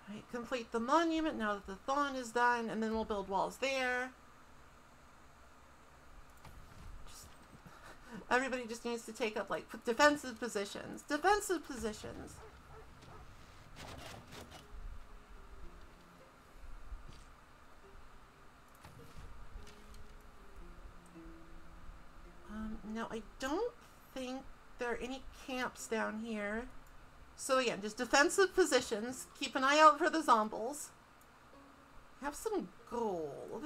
Right, complete the monument now that the Thành is done, and then we'll build walls there. Just, everybody just needs to take up like defensive positions. Defensive positions. Um, now, I don't think there are any camps down here. So again, just defensive positions. Keep an eye out for the zombies. Have some gold.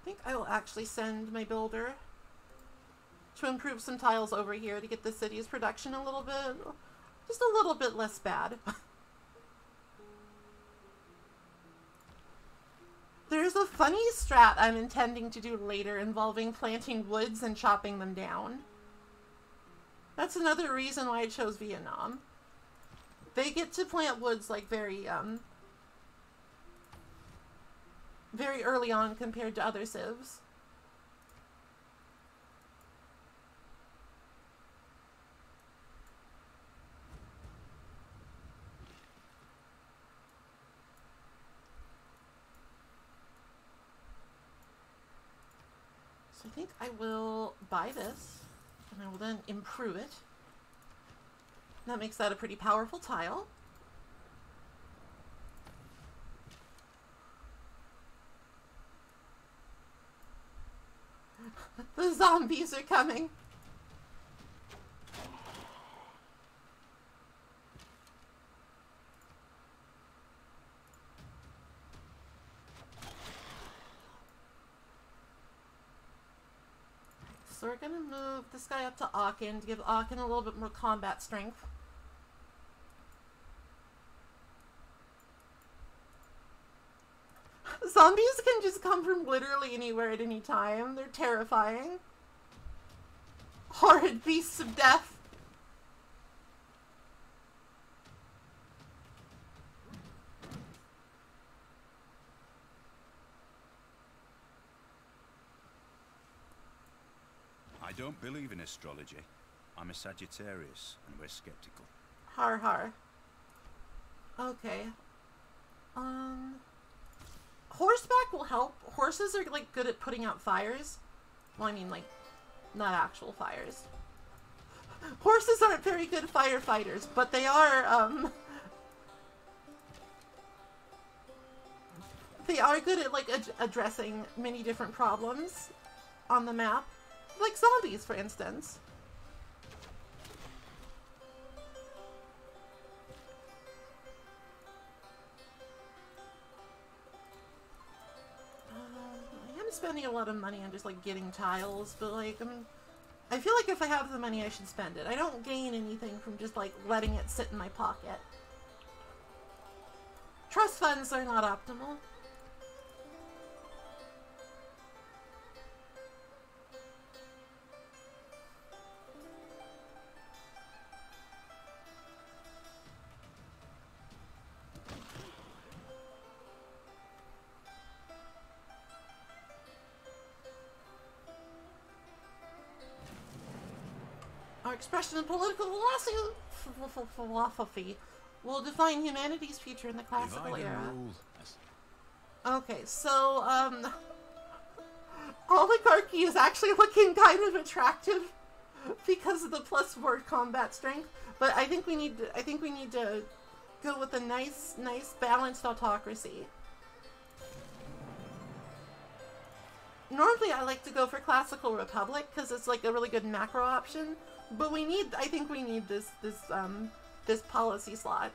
I think I will actually send my builder to improve some tiles over here to get the city's production a little bit, just a little bit less bad. There's a funny strat I'm intending to do later involving planting woods and chopping them down. That's another reason why I chose Vietnam. They get to plant woods like very, um, very early on compared to other civs. I think I will buy this, and I will then improve it. That makes that a pretty powerful tile. the zombies are coming! We're gonna move this guy up to Aachen to give Aachen a little bit more combat strength. Zombies can just come from literally anywhere at any time. They're terrifying. Horrid beasts of death. I don't believe in astrology. I'm a Sagittarius, and we're skeptical. Har har. Okay. Um. Horseback will help. Horses are like good at putting out fires. Well, I mean, like, not actual fires. Horses aren't very good firefighters, but they are, um. They are good at, like, ad- addressing many different problems on the map. Like zombies, for instance. Um, I am spending a lot of money on just like getting tiles, but like I'm, I feel like if I have the money, I should spend it. I don't gain anything from just like letting it sit in my pocket. Trust funds are not optimal. Of political philosophy, ph- ph- philosophy will define humanity's future in the classical Divide era. Okay, so, um, oligarchy is actually looking kind of attractive because of the plus word combat strength, but I think we need to, I think we need to go with a nice, nice balanced autocracy. Normally I like to go for classical republic because it's like a really good macro option, but we need, I think we need this, this, um, this policy slot.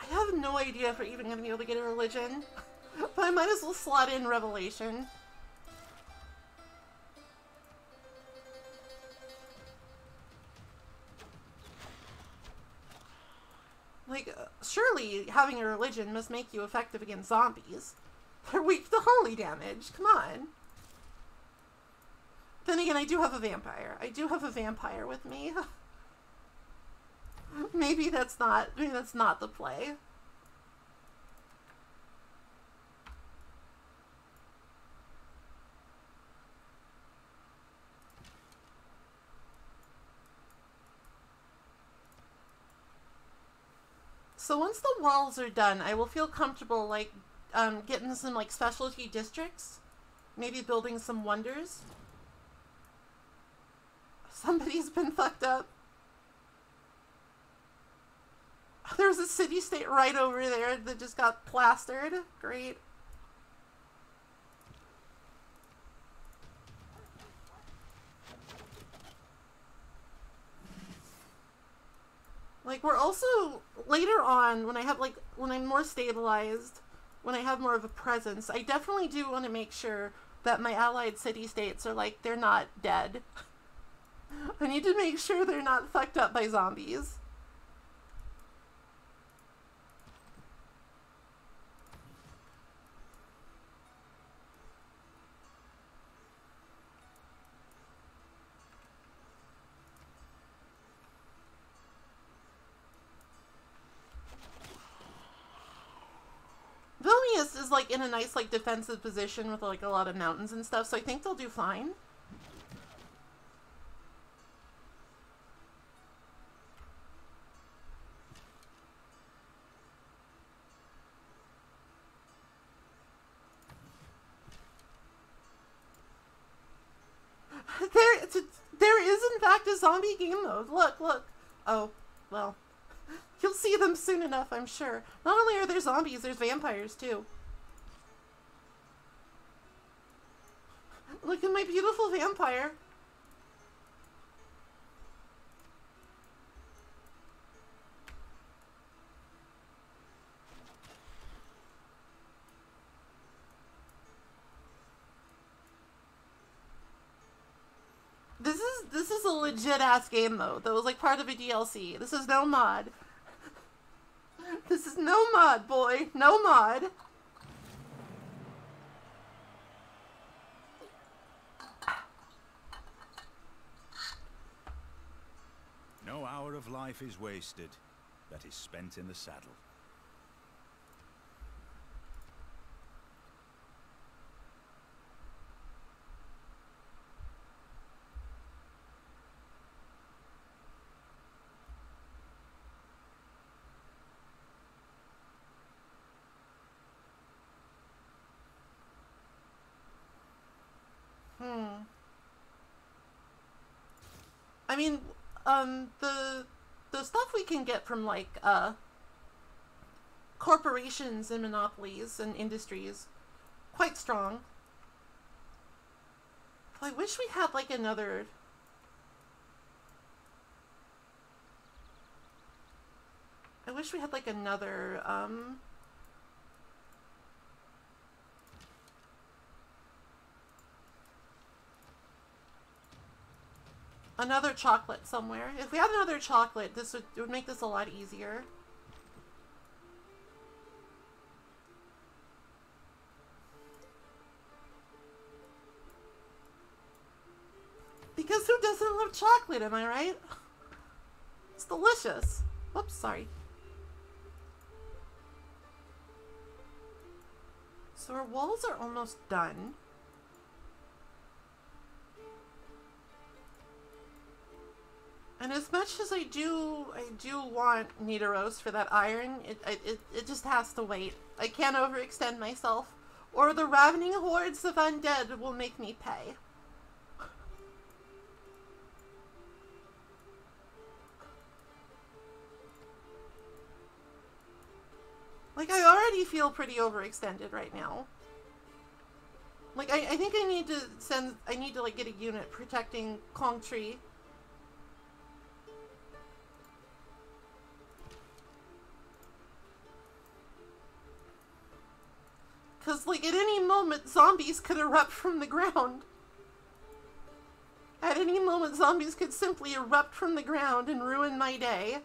I have no idea if we're even going to be able to get a religion, but I might as well slot in revelation. Like, uh, surely having a religion must make you effective against zombies. They're weak to holy damage. Come on. Then again, I do have a vampire. I do have a vampire with me. maybe that's not. Maybe that's not the play. So once the walls are done, I will feel comfortable like um, getting some like specialty districts, maybe building some wonders. Somebody's been fucked up. There's a city state right over there that just got plastered. Great. Like we're also later on when I have like when I'm more stabilized, when I have more of a presence, I definitely do want to make sure that my allied city states are like they're not dead. I need to make sure they're not fucked up by zombies. Vilnius is like in a nice like defensive position with like a lot of mountains and stuff, so I think they'll do fine. There, there is in fact a zombie game mode. Look, look. Oh, well, You'll see them soon enough, I'm sure. Not only are there zombies, there's vampires too. Look at my beautiful vampire. This is this is a legit ass game though. That was like part of a DLC. This is no mod. This is no mod, boy. No mod. No hour of life is wasted that is spent in the saddle. Hmm. I mean, um, the the stuff we can get from like uh corporations and monopolies and industries quite strong. I wish we had like another I wish we had like another um another chocolate somewhere. If we had another chocolate, this would, would make this a lot easier. Because who doesn't love chocolate, am I right? It's delicious. Whoops, sorry. So our walls are almost done. And as much as I do, I do want Nidaros for that iron, it, it, it just has to wait. I can't overextend myself, or the ravening hordes of undead will make me pay. Like, I already feel pretty overextended right now. Like, I, I think I need to send, I need to, like, get a unit protecting Kong Tree. Because, like, at any moment, zombies could erupt from the ground. At any moment, zombies could simply erupt from the ground and ruin my day.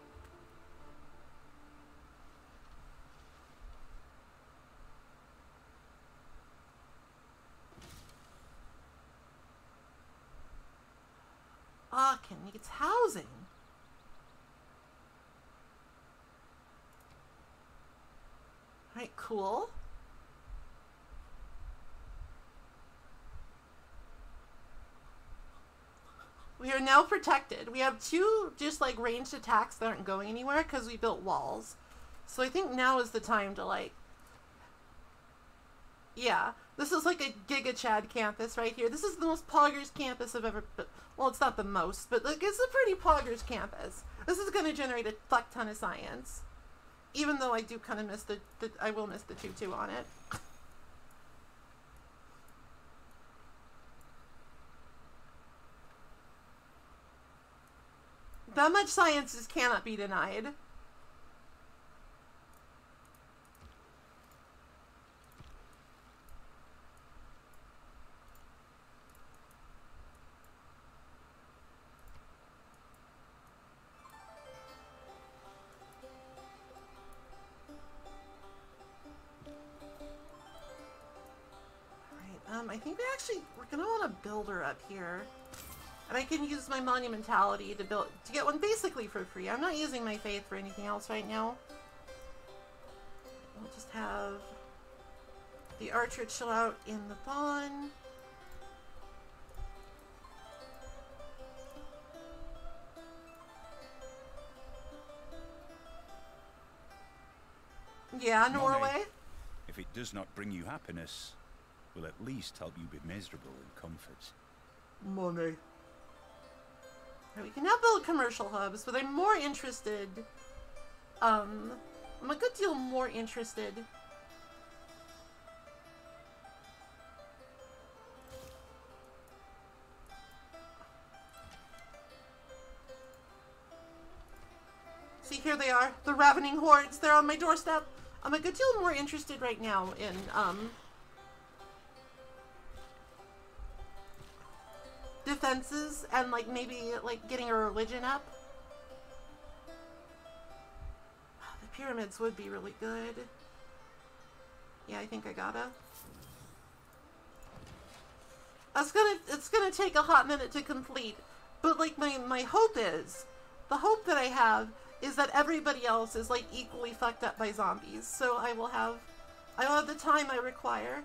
Aachen needs housing. Alright, cool. We are now protected. We have two just like ranged attacks that aren't going anywhere because we built walls. So I think now is the time to like yeah, this is like a Giga Chad campus right here. This is the most poggers campus I've ever. Well, it's not the most, but like it's a pretty poggers campus. This is going to generate a fuck ton of science, even though I do kind of miss the, the. I will miss the tutu on it. That much science just cannot be denied. Um, I think we actually we're gonna want a builder up here, I can use my monumentality to build to get one basically for free. I'm not using my faith for anything else right now. We'll just have the archer chill out in the fawn. Yeah, Norway. If it does not bring you happiness, will at least help you be miserable in comfort. Money. We can now build commercial hubs, but I'm more interested um, I'm a good deal more interested. See, here they are, the ravening hordes. They're on my doorstep. I'm a good deal more interested right now in, um, defenses and, like, maybe, like, getting a religion up. Ah, the pyramids would be really good. Yeah, I think I gotta. It's gonna, it's gonna take a hot minute to complete, but, like, my, my hope is, the hope that I have is that everybody else is like equally fucked up by zombies. So I will have I will have the time I require.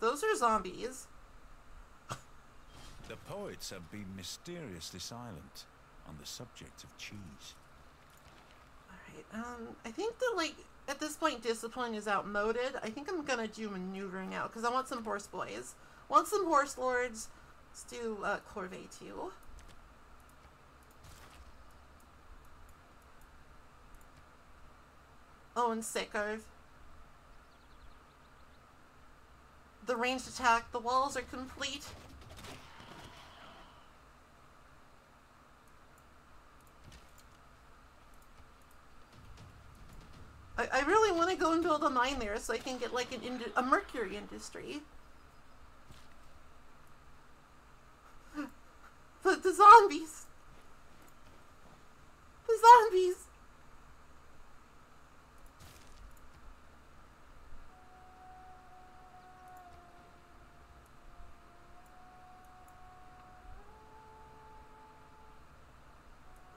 Those are zombies. The poets have been mysteriously silent on the subject of cheese. Alright, um, I think that, like, at this point, discipline is outmoded. I think I'm gonna do maneuvering out, because I want some horse boys. Want some horse lords. Let's do, uh, Corvée too. Oh, and Sickard. The ranged attack, the walls are complete. I, I really want to go and build a mine there so I can get like an a mercury industry. But the zombies. The zombies.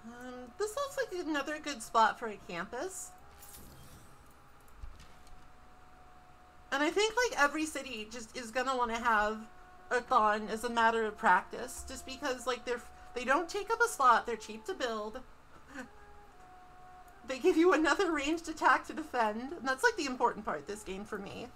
Um, this looks like another good spot for a campus. And I think like every city just is gonna want to have a Thành as a matter of practice, just because like they're they don't take up a slot, they're cheap to build. They give you another ranged attack to defend, and that's like the important part this game for me.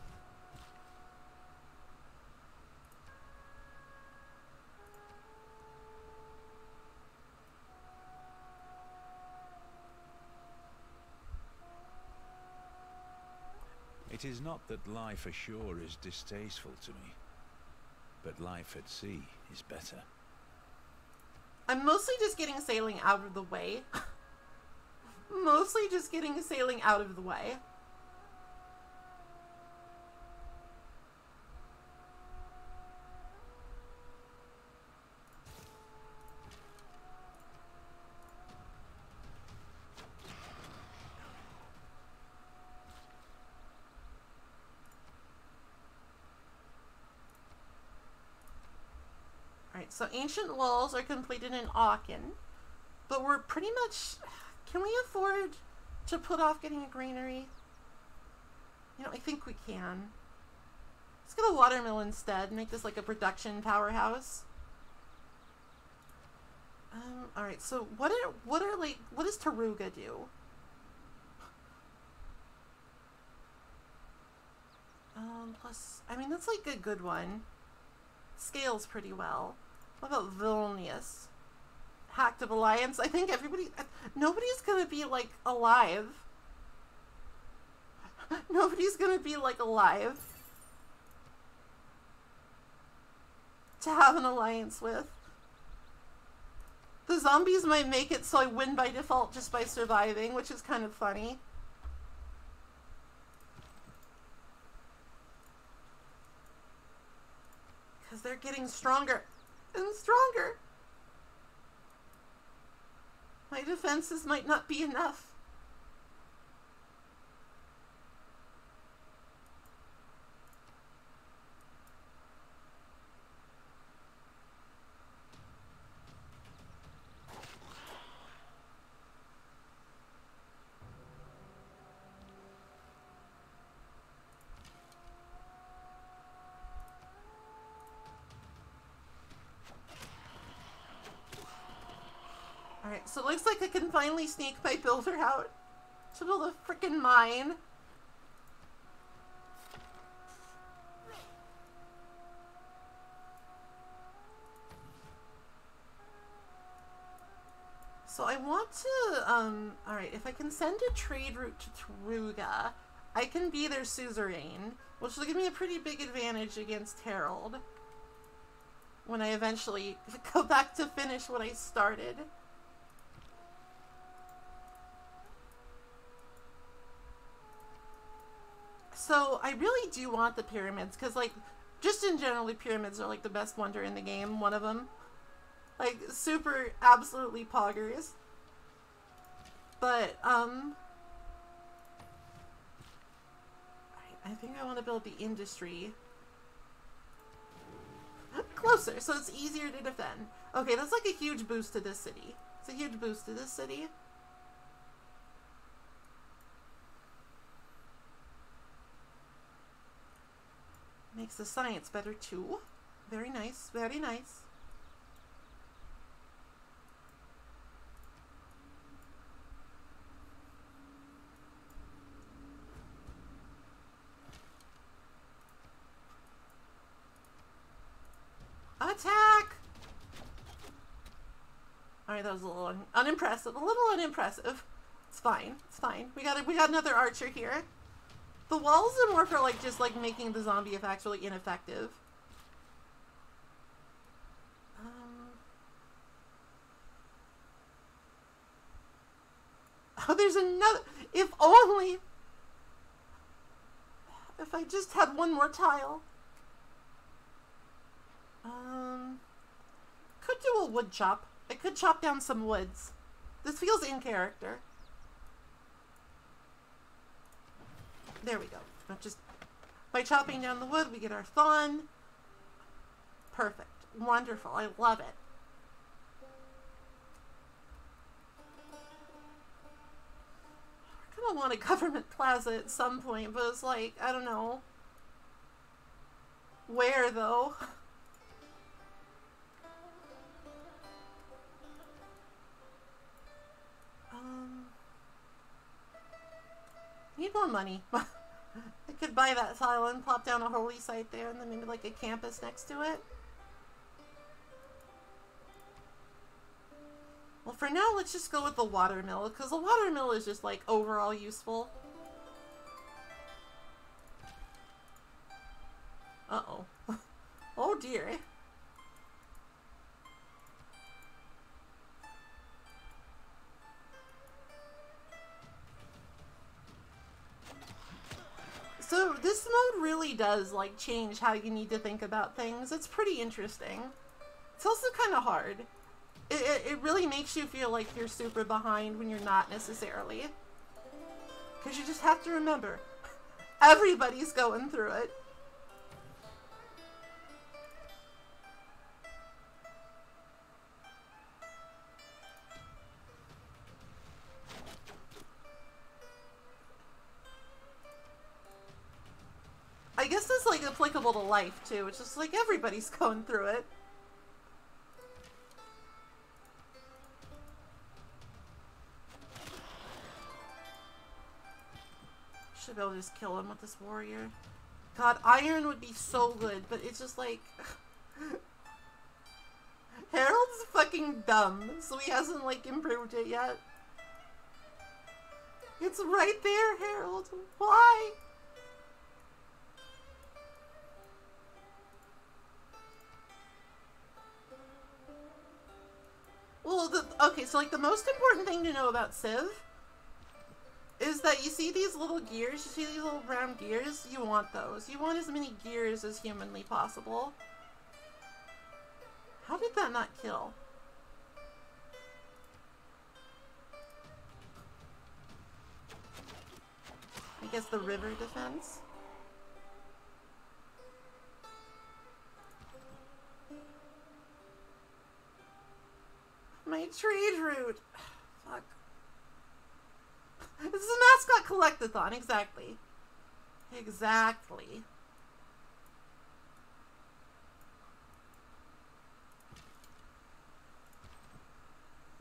It is not that life ashore is distasteful to me, but life at sea is better. I'm mostly just getting sailing out of the way. mostly just getting sailing out of the way. So ancient walls are completed in Aachen, but we're pretty much. Can we afford to put off getting a granary? You know, I think we can. Let's get a watermill instead. Make this like a production powerhouse. Um. All right. So what are what are like what does Taruga do? Um. Plus, I mean that's like a good one. Scales pretty well. What about Vilnius? Active Alliance. I think everybody, nobody's gonna be like alive. Nobody's gonna be like alive to have an alliance with. The zombies might make it so I win by default just by surviving, which is kind of funny. Because they're getting stronger and stronger. My defenses might not be enough. Finally sneak my builder out to build a freaking mine. So I want to, um, alright, if I can send a trade route to Taruga, I can be their suzerain, which will give me a pretty big advantage against Harald when I eventually go back to finish what I started. So I really do want the pyramids because like just in general the pyramids are like the best wonder in the game, one of them. Like super absolutely poggers. But um I think I want to build the industry closer so it's easier to defend. Okay, that's like a huge boost to this city. It's a huge boost to this city. Makes the science better too. Very nice, very nice. Attack! Alright, that was a little un unimpressive. A little unimpressive. It's fine. It's fine. We got we got another archer here. The walls are more for like just like making the zombie effects really ineffective. Um... Oh, there's another. If only. If I just had one more tile. Um. Could do a wood chop. I could chop down some woods. This feels in character. There we go. Not just by chopping down the wood, we get our Thành. Perfect. Wonderful. I love it. I kind of want a government plaza at some point, but it's like, I don't know. Where, though? um... Need more money. I could buy that tile and plop down a holy site there and then maybe like a campus next to it. Well, for now, let's just go with the watermill, because the watermill is just, like, overall useful. Uh-oh. oh, dear. So this mode really does like change how you need to think about things. It's pretty interesting. It's also kind of hard. It, it, it, really makes you feel like you're super behind when you're not necessarily. Because you just have to remember, everybody's going through it. Life too. It's just like everybody's going through it. Should be able to just kill him with this warrior. God, iron would be so good, but it's just like... Harald's fucking dumb, so he hasn't like improved it yet. It's right there, Harald. Why? Well, the, okay, so like the most important thing to know about Civ is that you see these little gears, you see these little brown gears, you want those. You want as many gears as humanly possible. How did that not kill? I guess the river defense? My trade route. Fuck. This is a mascot collectathon, exactly. Exactly.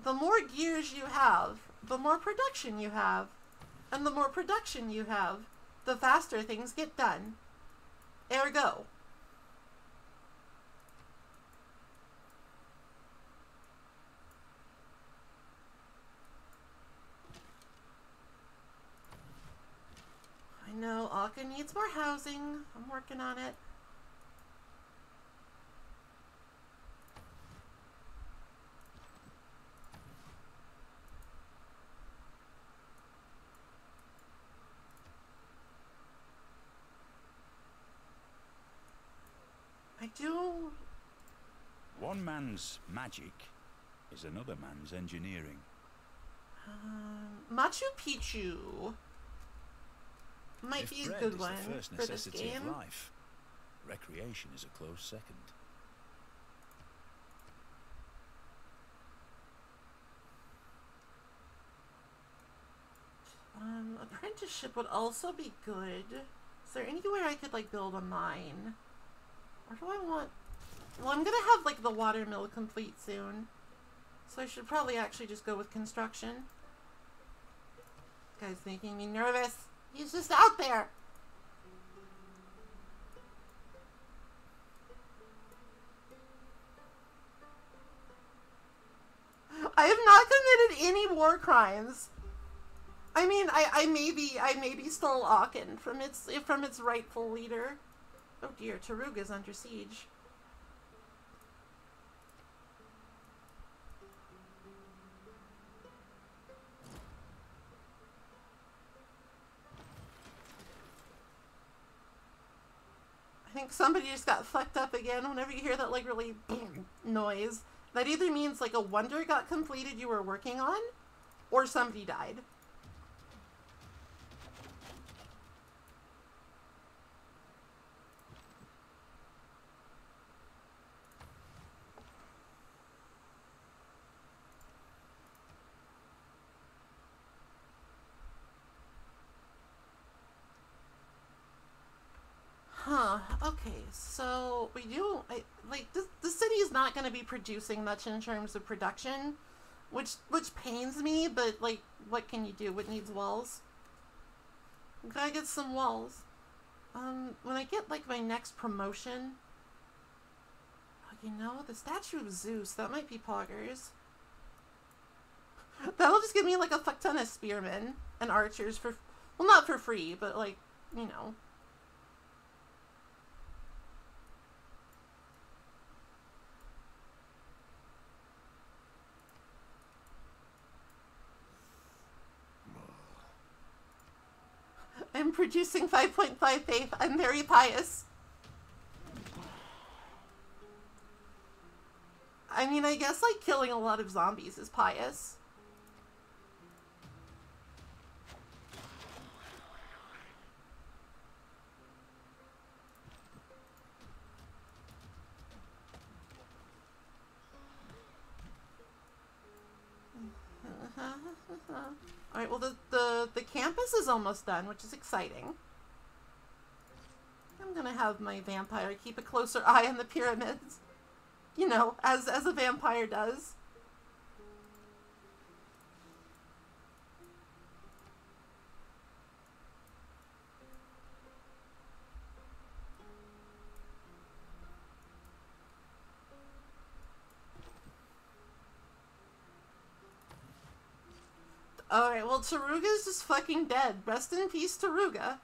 the more gears you have, the more production you have. And the more production you have, the faster things get done. Ergo. Know Aachen needs more housing. I'm working on it. I do. One man's magic is another man's engineering. Um, Machu Picchu might if be a good is one the first for this necessity game. of life, recreation is a close second. Um, apprenticeship would also be good. Is there anywhere I could like build a mine? Or do I want? Well, I'm gonna have like the water mill complete soon, so I should probably actually just go with construction. This guy's making me nervous. He's just out there. I have not committed any war crimes. I mean, I, I maybe I maybe stole Aachen from its from its rightful leader. Oh dear, Taruga's under siege. Think somebody just got fucked up again whenever you hear that like really noise. That either means like a wonder got completed you were working on, or somebody died. Huh. Okay. So we do. I, like the the city is not going to be producing much in terms of production, which which pains me. But like, what can you do? It needs walls. Gotta get some walls. Um, when I get like my next promotion. oh, You know, the statue of Zeus, that might be poggers. That'll just give me like a fuck ton of spearmen and archers for, well, not for free, but like, you know. I'm producing 5.5 faith. I'm very pious. I mean, I guess like killing a lot of zombies is pious. All right. Well, the, the the campus is almost done, which is exciting. I'm gonna have my vampire keep a closer eye on the pyramids. You know, as as a vampire does. Alright, well, Taruga's just fucking dead. Rest in peace, Taruga.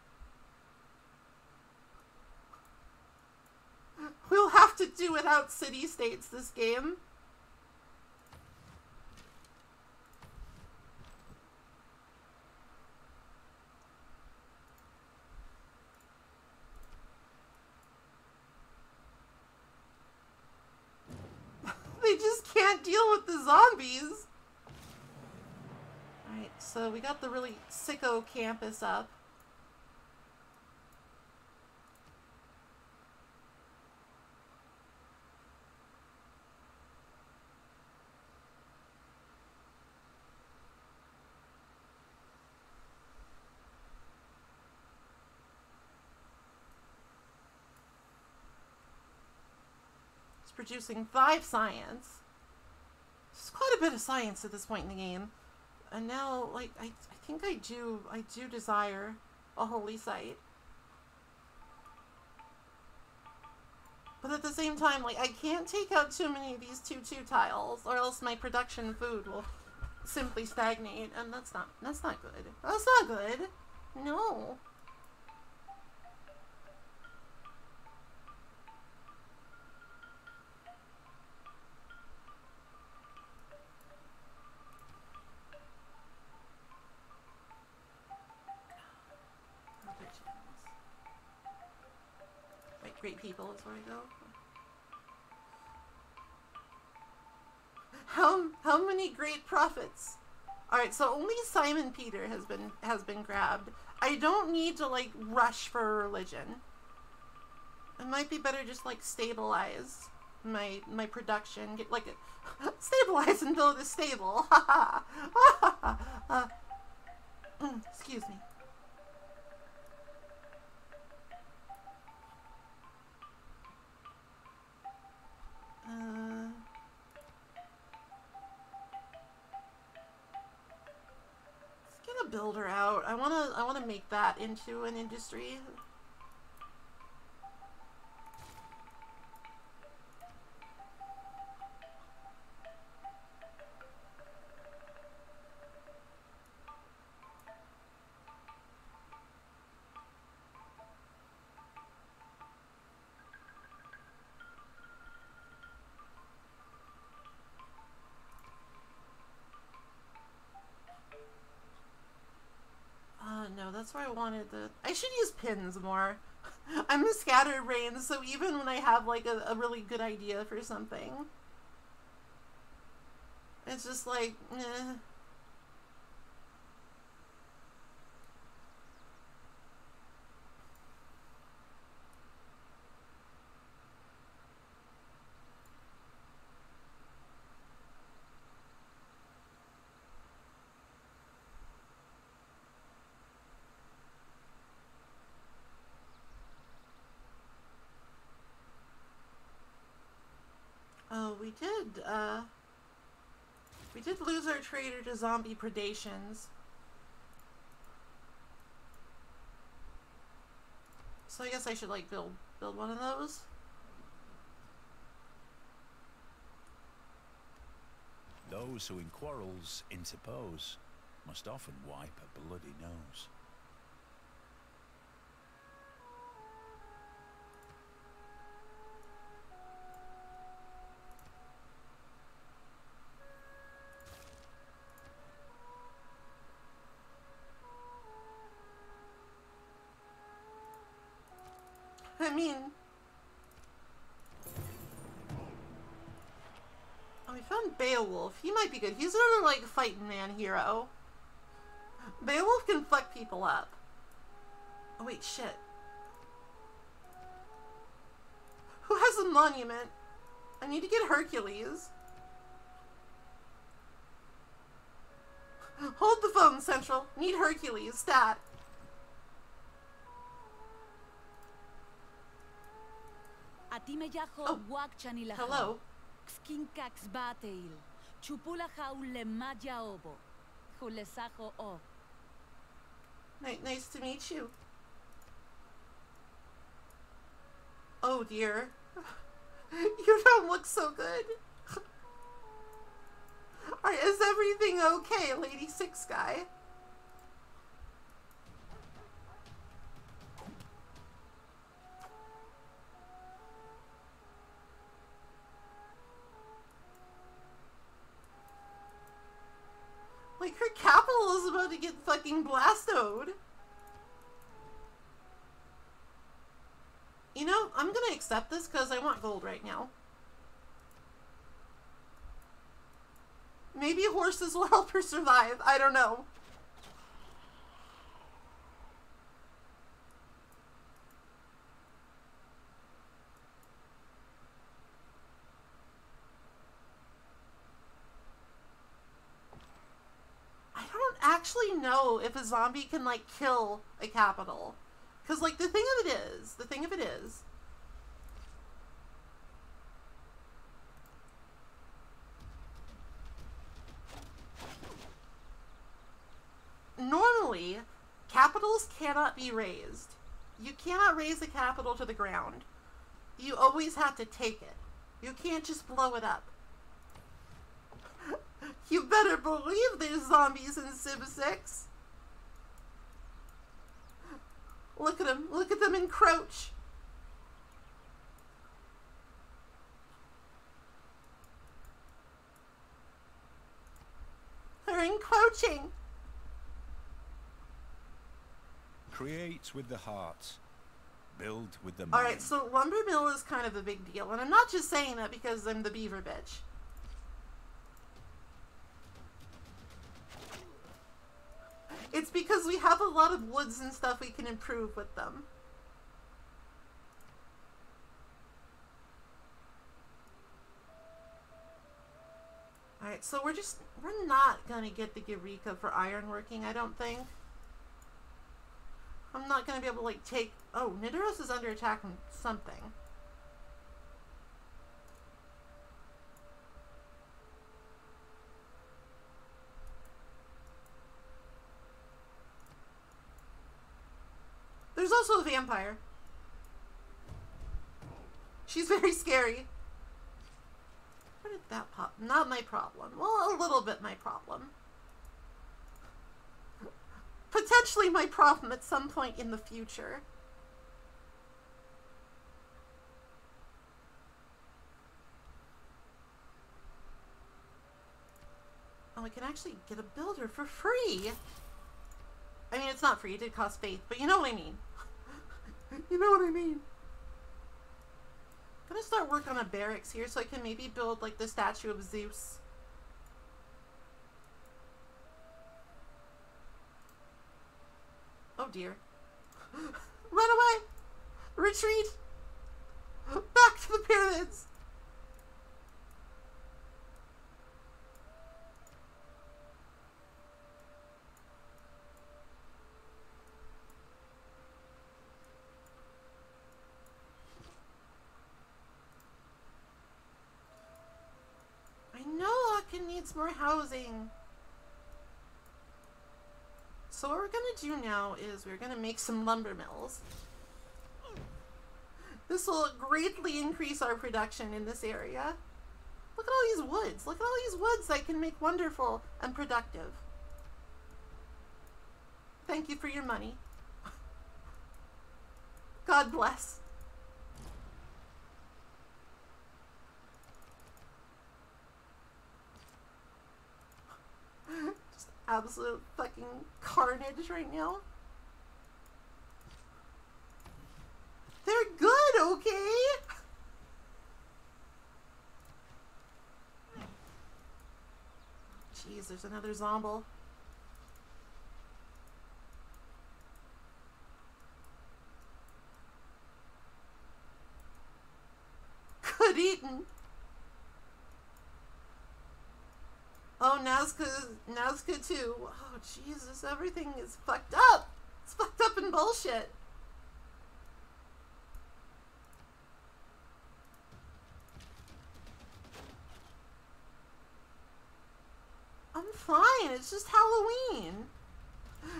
We'll have to do without city states this game. they just can't deal with the zombies. So we got the really sicko campus up. It's producing five science. there's quite a bit of science at this point in the game. And now, like, I, I think I do, I do desire a holy site. But at the same time, like, I can't take out too many of these 2-2 tiles, or else my production food will simply stagnate, and that's not, that's not good. That's not good. No. Other channels. Right, great I go. How how many great prophets? All right, so only Simon Peter has been has been grabbed. I don't need to like rush for religion. It might be better just like stabilize my my production, get like stabilize and build a stable. uh, excuse me. Uh, let's get a builder out. I wanna I wanna make that into an industry. Uh, no, that's where I wanted the. I should use pins more. I'm a scatterbrain, so even when I have like a, a really good idea for something, it's just like, eh. Oh, we did, uh... We did lose our trader to zombie predations. So I guess I should, like, build build one of those. Those who in quarrels interpose must often wipe a bloody nose. I. Oh, we found Beowulf. He might be good. He's another, like, fighting man hero. Beowulf can fuck people up. Oh, wait, shit. Who has a monument? I need to get Hercules. Hold the phone, Central. Need Hercules. Stat. A ti me yaho Oh, Hello. Skinkax bateil. Chupula haule maja obo. Hulesajo o. Nice to meet you. Oh dear. You don't look so good. Alright, is everything okay, Lady Six Sky? Her capital is about to get fucking blastoed. You know, I'm gonna accept this because I want gold right now. Maybe horses will help her survive. I don't know. actually know if a zombie can like kill a capital. Cause like the thing of it is, the thing of it is, normally capitals cannot be razed. You cannot raze a capital to the ground. You always have to take it. You can't just blow it up. You better believe there's zombies in Civ 6. Look at them. Look at them encroach. They're encroaching. Create with the heart. Build with the mind. All right, so lumber mill is kind of a big deal, and I'm not just saying that because I'm the beaver bitch. It's because we have a lot of woods and stuff we can improve with them. Alright, so we're just, we're not gonna get the Eureka for ironworking, I don't think. I'm not gonna be able to, like, take, oh, Nidaros is under attack from something. Also a vampire. She's very scary. Where did that pop? Not my problem. Well, a little bit my problem. Potentially my problem at some point in the future. Oh, we can actually get a builder for free. I mean, it's not free. It did cost faith, but you know what I mean. you know what I mean. I'm gonna start work on a barracks here so I can maybe build like the statue of Zeus. Oh dear. Run away! Retreat! Back to the pyramids! I know Aachen more housing. So what we're gonna do now is we're gonna make some lumber mills. This will greatly increase our production in this area. Look at all these woods. Look at all these woods that can make wonderful and productive. Thank you for your money. God bless. Just absolute fucking carnage right now. They're good, okay? Jeez, there's another zomble. Good eating. Oh, Nazca, Nazca too. Oh, Jesus, everything is fucked up. It's fucked up and bullshit. I'm fine. It's just Halloween.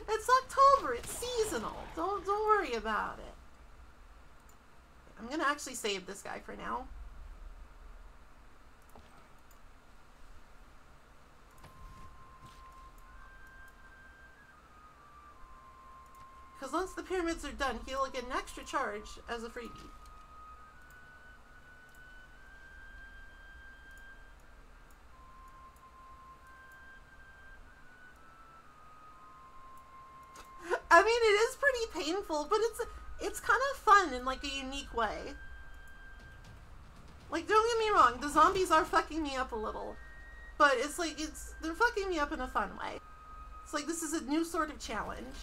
It's October. It's seasonal. Don't don't worry about it. I'm gonna actually save this guy for now. Because once the pyramids are done, he'll get an extra charge as a freebie. I mean, it is pretty painful, but it's it's kind of fun in like a unique way. Like, don't get me wrong, the zombies are fucking me up a little, but it's like it's they're fucking me up in a fun way. It's like this is a new sort of challenge.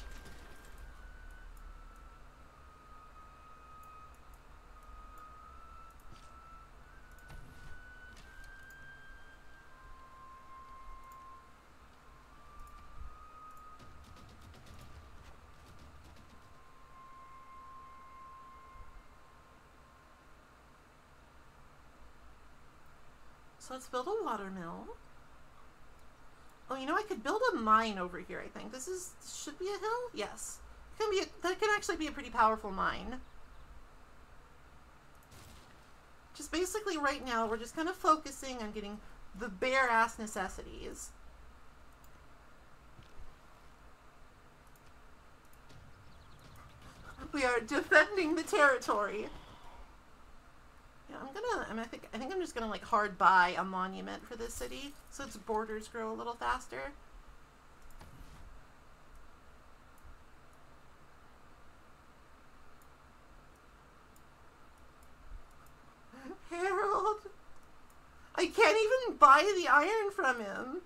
So let's build a water mill. Oh, you know, I could build a mine over here, I think. This is, should be a hill? Yes. can be a, that can actually be a pretty powerful mine. Just basically right now, we're just kind of focusing on getting the bare ass necessities. We are defending the territory. Yeah, I'm gonna. I, mean, I think. I think I'm just gonna like hard buy a monument for this city, so its borders grow a little faster. Harald, I can't even buy the iron from him.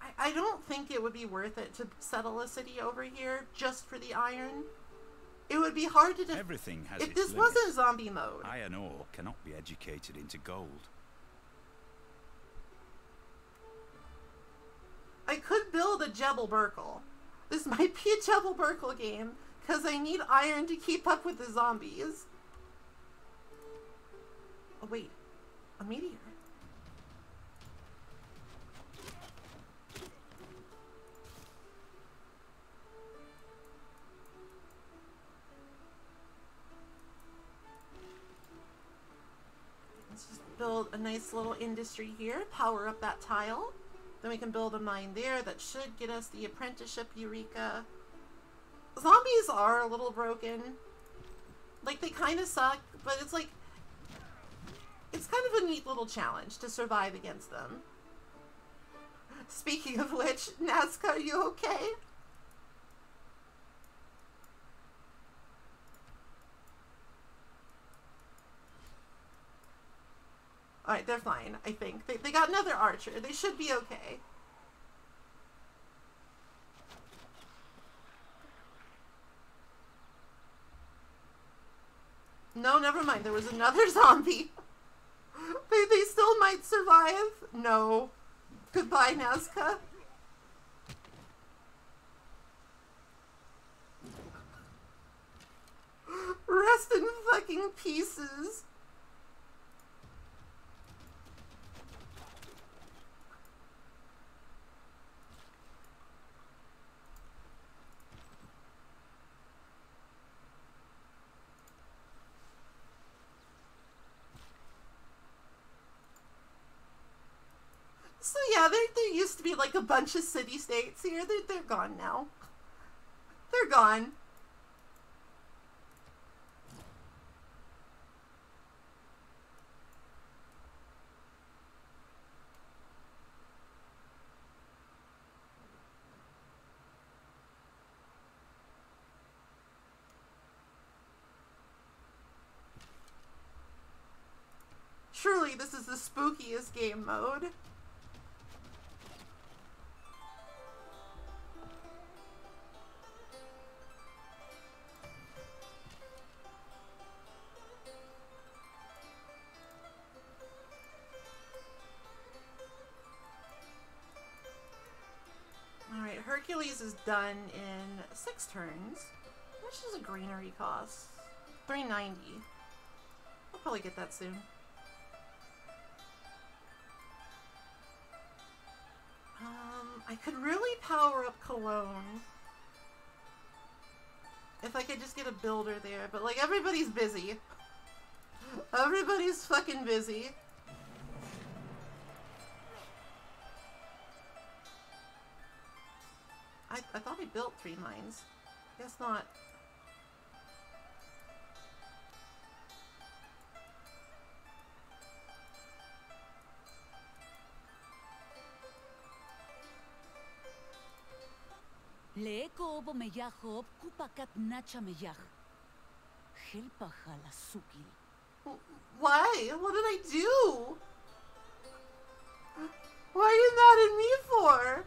I, I don't think it would be worth it to settle a city over here just for the iron. It would be hard to. Everything has if its this wasn't zombie mode. Iron ore cannot be educated into gold. I could build a Jebel Barkal. This might be a Jebel Barkal game because I need iron to keep up with the zombies. Oh wait, a meteor. Build a nice little industry here, power up that tile. Then we can build a mine there that should get us the apprenticeship Eureka. Zombies are a little broken. Like, they kind of suck, but it's like... It's kind of a neat little challenge to survive against them. Speaking of which, Nazca, are you okay? They're fine, I think. They, they got another archer. They should be okay. No, never mind. There was another zombie. They, they still might survive. No. Goodbye, Nazca. Rest in fucking pieces. So yeah, there, there used to be like a bunch of city states here. They're, they're gone now. They're gone. Truly, this is the spookiest game mode. Done in six turns. Much does a granary cost? 390. I'll probably get that soon. Um, I could really power up Cologne. If I could just get a builder there, but like everybody's busy. Everybody's fucking busy. Built three mines. Guess not. Leeko obo meyah ob kupakat nacha meyah. Halasukil. Why? What did I do? Why are you mad at me for?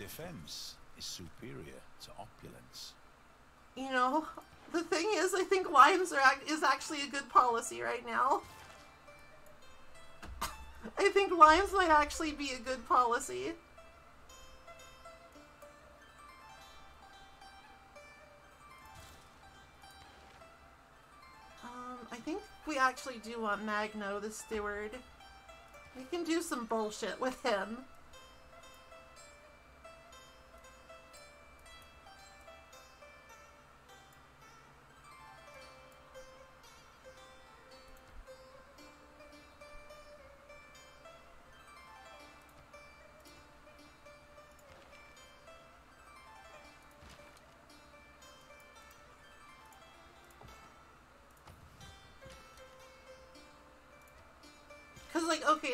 Defense is superior to opulence. You know, the thing is, I think limes are is actually a good policy right now. I think limes might actually be a good policy. Um, I think we actually do want Magnus, the steward. We can do some bullshit with him.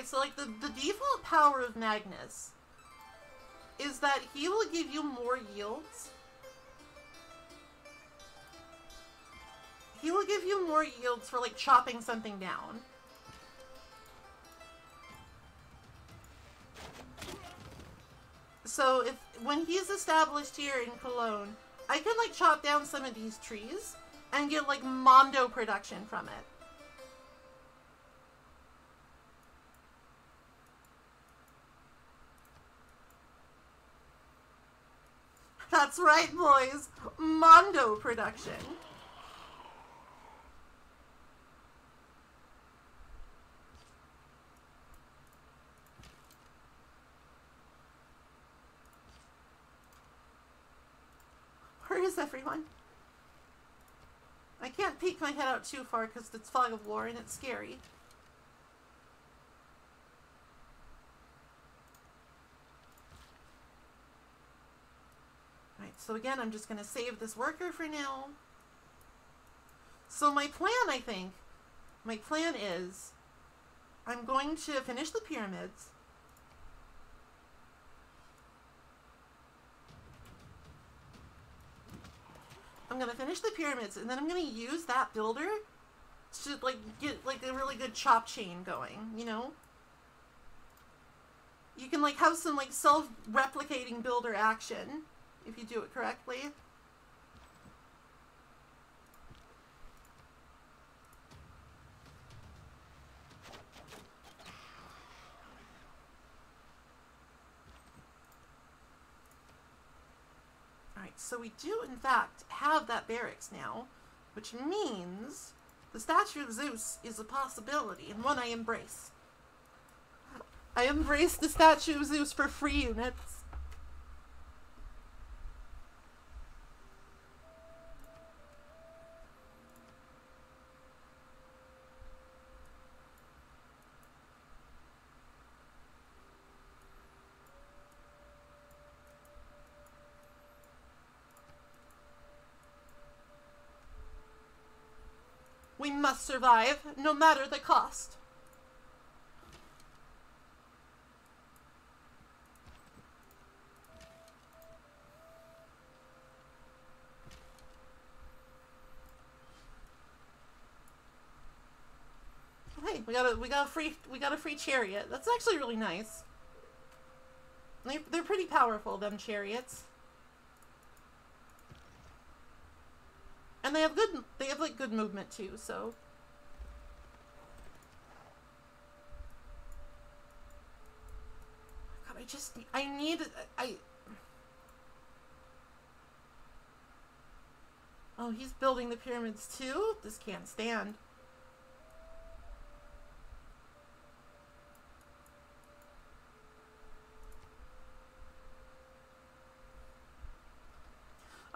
So, like, the, the default power of Magnus is that he will give you more yields. He will give you more yields for, like, chopping something down. So, if when he's established here in Cologne, I can, like, chop down some of these trees and get, like, Mondo production from it. That's right, boys. Mondo production. Where is everyone? I can't peek my head out too far because it's fog of war and it's scary. So again, I'm just going to save this worker for now. So my plan, I think, my plan is I'm going to finish the pyramids. I'm going to finish the pyramids, and then I'm going to use that builder to, like, get, like, a really good chop chain going, you know? You can, like, have some, like, self-replicating builder action if you do it correctly. Alright, so we do in fact have that barracks now, which means the statue of Zeus is a possibility and one I embrace. I embrace the statue of Zeus for free units. We must survive, no matter the cost. Hey, we got a we got a free we got a free chariot. That's actually really nice. They, they're pretty powerful, them chariots. And they have good, they have like good movement too, so. God, I just, I need, I. Oh, he's building the pyramids too? This can't stand.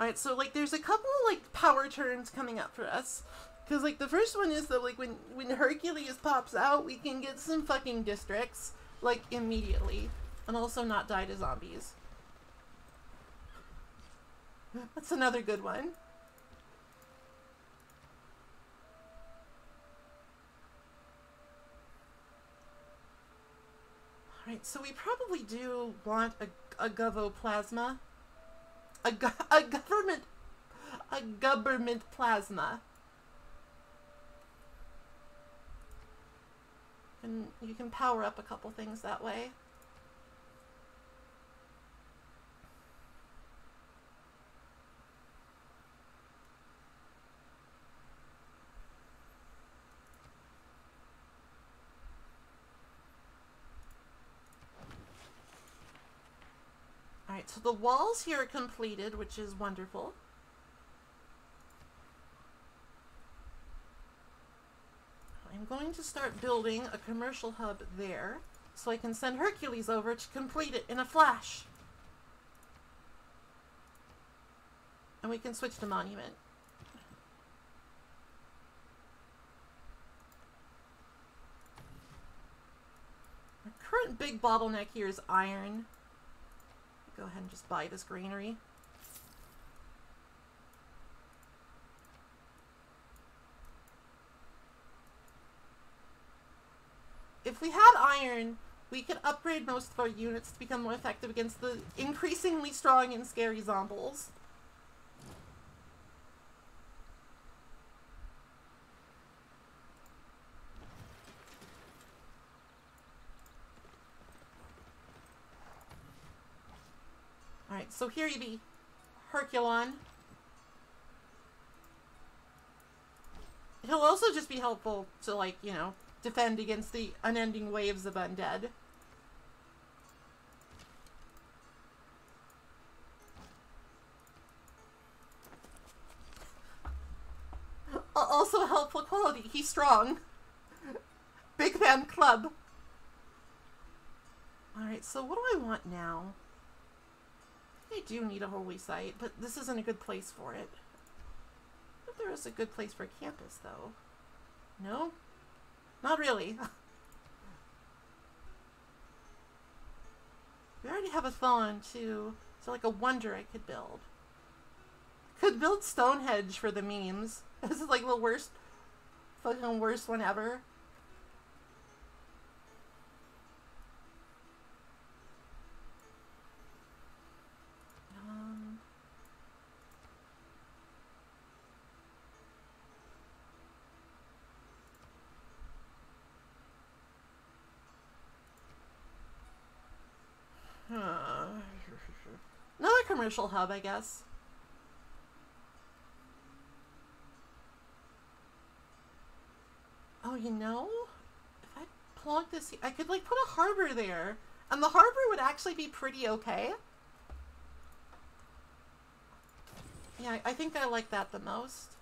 Alright, so like there's a couple like power turns coming up for us. Cause like the first one is that like when when Hercules pops out, we can get some fucking districts like immediately, and also not die to zombies. That's another good one. Alright, so we probably do want a, a Govoplasma a, go a government a government plasma and you can power up a couple things that way so the walls here are completed, which is wonderful. I'm going to start building a commercial hub there so I can send Hercules over to complete it in a flash. And we can switch to monument. Our current big bottleneck here is iron. Go ahead and just buy this granary. If we had iron, we could upgrade most of our units to become more effective against the increasingly strong and scary zombies. So here you be, Herculon. He'll also just be helpful to, like, you know, defend against the unending waves of undead. Also helpful quality, he's strong. Big fan club. Alright, so what do I want now? I do need a holy site, but this isn't a good place for it. If there is a good place for campus, though. No? Not really. we already have a thon, too. So, like, a wonder I could build. Could build Stonehenge for the memes. This is, like, the worst, fucking worst one ever. Um... Huh. Another commercial hub, I guess. Oh, you know, if I plonk this, I could like put a harbor there, and the harbor would actually be pretty okay. Yeah, I think I like that the most.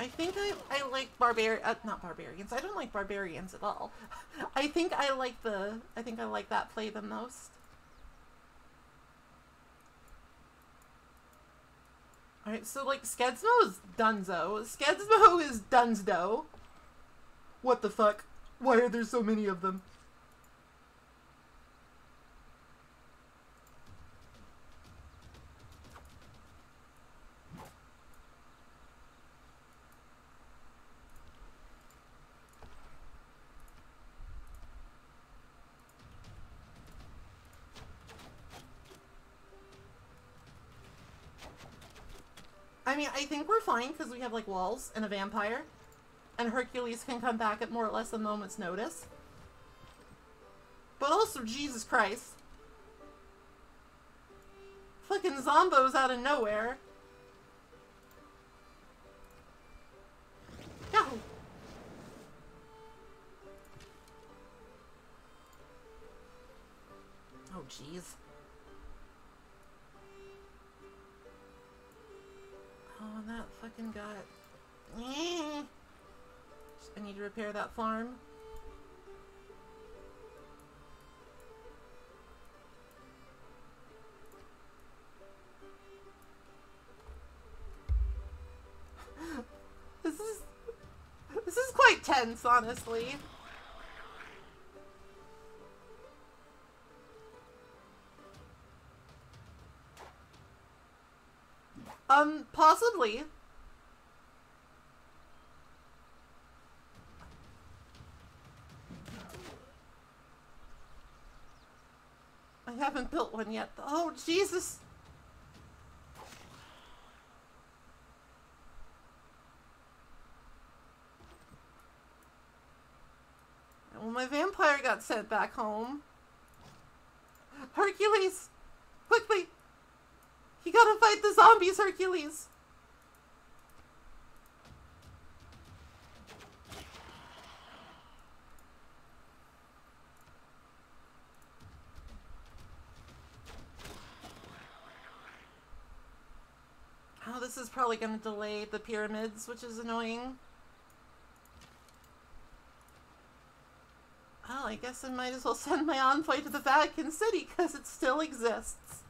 I think I, I like barbar uh, not barbarians. I don't like barbarians at all. I think I like the I think I like that play the most. Alright, so like Skedsmo is Dunzo. Skedsmo is Dunsdo. What the fuck? Why are there so many of them? I mean, Because we have like walls and a vampire. And Hercules can come back at more or less a moment's notice. But also, Jesus Christ. Fucking zombos out of nowhere. Yahoo! Oh, jeez. Oh, that fucking got... I need to repair that farm. this is... This is quite tense, honestly. Possibly. I haven't built one yet. Oh, Jesus! Well, my vampire got sent back home. Hercules! Quickly! You gotta fight the zombies, Hercules! this is probably going to delay the pyramids, which is annoying. Well, I guess I might as well send my envoy to the Vatican City because it still exists.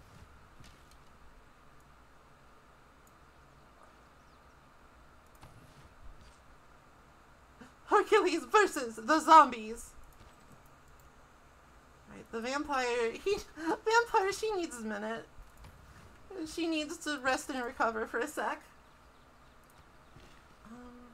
Hercules versus the zombies. Right, the vampire, he, vampire, she needs a minute. She needs to rest and recover for a sec. Um,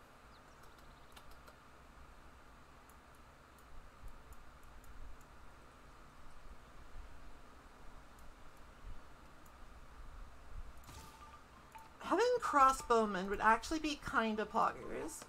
having crossbowmen would actually be kind of poggers.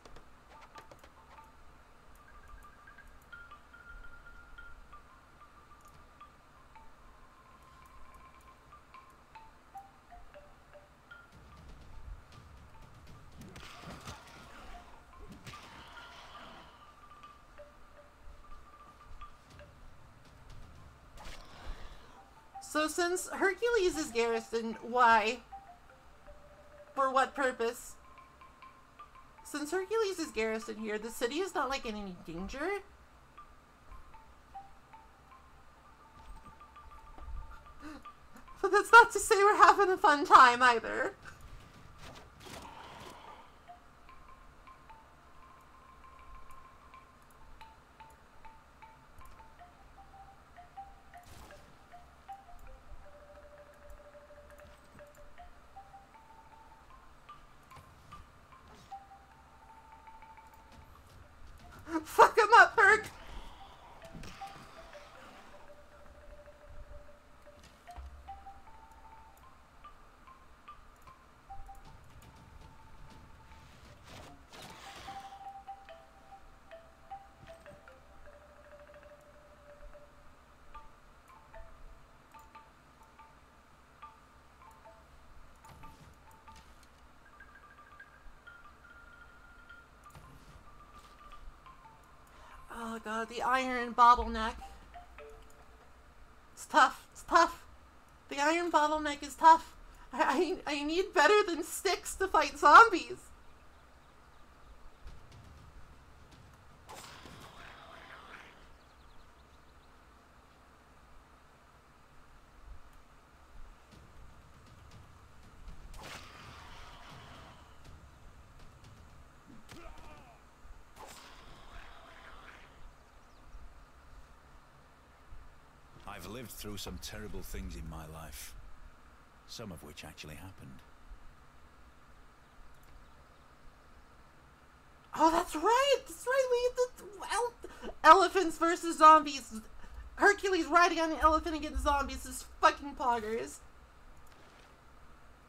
Since Hercules is garrisoned, why? For what purpose? Since Hercules is garrisoned here, the city is not like in any danger. But that's not to say we're having a fun time either. Fuck him up, Herc! The iron bottleneck. It's tough. It's tough. The iron bottleneck is tough. I, I, I need better than sticks to fight zombies. I've lived through some terrible things in my life. Some of which actually happened. Oh, that's right. That's right. We had elephants versus zombies. Hercules riding on an elephant against zombies is fucking poggers.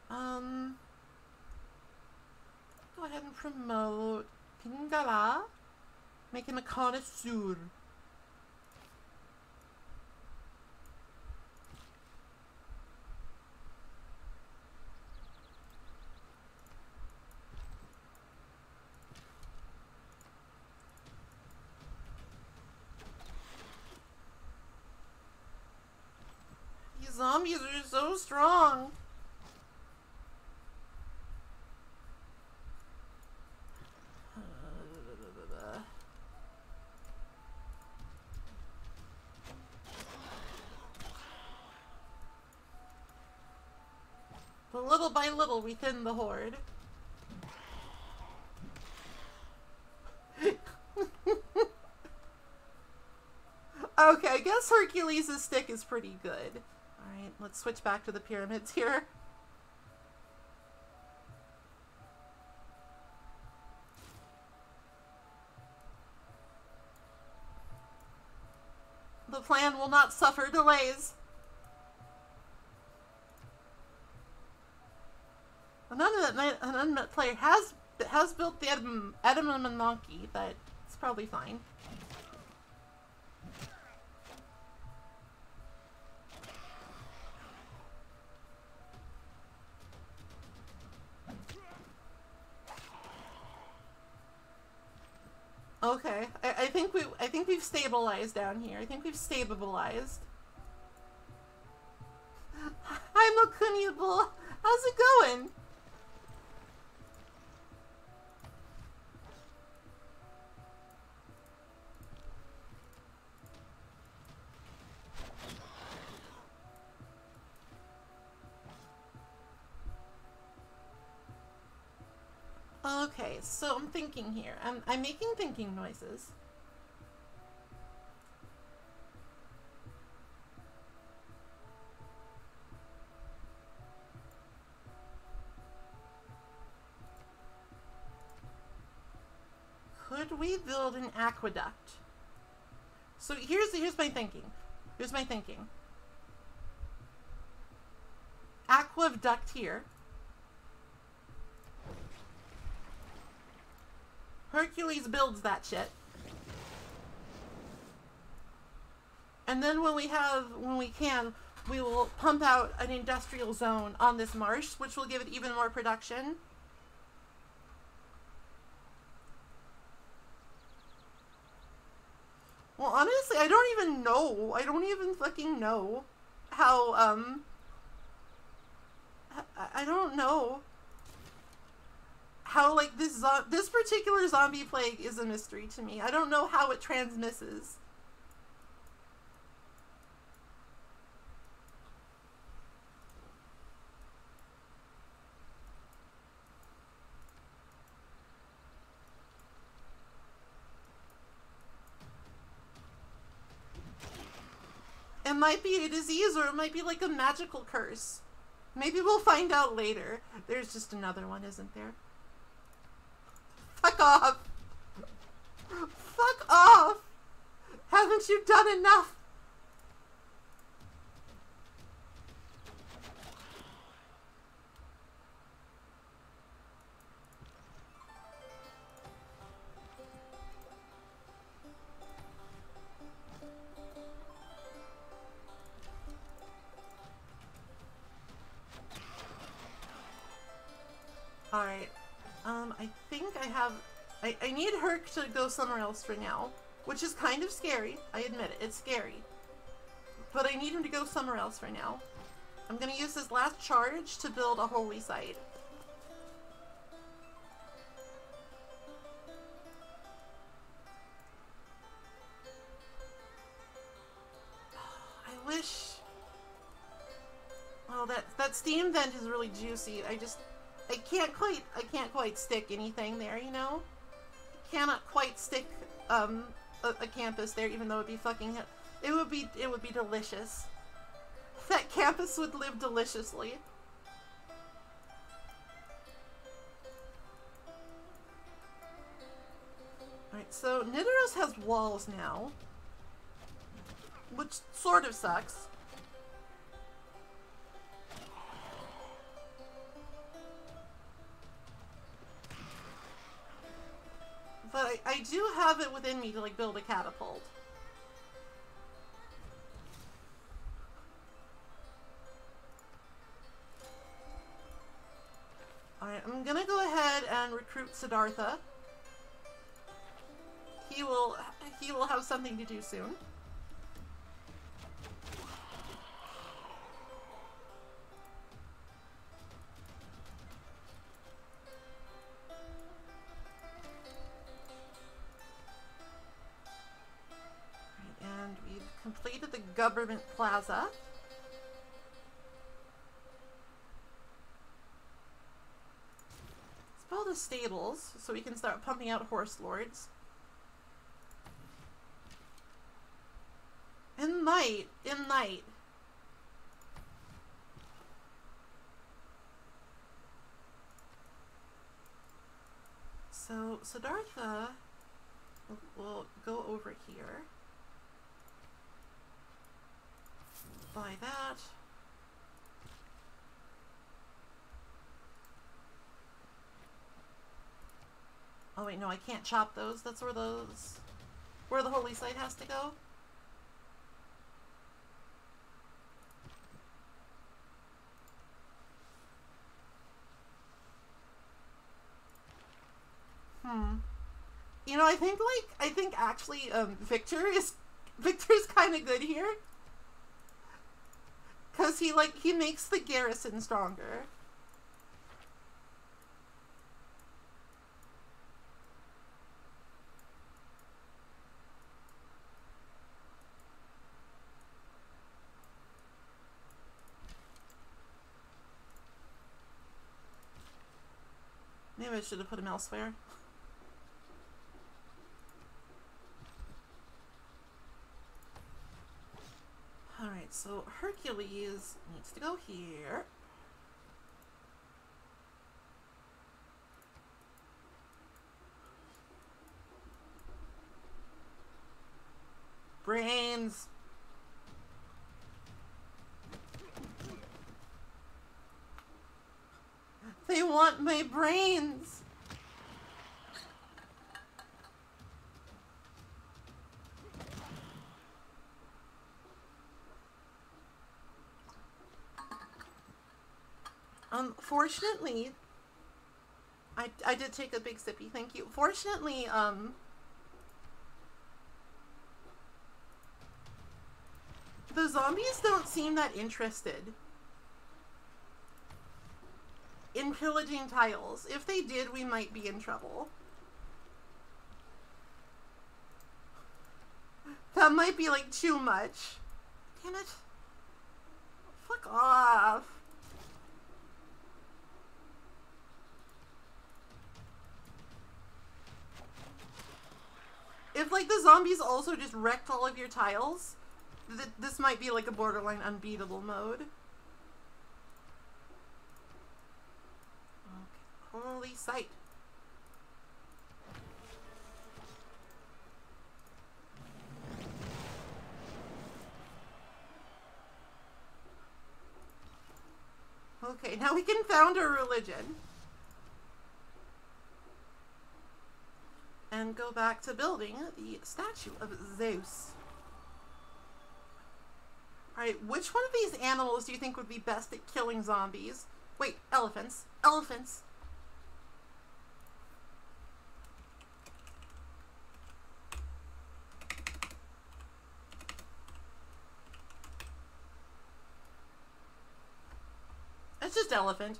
Um, go ahead and promote Pingala. Make him a connoisseur. These zombies are so strong. But little by little, we thin the horde. Okay, I guess Hercules' stick is pretty good. Let's switch back to the pyramids here. The plan will not suffer delays. An unmet, an unmet player has has built the Edom, Edom monkey, but it's probably fine. think we I think we've stabilized down here. I think we've stabilized. I'm a Mokunyable! How's it going? Okay, so I'm thinking here. I'm, I'm making thinking noises. Could we build an aqueduct? So here's here's my thinking. Here's my thinking. Aqueduct here. Hercules builds that shit. And then when we have, when we can, we will pump out an industrial zone on this marsh, which will give it even more production. Well, honestly, I don't even know. I don't even fucking know how, um, I- I don't know how like this zo- this particular zombie plague is a mystery to me. I don't know how it transmisses. Might be a disease or it might be like a magical curse. Maybe we'll find out later. There's just another one, isn't there? Fuck off! Fuck off! Haven't you done enough? Have... I, I need Herc to go somewhere else for now. Which is kind of scary. I admit it. It's scary. But I need him to go somewhere else for now. I'm gonna use his last charge to build a holy site. I wish... Oh, that, that steam vent is really juicy. I just... I can't quite I can't quite stick anything there, you know? Cannot quite stick um a, a campus there even though it'd be fucking it would be it would be delicious. That campus would live deliciously. Alright, so Nidaros has walls now. Which sort of sucks. I, do have it within me to like build a catapult. Alright, I'm gonna go ahead and recruit Siddhartha. He will he will have something to do soon. Government plaza. Let's build the stables so we can start pumping out horse lords. In night, in night. So, Siddhartha will go over here. Buy that. Oh wait, no, I can't chop those. That's where those... Where the holy site has to go? Hmm. You know, I think like I think actually um Victor is Victor's kind of good here. Cuz he like he makes the garrison stronger. Maybe I should have put him elsewhere. Alright, so Hercules needs to go here. Brains. They want my brains. Unfortunately, I, I did take a big sippy, thank you. Fortunately, um, the zombies don't seem that interested in pillaging tiles. If they did, we might be in trouble. That might be like too much. Damn it. Fuck off. If like the zombies also just wrecked all of your tiles, th this might be like a borderline unbeatable mode. Holy site. Okay, now we can found a religion. And go back to building the statue of Zeus. Alright, which one of these animals do you think would be best at killing zombies? Wait, elephants. Elephants. It's just elephant.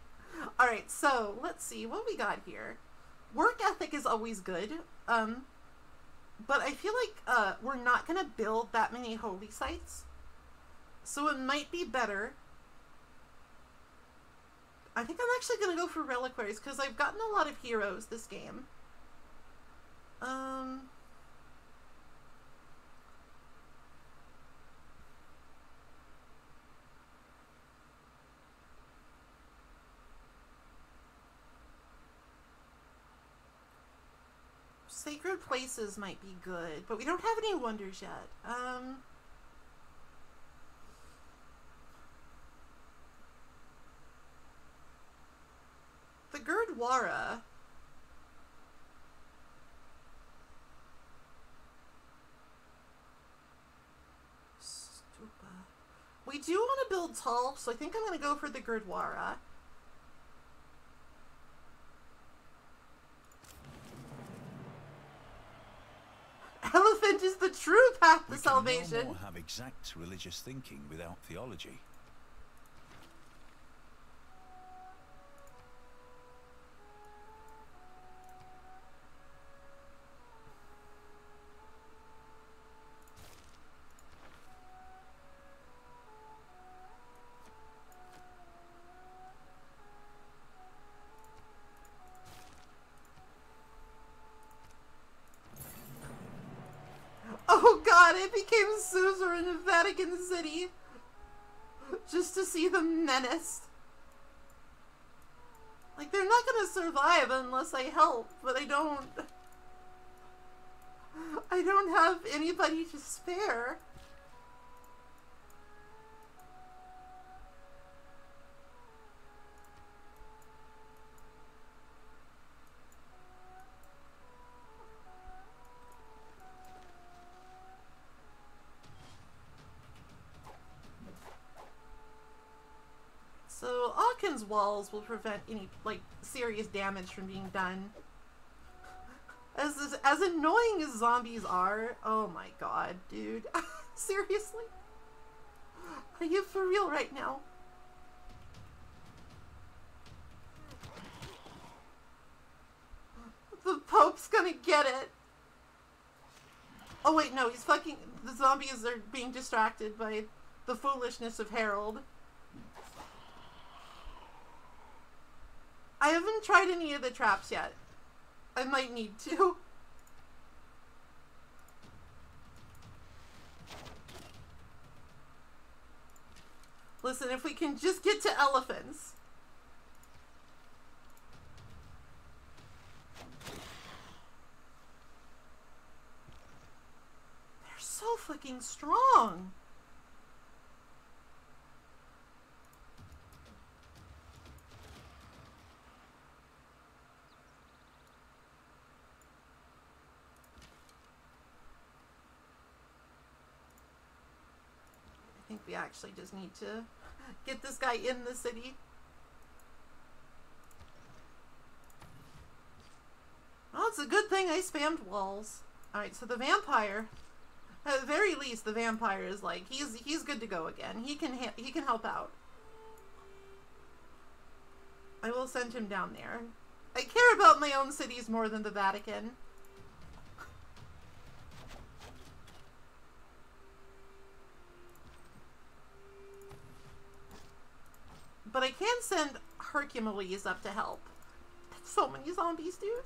Alright, so let's see what we got here. Work ethic is always good. Um, but I feel like uh, we're not going to build that many holy sites. So it might be better. I think I'm actually going to go for reliquaries because I've gotten a lot of heroes this game. Um... Sacred places might be good, but we don't have any wonders yet. Um... The Gurdwara. Stupa. We do want to build tall, so I think I'm going to go for the Gurdwara. Elephant is the true path to We salvation. no more have exact religious thinking without theology. Oh god, it became suzerain of Vatican City. Just to see them menaced. Like, they're not gonna survive unless I help, but I don't... I don't have anybody to spare. So Aachen's walls will prevent any like serious damage from being done. As as annoying as zombies are, oh my god, dude. Seriously? Are you for real right now? The Pope's gonna get it. Oh wait, no, he's fucking the zombies are being distracted by the foolishness of Harald. I haven't tried any of the traps yet. I might need to. Listen, if we can just get to elephants. They're so fucking strong. Actually just need to get this guy in the city. Well, it's a good thing I spammed walls. Alright, so the vampire, at the very least, the vampire is like, he's he's good to go again. He can he can help out. I will send him down there. I care about my own cities more than the Vatican. But I can send Hercules up to help. That's so many zombies, dude.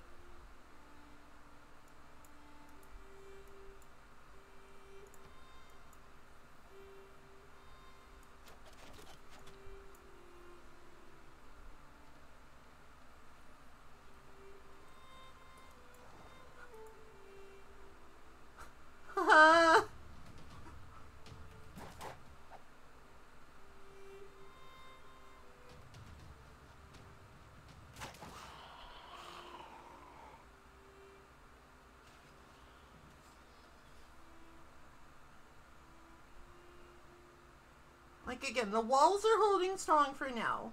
Again, the walls are holding strong for now.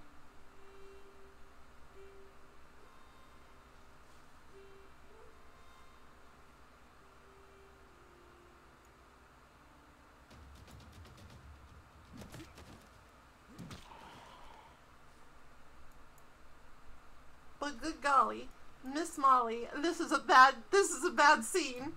But good golly, Miss Molly, this is a bad, this is a bad scene.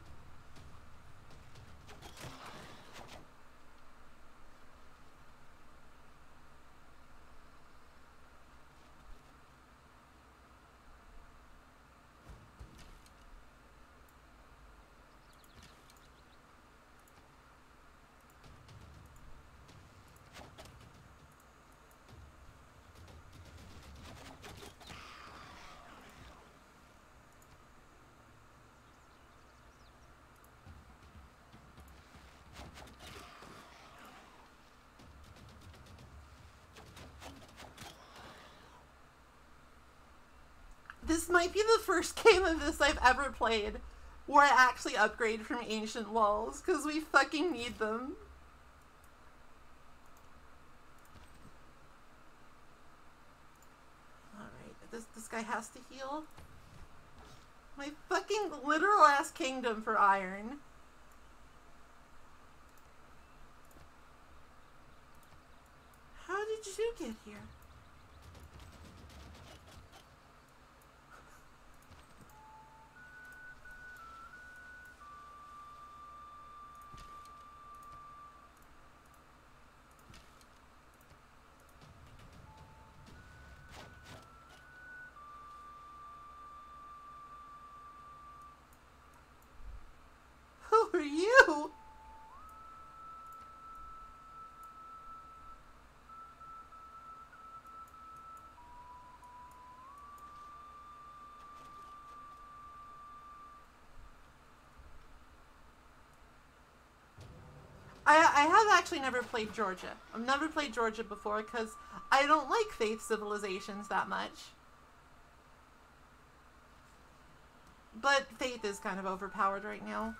This might be the first game of this I've ever played where I actually upgrade from ancient walls, because we fucking need them. Alright, this, this guy has to heal. My fucking literal ass kingdom for iron. How did you get here? Who are you? I, have actually never played Georgia. I've never played Georgia before because I don't like faith civilizations that much. But faith is kind of overpowered right now.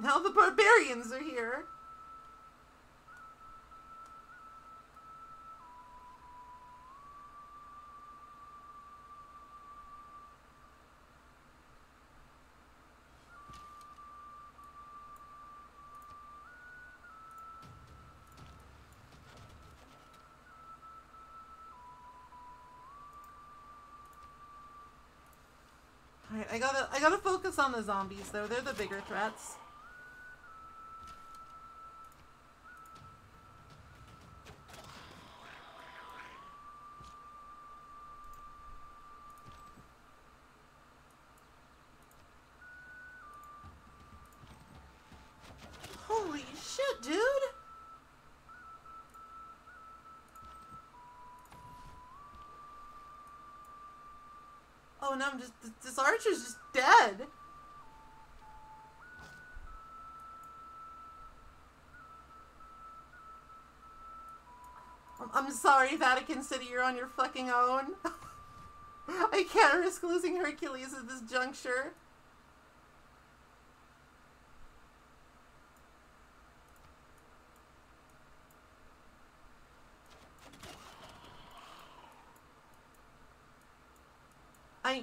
Now the barbarians are here. Gotta I gotta focus on the zombies though. They're the bigger threats. Holy shit, dude! Oh no, I'm just this archer's just dead. I'm- I'm sorry, Vatican City, you're on your fucking own. I can't risk losing Hercules at this juncture.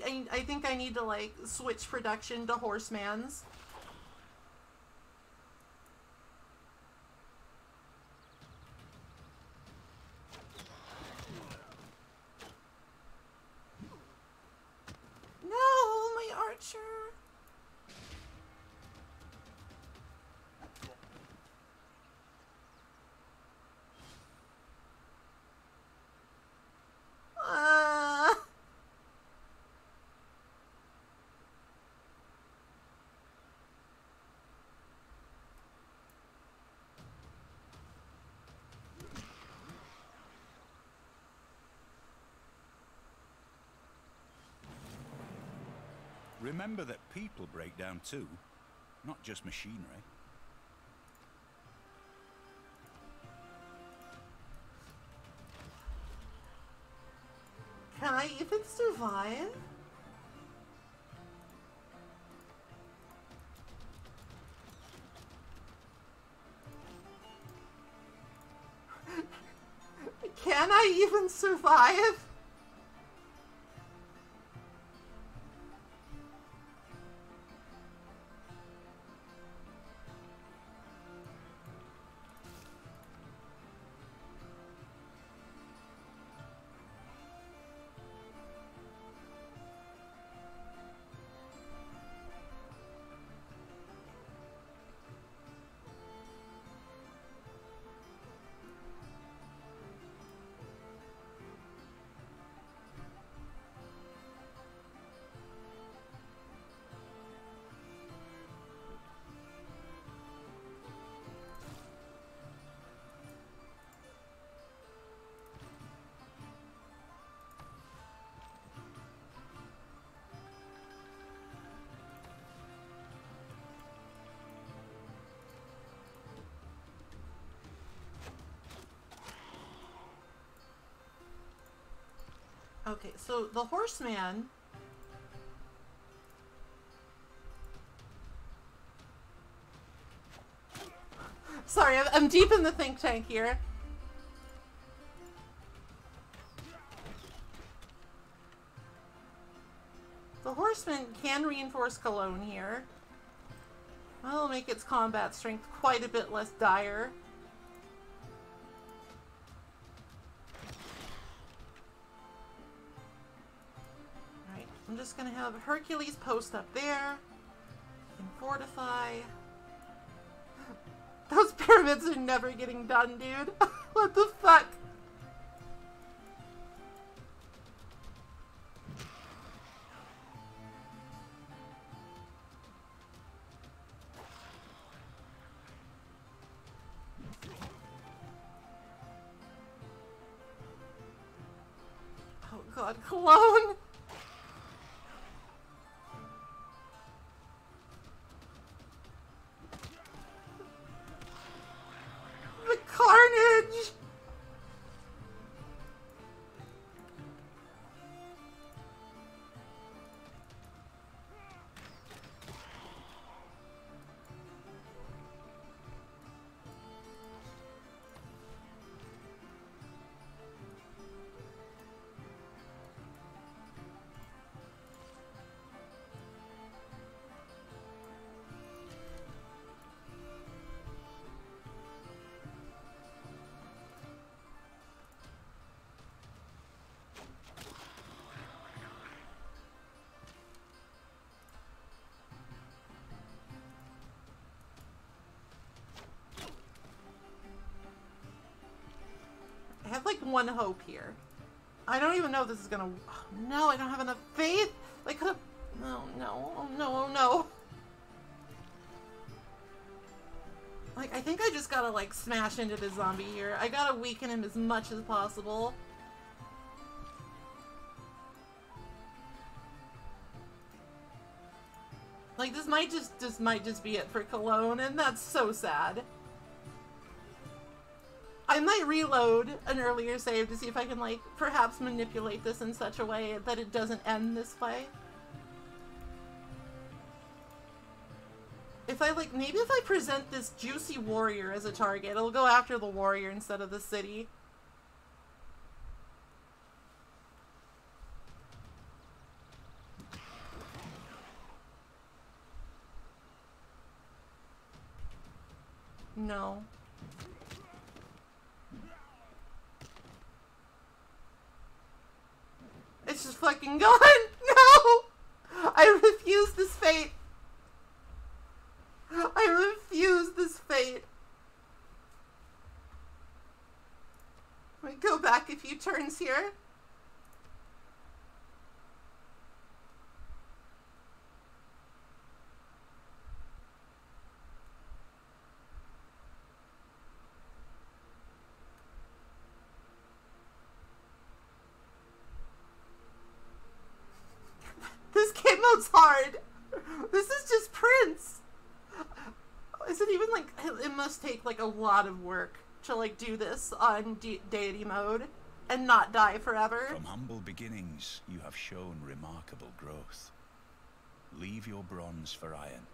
I, I, think I need to like switch production to Horseman's. No, my archer. Uh, Remember that people break down too, not just machinery. can I even survive? Can I even survive? Okay, so the horseman. Sorry, I'm- deep in the think tank here. The horseman can reinforce Cologne here. That'll make its combat strength quite a bit less dire. I'm just gonna have Hercules post up there and fortify. Those pyramids are never getting done, dude. what the fuck? Have like one hope here. I don't even know if this is gonna. Oh, no, I don't have enough faith. I could have. No, no, oh no, oh no. Like, I think I just gotta, like, smash into the zombie here. I gotta weaken him as much as possible. Like, this might just, this might just be it for Cologne, and that's so sad. I might reload an earlier save to see if I can, like, perhaps manipulate this in such a way that it doesn't end this way. If I, like, maybe if I present this juicy warrior as a target, it'll go after the warrior instead of the city. No. It's just fucking gone! No! I refuse this fate! I refuse this fate! We go back a few turns here. This game mode's hard. This is just Prince. Is it even like it must take like a lot of work to like do this on de deity mode and not die forever? From humble beginnings, you have shown remarkable growth. Leave your bronze for iron.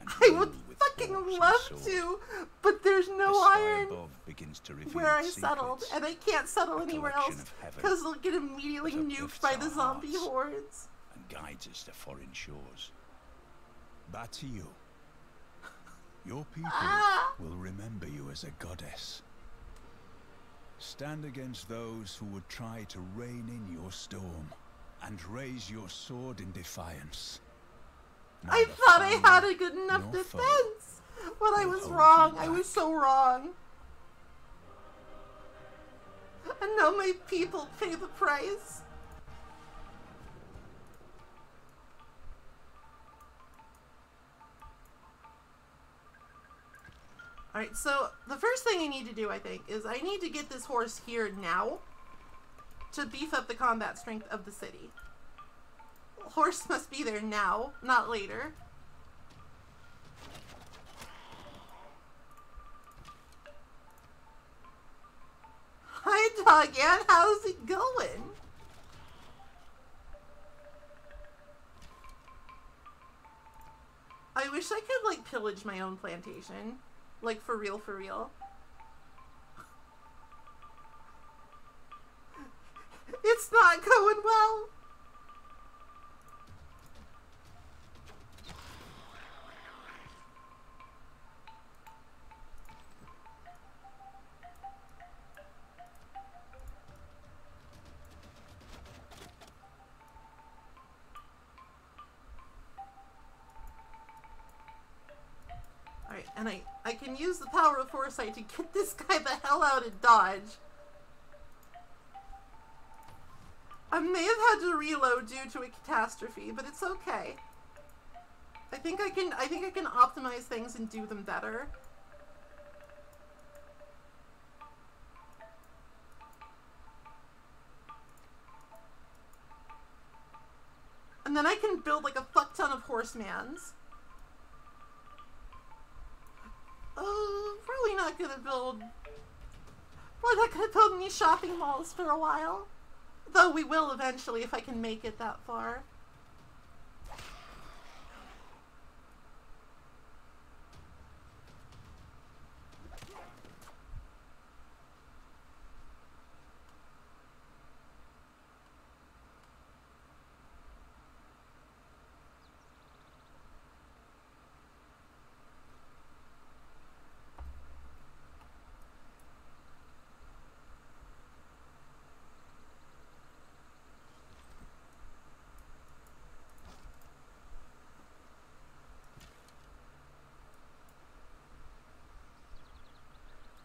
And I would fucking with forks and love to, but there's The no iron above begins to reveal where I settled, and I can't settle anywhere else because they'll get immediately nuked by the zombie hordes. and guides us to foreign shores. Ba Trieu, your people Ah! will remember you as a goddess. Stand against those who would try to rein in your storm and raise your sword in defiance. I thought I had a good enough defense, but I was wrong. I was so wrong. And now my people pay the price. Alright, so the first thing I need to do, I think, is I need to get this horse here now to beef up the combat strength of the city. Horse must be there now, not later. Hi, Dogyan. How's it going? I wish I could, like, pillage my own plantation. Like, for real, for real. It's not going well. Use the power of foresight to get this guy the hell out of Dodge. I may have had to reload due to a catastrophe, but it's okay. I think I can I think I can optimize things and do them better. And then I can build like a fuck ton of horsemans. Oh, probably not gonna build. Probably not gonna build any shopping malls for a while. Though we will eventually if I can make it that far.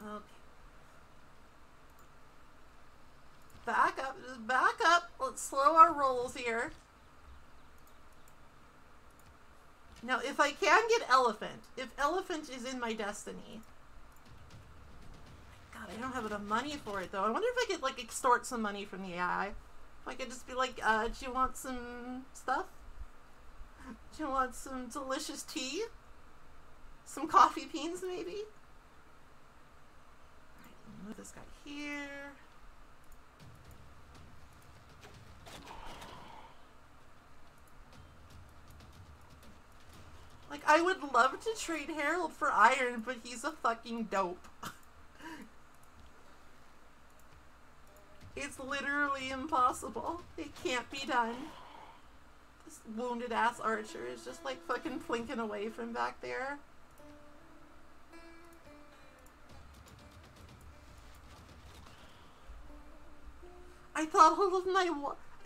Okay. Back up, just back up. Let's here. Now, if I can get elephant, if elephant is in my destiny, God, I don't have enough money for it though. I wonder if I could like extort some money from the AI. If I could just be like, uh, do you want some stuff? Do you want some delicious tea? Some coffee beans, maybe? Alright, move this guy here. Like, I would love to trade Harald for iron, but he's a fucking dope. it's literally impossible. It can't be done. This wounded ass archer is just like fucking plinking away from back there. I thought all of my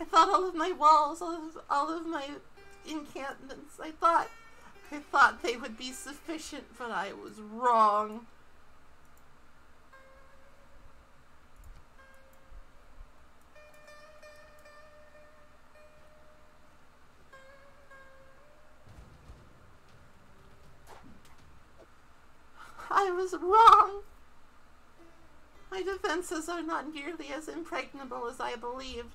I thought all of my walls, all of, all of my encampments, I thought I thought they would be sufficient, but I was wrong. I was wrong. My defenses are not nearly as impregnable as I believed.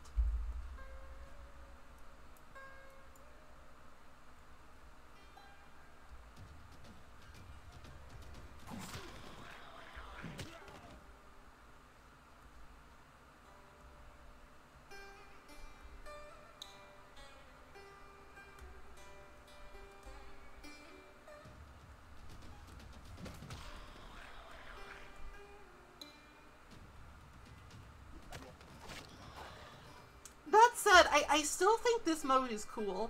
Think this mode is cool.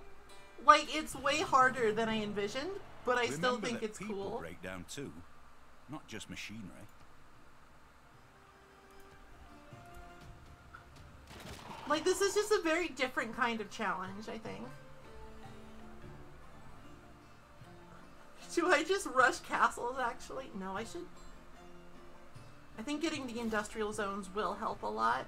Like, it's way harder than I envisioned, but I still think that it's people cool. break down too, not just machinery. Like, this is just a very different kind of challenge, I think. Do I just rush castles, actually? No, I should... I think getting the industrial zones will help a lot.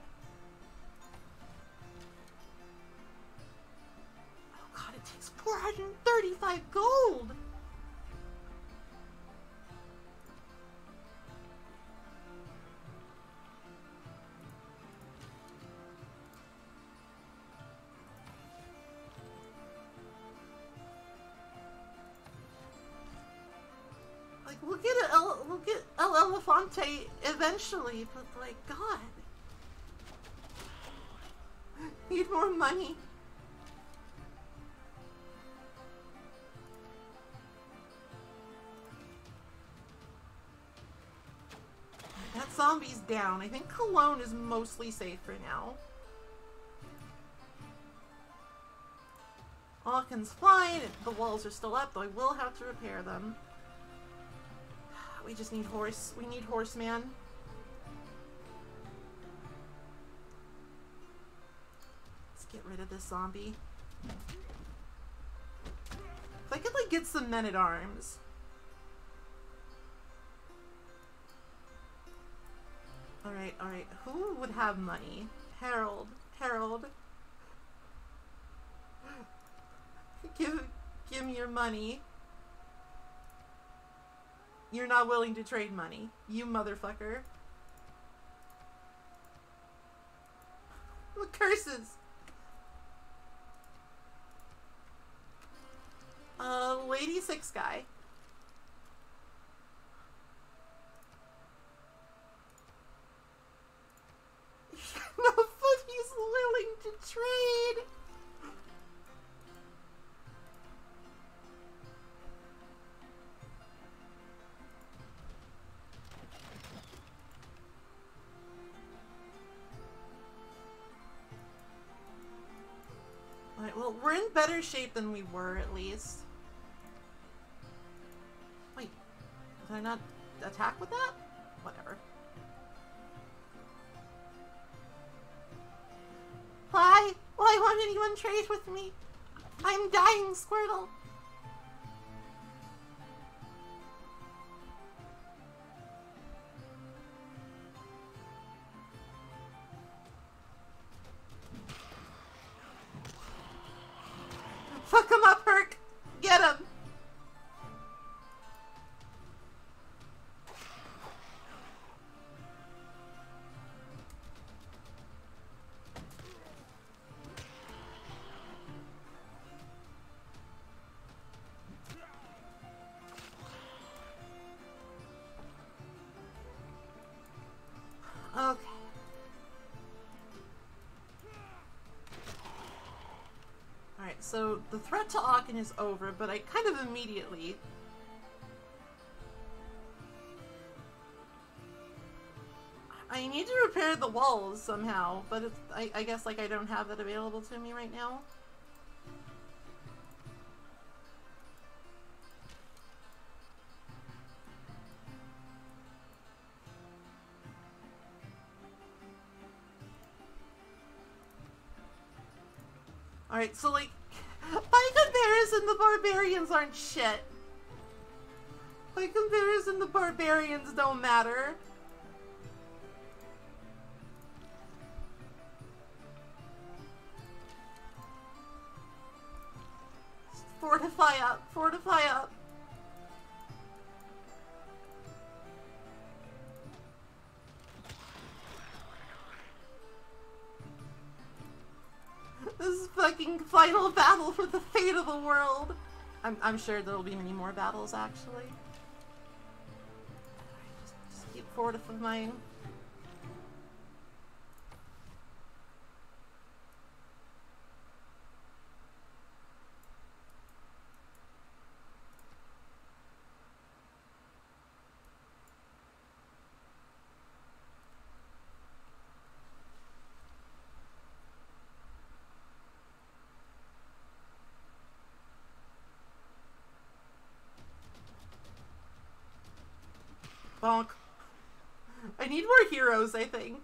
435 gold! Like we'll get a El, we'll get El Elefante eventually, but like God, need more money. Zombie's down. I think Cologne is mostly safe for now. Aachen's fine. The walls are still up, though I will have to repair them. We just need horse. We need horseman. Let's get rid of this zombie. If I could like get some men Alright, alright. Who would have money? Harald. Harald. Give give me your money. You're not willing to trade money. You motherfucker. What curses? Uh, Lady Six Sky. No, but he's willing to trade. Alright, well, we're in better shape than we were, at least. Wait, did I not attack with that? Whatever. Why? Why won't anyone trade with me? I'm dying, Squirtle. The threat to Aachen is over, but I kind of immediately... I need to repair the walls somehow, but it's, I, I guess like I don't have that available to me right now. Alright, so like, barbarians aren't shit. By comparison, the barbarians don't matter. For the fate of the world. I'm, I'm sure there'll be many more battles, actually. Just, just keep fortifying. Bonk. I need heroes, I think.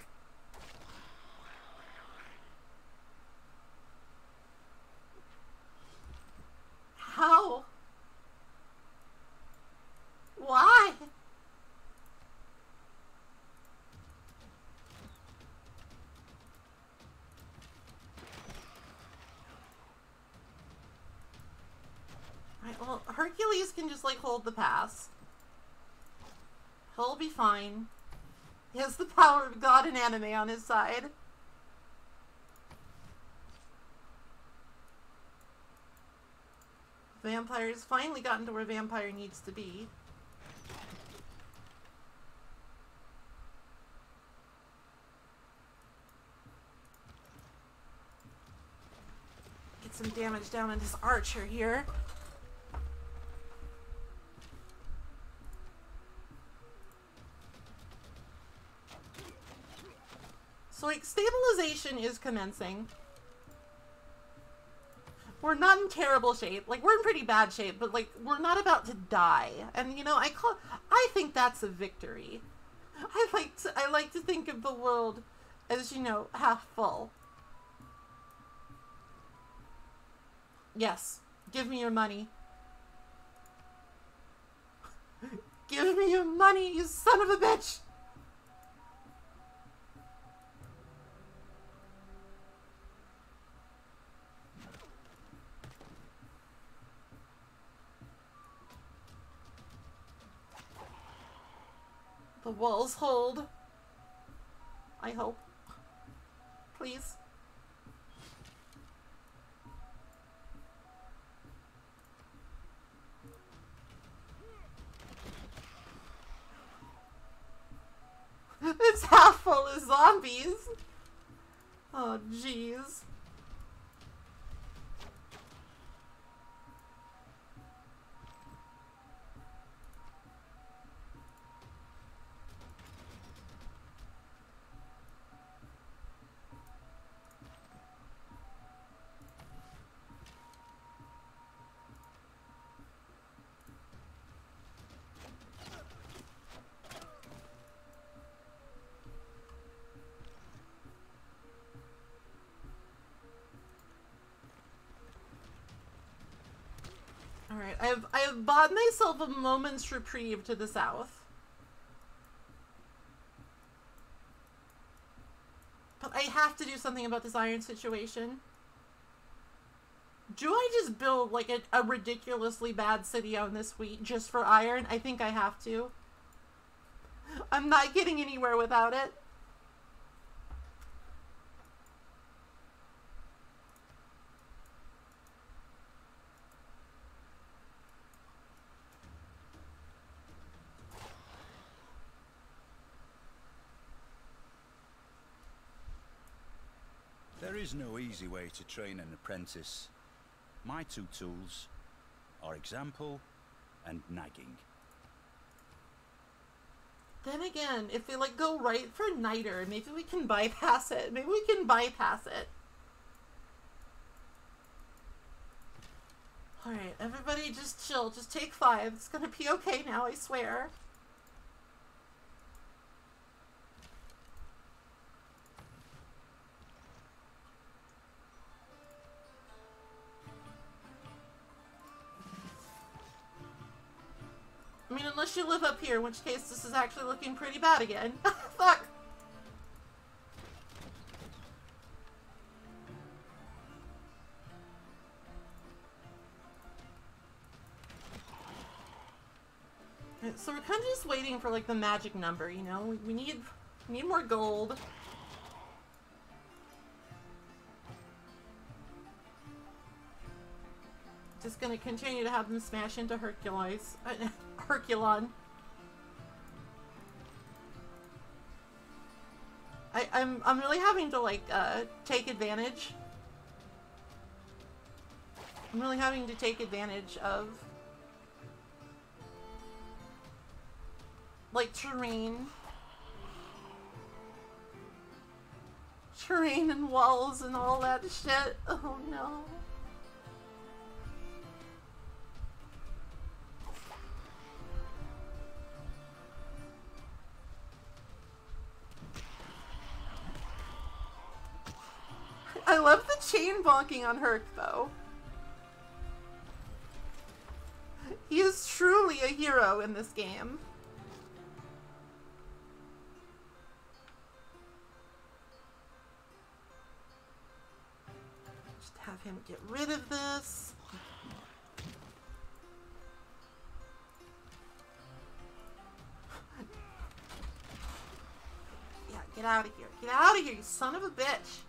How? Why? Right, well, Hercules can just, like, hold the pass. He'll be fine. He has the power of God and anime on his side. Vampire's finally gotten to where Vampire needs to be. Get some damage down on this archer here. Like, stabilization is commencing. We're not in terrible shape. Like, we're in pretty bad shape, but, like, we're not about to die. And, you know, I call... I think that's a victory. I like to, I like to think of the world as, you know, half full. Yes. Give me your money. Give me your money, you son of a bitch! Walls hold. I hope. Please. It's half full of zombies. Oh, jeez. Bought myself a moment's reprieve to the south. But I have to do something about this iron situation. Do I just build like a, a ridiculously bad city on this wheat just for iron? I think I have to. I'm not getting anywhere without it. Is no easy way to train an apprentice. My two tools are example and nagging. Then again, if we like go right for Niter, maybe we can bypass it. Maybe we can bypass it. Alright, everybody just chill. Just take five. It's gonna be okay now, I swear. You live up here, in which case this is actually looking pretty bad again. Fuck! So we're kind of just waiting for like the magic number, you know? We, we need we need more gold. Just gonna continue to have them smash into Hercules. Herculon. I, I'm I'm really having to like uh, take advantage. I'm really having to take advantage of like terrain. Terrain and walls and all that shit. Oh no. Love the chain bonking on Herc though. He is truly a hero in this game. Just have him get rid of this. Yeah, get out of here. Get out of here, you son of a bitch.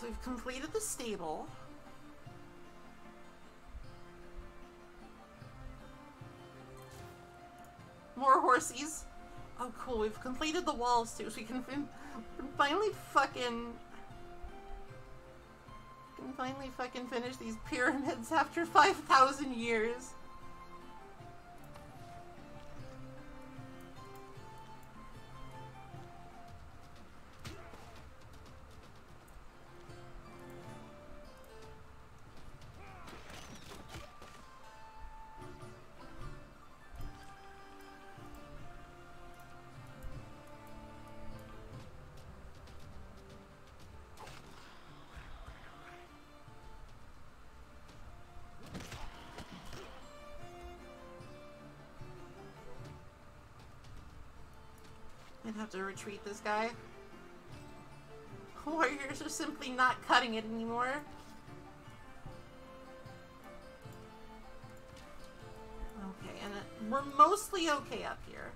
So we've completed the stable. More horsies. Oh, cool. We've completed the walls too, so we can fin- finally fucking. Can finally fucking finish these pyramids after 5,000 years. To retreat this guy. Warriors are simply not cutting it anymore. Okay, and we're mostly okay up here.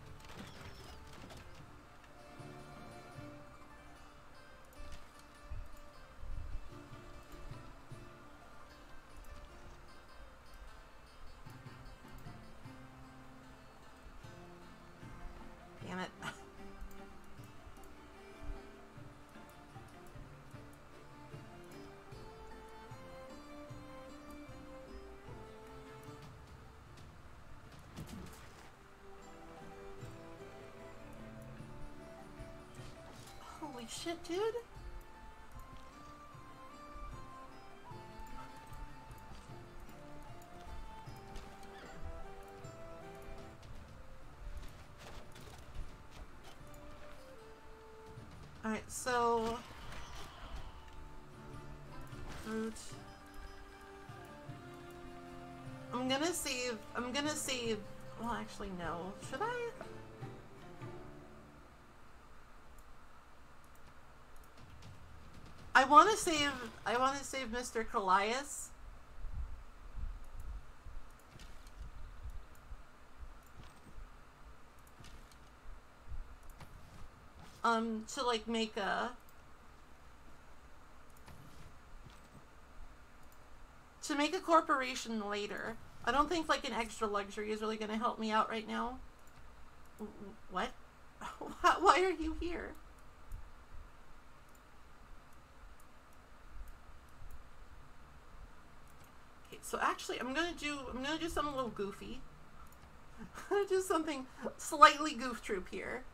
I'm gonna save... I'm gonna save... Well, actually, no. Should I? I want to save. I want to save Mr. Callias. Um, to like make a. to make a corporation later. I don't think like an extra luxury is really going to help me out right now. What? Why are you here? Okay, so actually, I'm gonna do I'm gonna do something a little goofy. I'm gonna do something slightly goof troop here.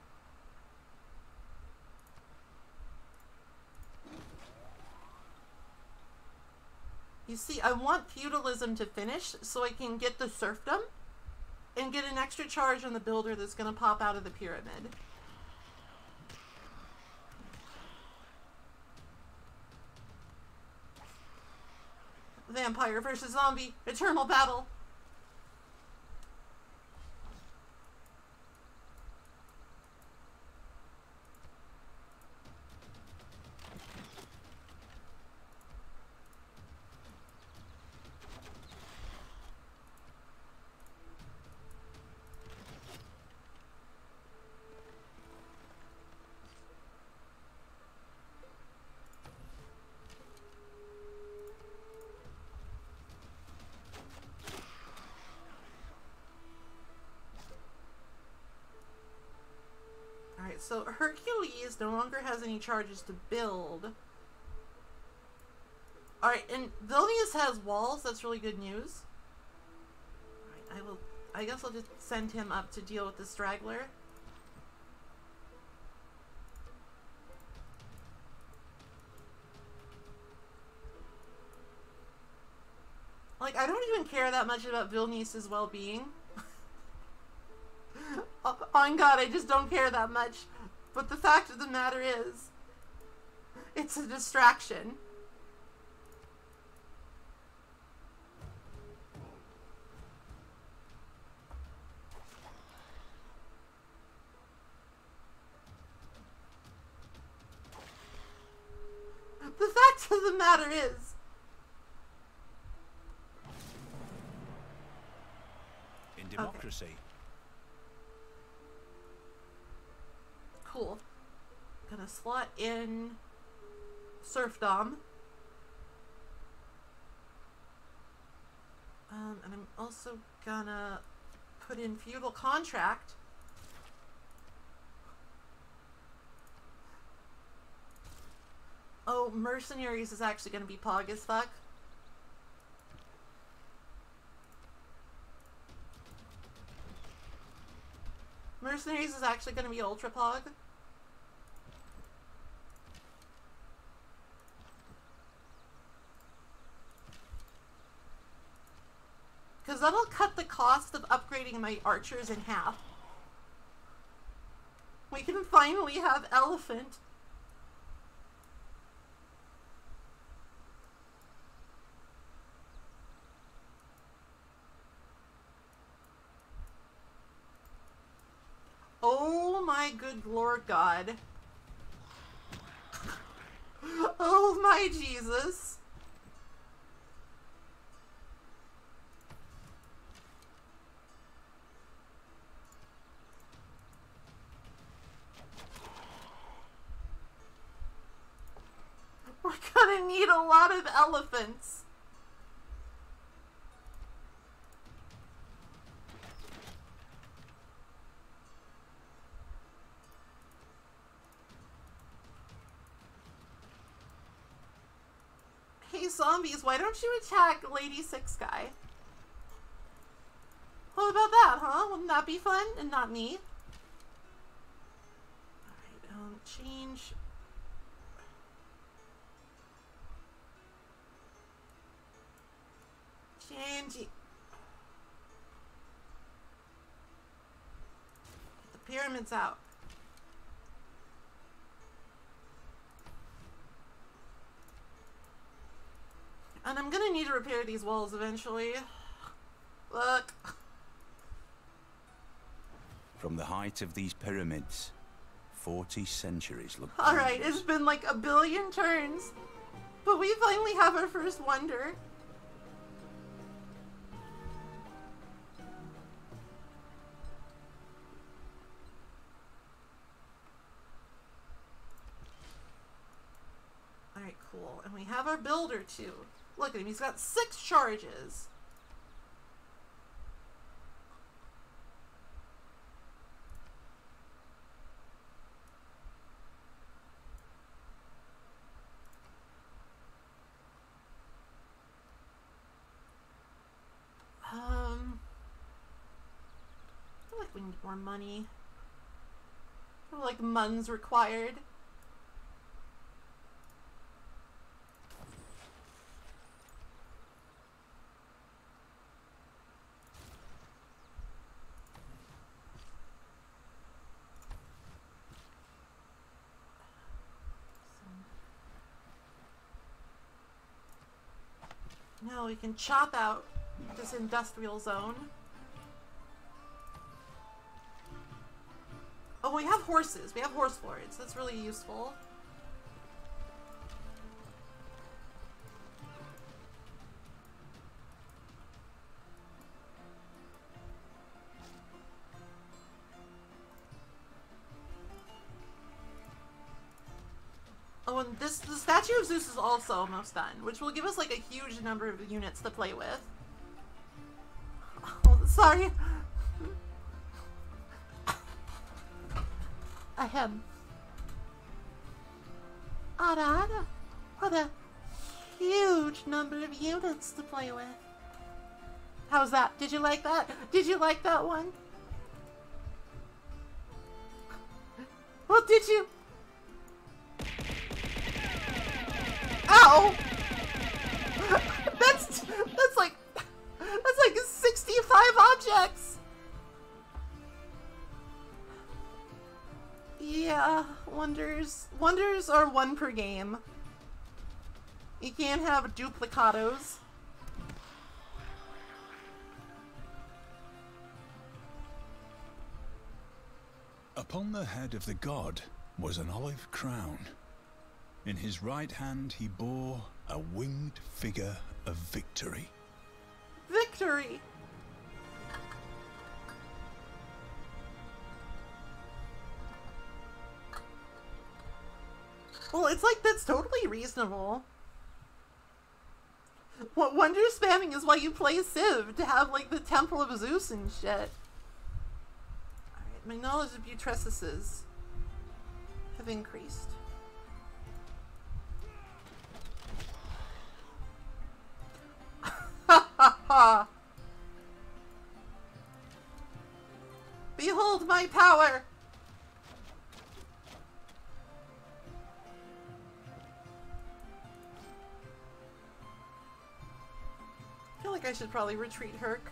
You see, I want feudalism to finish so I can get the serfdom and get an extra charge on the builder that's going to pop out of the pyramid. Vampire versus zombie, eternal battle. Alright, so Hercules no longer has any charges to build. Alright, and Vilnius has walls, that's really good news. Alright, I will I guess I'll just send him up to deal with the straggler. Like, I don't even care that much about Vilnius's well-being. O- oh, On God, I just don't care that much. But the fact of the matter is, it's a distraction. The fact of the matter is, In democracy, cool. Gonna slot in serfdom. Um, and I'm also gonna put in feudal contract. Oh, mercenaries is actually gonna be pog as fuck. Mercenaries is actually gonna be ultra pog. Because that'll cut the cost of upgrading my archers in half. We can finally have elephant. Oh my good Lord God. Oh my Jesus. We're gonna need a lot of elephants. Hey zombies, why don't you attack Lady Six Sky? What about that, huh? Wouldn't that be fun? And not me? Alright, um, change. Change. it. Get the pyramids out. And I'm gonna need to repair these walls eventually. Look. from the height of these pyramids, 40 centuries look Alright, it's been like a billion turns. But we finally have our first wonder. We have our builder too. Look at him. He's got six charges. Um, I feel like we need more money. I feel like money's required. Now we can chop out this industrial zone. Oh, we have horses. We have horse lords. That's really useful. Statue of Zeus is also almost done, which will give us like a huge number of units to play with. Oh, sorry. Ahem. Arad, what a huge number of units to play with. How's that? Did you like that? Did you like that one? Well, did you? That's that's like that's like 65 objects. Yeah, wonders wonders are one per game. You can't have duplicatos. Upon the head of the god was an olive crown. In his right hand he bore a winged figure of victory. Victory! Well, it's like that's totally reasonable. What wonder spamming is why you play Civ to have like the Temple of Zeus and shit. Alright, my knowledge of Butrescises have increased. Behold my power! I feel like I should probably retreat Herc.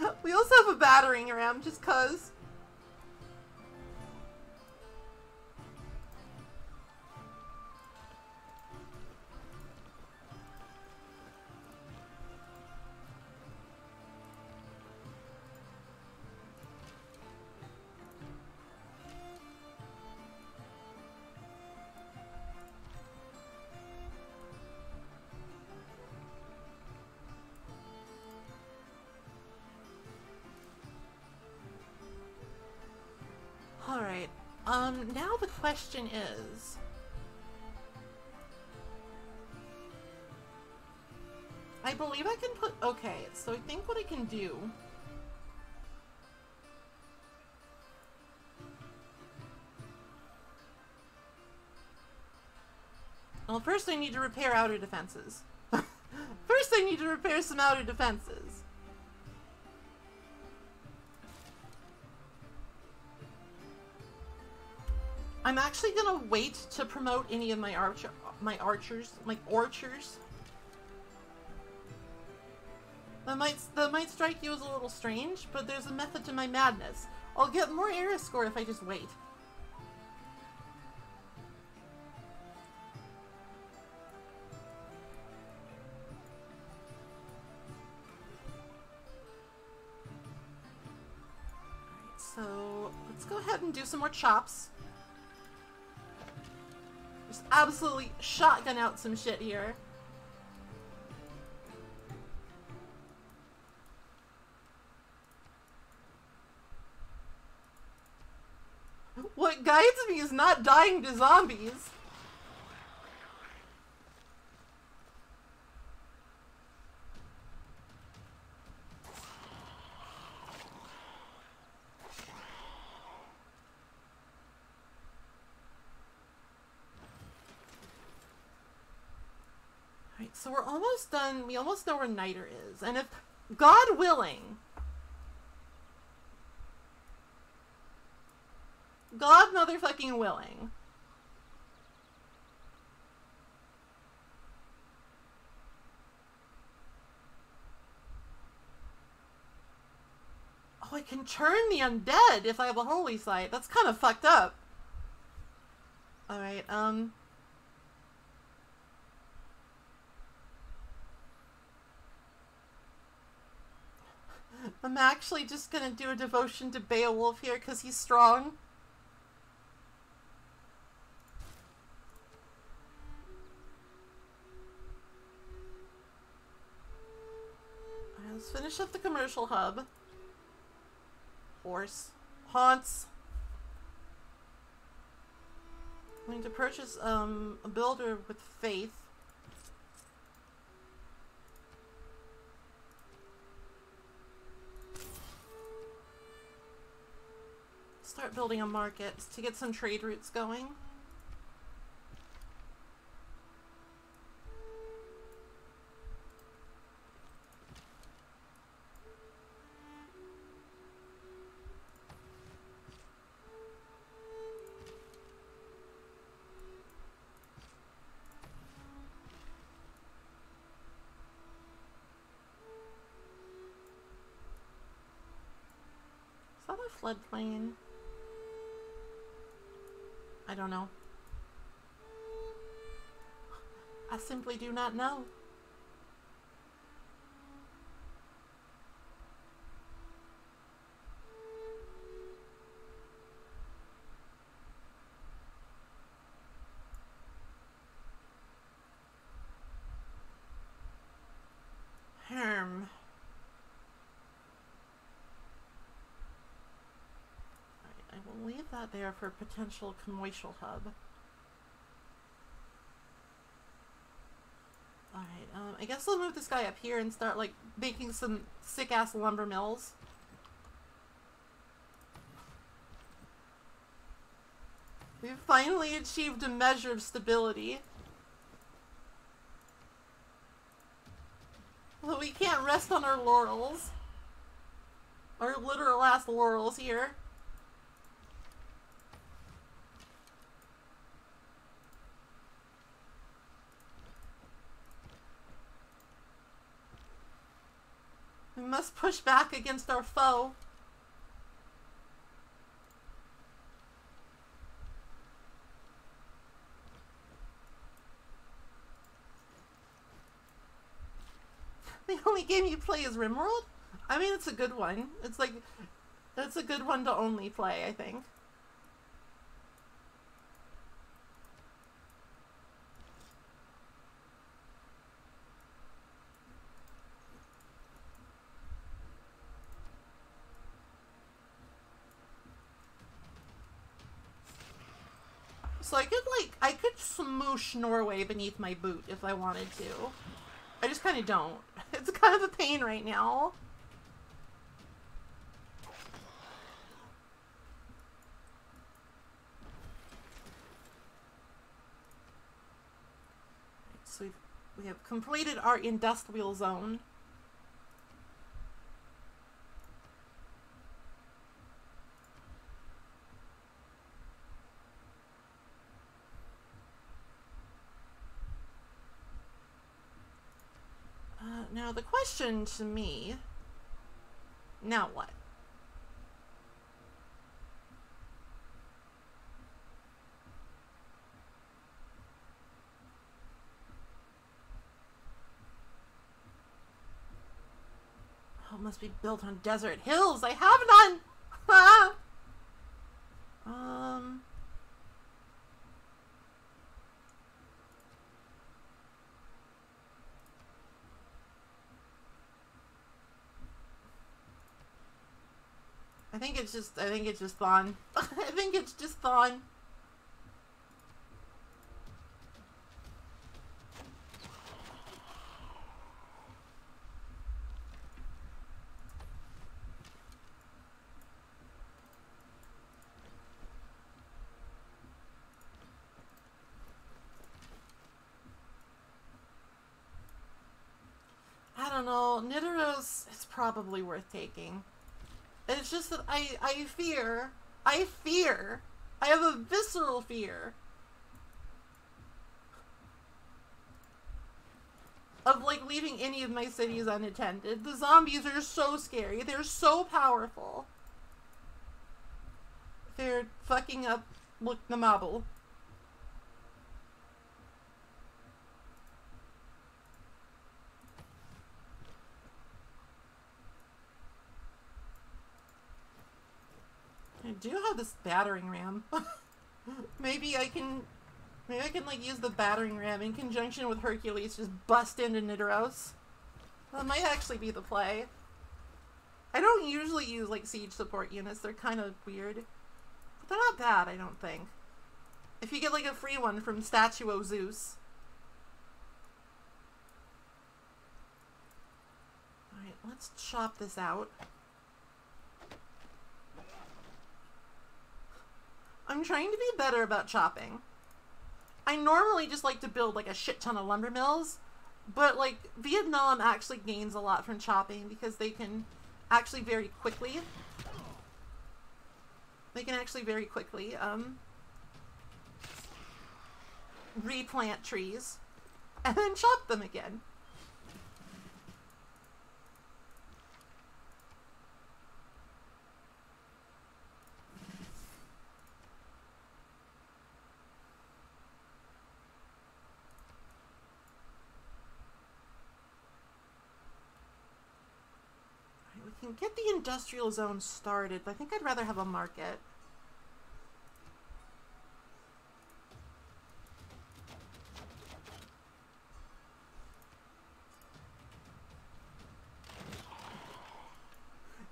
We also have a battering ram just cuz. Question is... I believe I can put... Okay, so I think what I can do... Well, first I need to repair outer defenses. first I need to repair some outer defenses. I'm actually gonna wait to promote any of my archer, my archers, my archers. That might that might strike you as a little strange, but there's a method to my madness. I'll get more era score if I just wait. So let's go ahead and do some more chops. Absolutely shotgun out some shit here. What guides me is not dying to zombies. So we're almost done. We almost know where Niter is. And if, God willing, God motherfucking willing. Oh, I can turn the undead if I have a holy site. That's kind of fucked up. Alright, um... I'm actually just gonna do a devotion to Beowulf here because he's strong. Alright, let's finish up the commercial hub. Horse. Haunts. I need to purchase um, a builder with faith. Start building a market to get some trade routes going. Floodplain? Do not know. Herm. I will leave that there for potential commercial hub. Alright, um, I guess I'll move this guy up here and start, like, making some sick-ass lumber mills. We've finally achieved a measure of stability. But we can't rest on our laurels. Our literal ass laurels here. Must push back against our foe. The only game you play is RimWorld? I mean, it's a good one. It's like, it's a good one to only play, I think. So I could like I could smoosh Norway beneath my boot if I wanted to. I just kind of don't. It's kind of a pain right now. So we've, we have completed our industrial zone. Uh, now the question to me, now what? Oh, must be built on desert hills. I have none. Ah! um. I think it's just, I think it's just Thành. I think it's just Thành. I don't know. Nidaros is probably worth taking. It's just that I I fear, I fear, I have a visceral fear of like leaving any of my cities unattended. The zombies are so scary. They're so powerful. They're fucking up look the marble. Do have this battering ram. maybe I can, maybe I can like use the battering ram in conjunction with Hercules, just bust into Nidaros. That might actually be the play. I don't usually use like siege support units. They're kind of weird, but they're not bad. I don't think. If you get like a free one from Statue of Zeus. Alright, let's chop this out. I'm trying to be better about chopping. I normally just like to build like a shit ton of lumber mills, but like Vietnam actually gains a lot from chopping because they can actually very quickly they can actually very quickly um replant trees and then chop them again. We get the industrial zone started, but I think I'd rather have a market.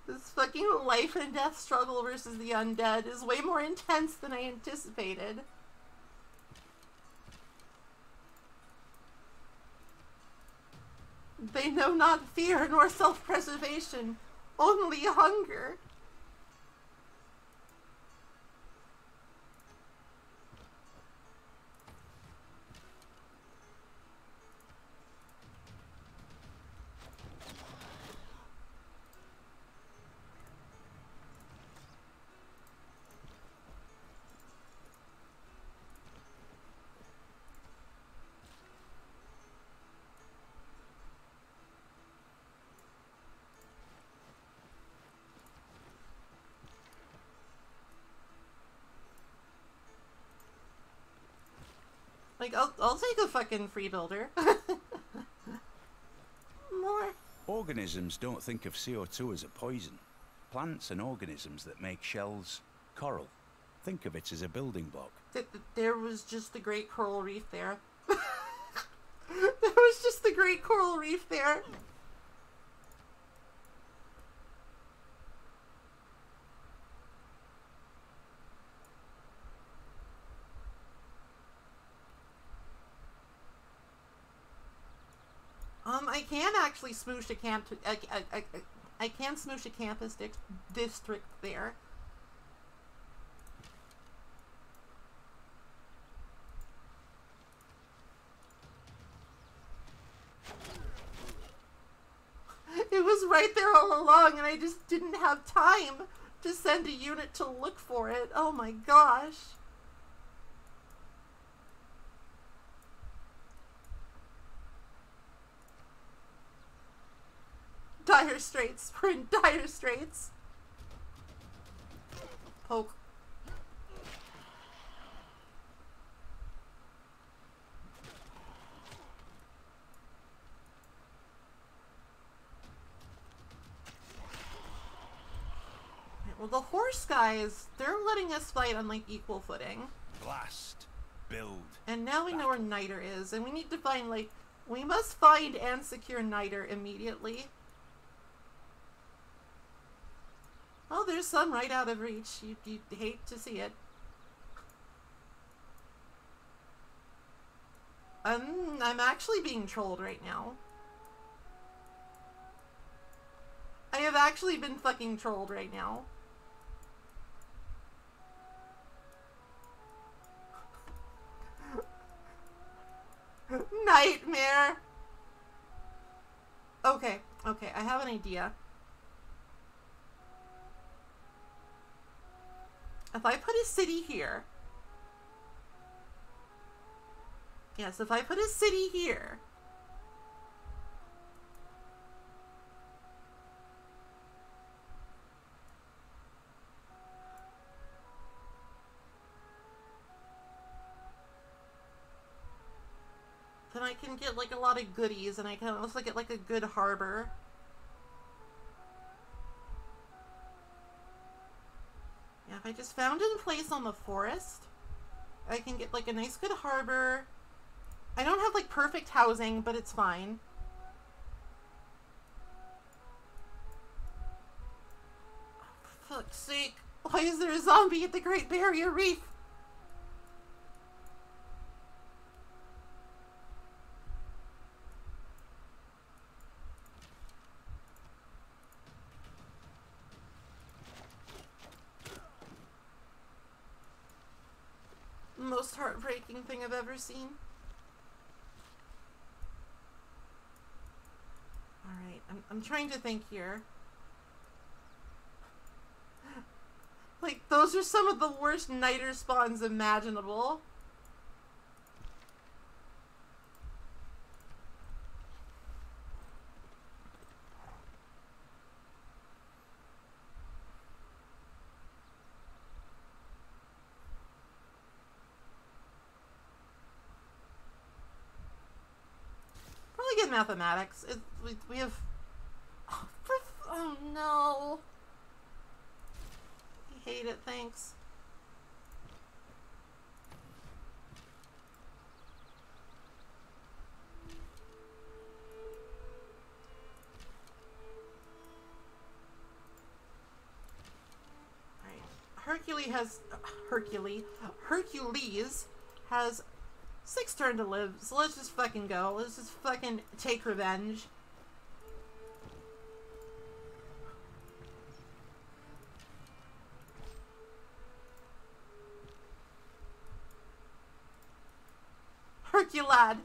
This fucking life and death struggle versus the undead is way more intense than I anticipated. They know not fear nor self preservation, only hunger. Like, I'll, I'll take a fucking free builder. More. Organisms don't think of CO2 as a poison. Plants and organisms that make shells, coral. Think of it as a building block. Th- th- there was just the great coral reef there. there was just the great coral reef there. Um, I can actually smoosh a camp. I, I, I, I can smoosh a campus di- district there. It was right there all along, and I just didn't have time to send a unit to look for it. Oh my gosh. Dire straits. We're in dire straits. Poke. Well, the horse guys, they're letting us fight on like equal footing. Blast. Build. And now we know where Niter is, and we need to find like we must find and secure Niter immediately. Oh, there's some right out of reach. You, you hate to see it. I'm, I'm actually being trolled right now. I have actually been fucking trolled right now. Nightmare! Okay, okay, I have an idea. If I put a city here. Yes, if I put a city here. Then I can get like a lot of goodies and I can also get like a good harbor. I just found in place on the forest, I can get like a nice good harbor. I don't have like perfect housing, but it's fine. Oh, for fuck's sake. Why is there a zombie at the Great Barrier Reef? Most heartbreaking thing I've ever seen. Alright, I'm, I'm trying to think here. Like, those are some of the worst niter spawns imaginable. Mathematics. It, we, we have. Oh, oh no. I hate it, thanks. Hercules has. Hercules. Hercules has six turn to live, so let's just fucking go. Let's just fucking take revenge. Herculad.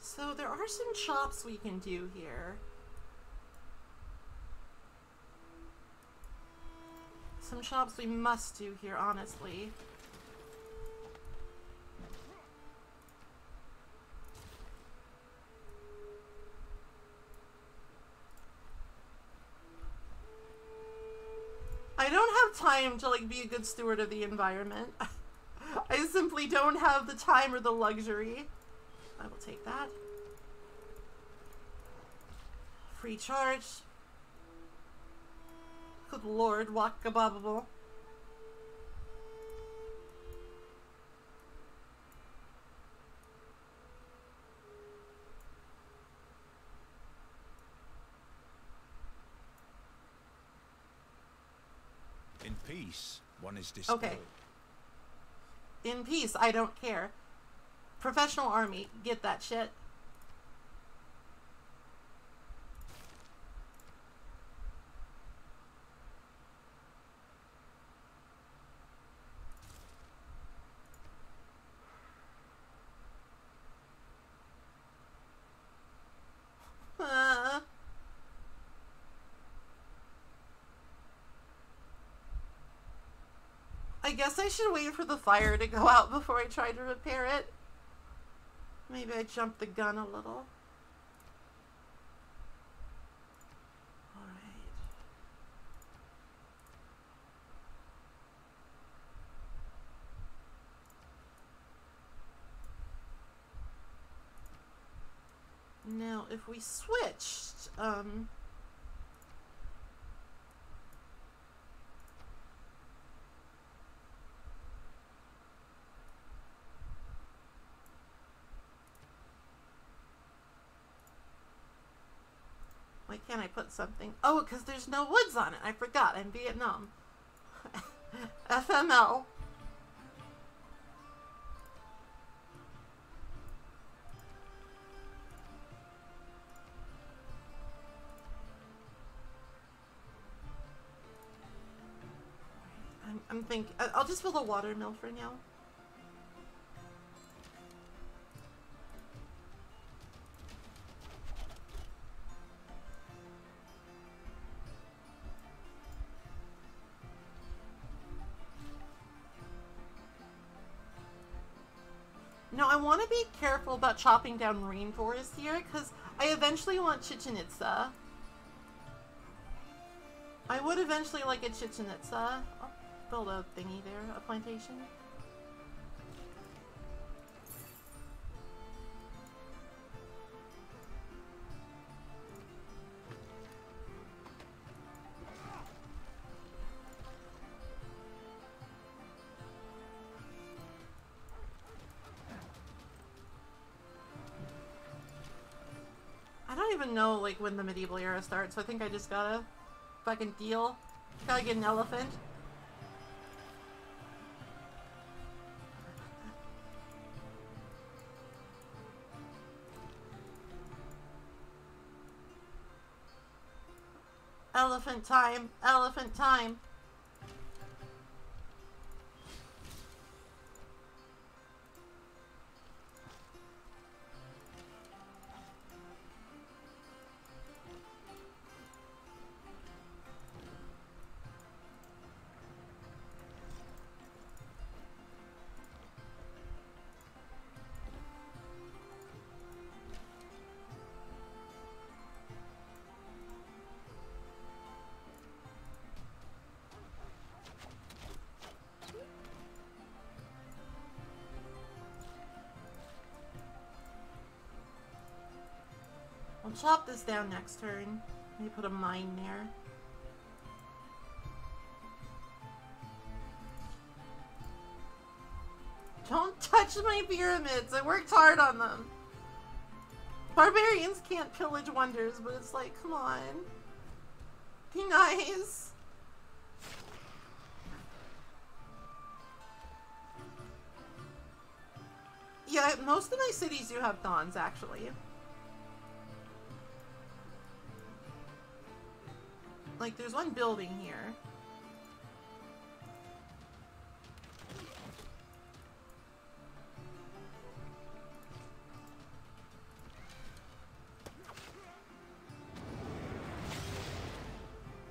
So there are some chops we can do here. Some shops we must do here, honestly. I don't have time to like be a good steward of the environment. I simply don't have the time or the luxury. I will take that. Free charge. Good lord, wakababable. In peace, one is disturbed. Okay. In peace, I don't care. Professional army, get that shit. Uh. I guess I should wait for the fire to go out before I try to repair it. Maybe I jumped the gun a little. Now, if we switched, um... can't I put something? Oh, because there's no woods on it. I forgot. I'm Vietnam. FML. I'm, I'm thinking. I'll just build a water mill for now. Careful about chopping down rainforest here, because I eventually want Chichen Itza. I would eventually like a Chichen Itza. Build a thingy there, a plantation. Know like when the medieval era starts, so I think I just gotta fucking deal. Gotta get an elephant. Elephant time! Elephant time! Chop this down next turn. Let me put a mine there. Don't touch my pyramids! I worked hard on them! Barbarians can't pillage wonders, but it's like, come on. Be nice. Yeah, most of my cities do have dawns, actually. Like, there's one building here.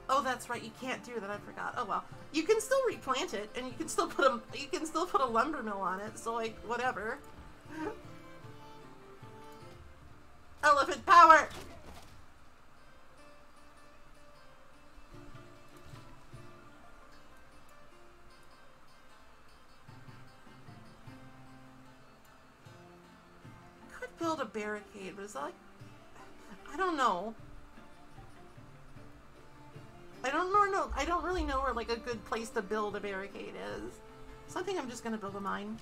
Oh, that's right. You can't do that. I forgot. Oh well. You can still replant it, and you can still put a you can still put a lumber mill on it. So like whatever. Barricade, but it's like I don't know. I don't know. No, I don't really know where like a good place to build a barricade is. So I think I'm just gonna build a mine.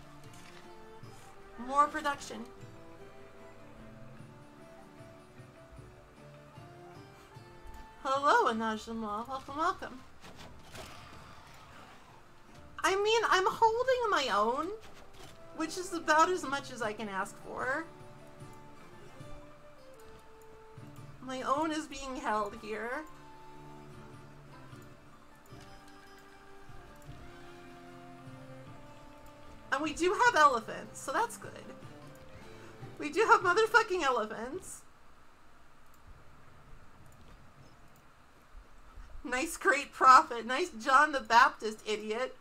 More production. Hello, Anajimla. Welcome, welcome. I mean, I'm holding my own, which is about as much as I can ask for. My own is being held here. And we do have elephants, so that's good. We do have motherfucking elephants. Nice great prophet. Nice John the Baptist, idiot.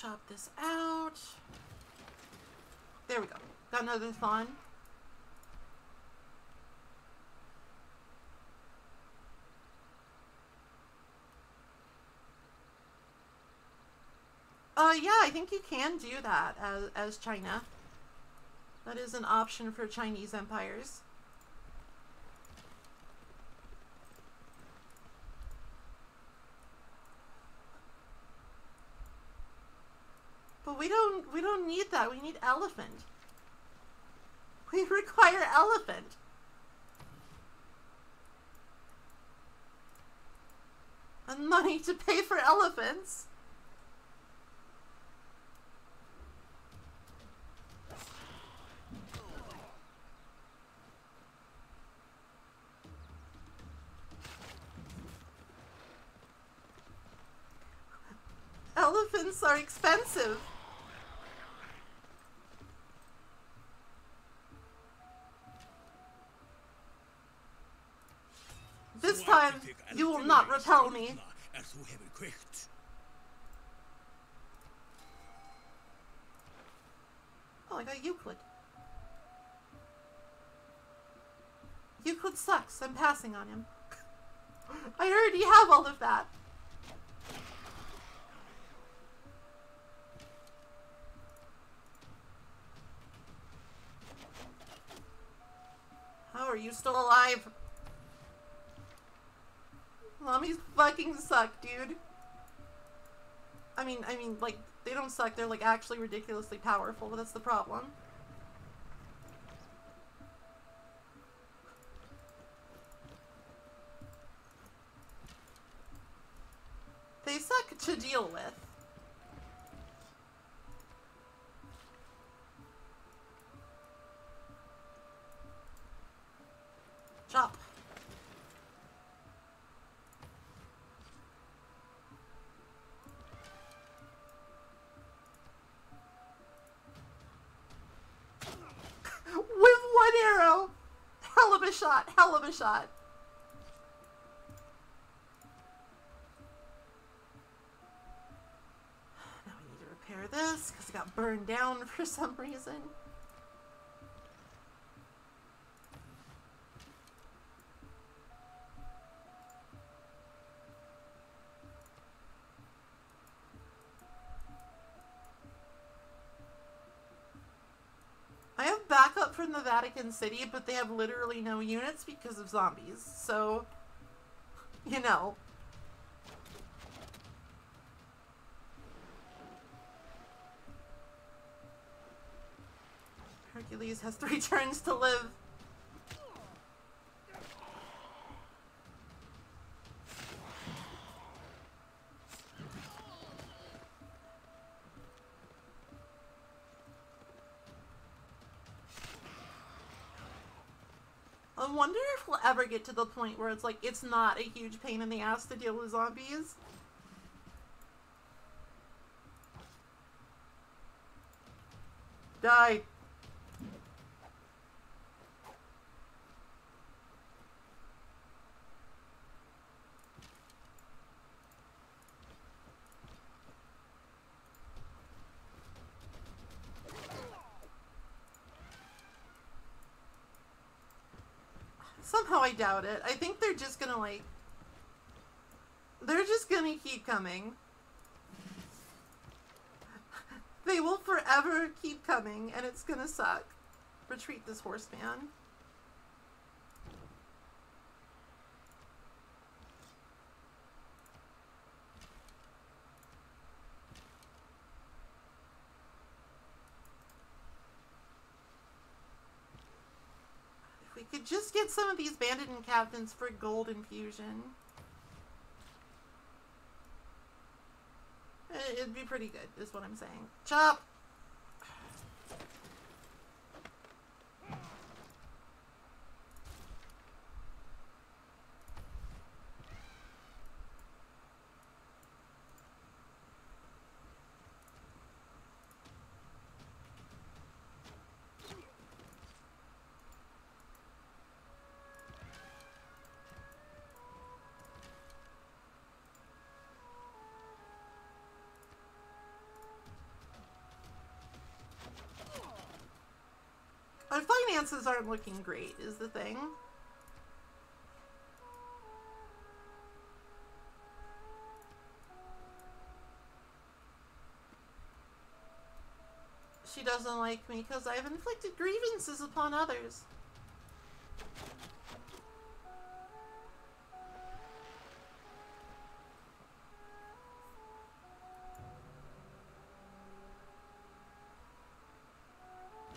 Chop this out. There we go. Got another fawn. Uh, yeah, I think you can do that as, as China. That is an option for Chinese empires. We don't we don't need that. We need elephant. We require elephant. And money to pay for elephants. Elephants are expensive. This time, you will not repel me. Oh, I got Euclid. Euclid sucks. I'm passing on him. I already have all of that. How are you still alive? Mommies fucking suck, dude. I mean, I mean, like, they don't suck. They're, like, actually ridiculously powerful, but that's the problem. They suck to deal with. Shot, hell of a shot. Now we need to repair this because it got burned down for some reason. Vatican City, but they have literally no units because of zombies. So, you know. Hercules has three turns to live. I wonder if we'll ever get to the point where it's like it's not a huge pain in the ass to deal with zombies. Die. Somehow I doubt it. I think they're just gonna like. They're just gonna keep coming. They will forever keep coming, and it's gonna suck. Retreat this horseman. If we could just get some of these bandit and captains for gold infusion. eh, It'd be pretty good, is what I'm saying. Chop! Aren't looking great, is the thing. she doesn't like me because I've inflicted grievances upon others.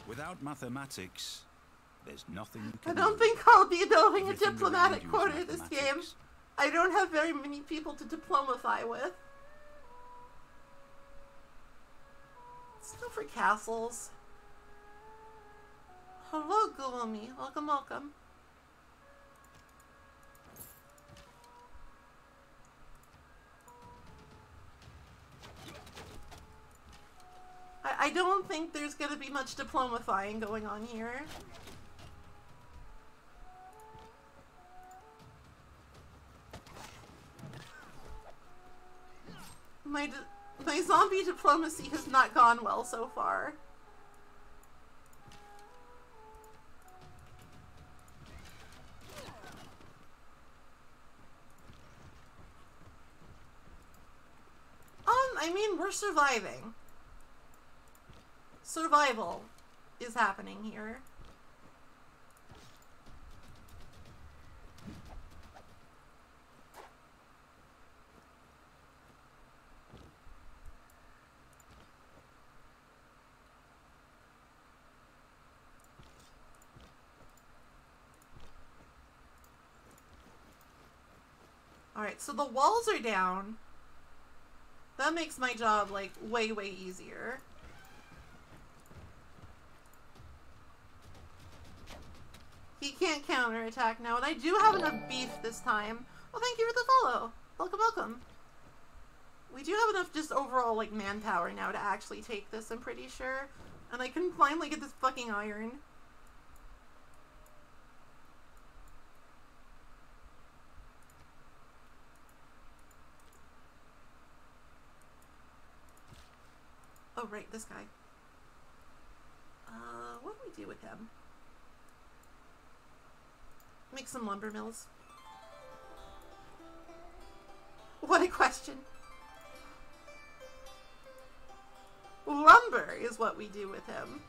Without mathematics, there's nothing I don't do. think I'll be building a Everything around diplomatic quarter this game. I don't have very many people to diplomify with. Let's go for castles. Hello, Gulumi. Welcome, welcome. I, I don't think there's gonna be much diplomifying going on here. My my zombie diplomacy has not gone well so far. Um, I mean, we're surviving. Survival is happening here. So the walls are down. That makes my job, like, way, way easier. He can't counterattack now, and I do have enough beef this time. Well, thank you for the follow. Welcome, welcome. We do have enough just overall, like, manpower now to actually take this, I'm pretty sure. And I can finally get this fucking iron. Oh, right, this guy. Uh, what do we do with him? Make some lumber mills. What a question. Lumber is what we do with him.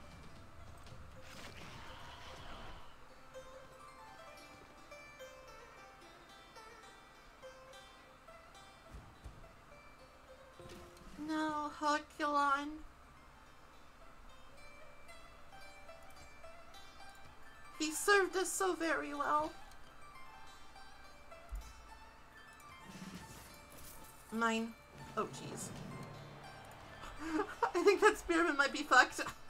No. He served us so very well. Mine. Oh, jeez. I think that spearman might be fucked.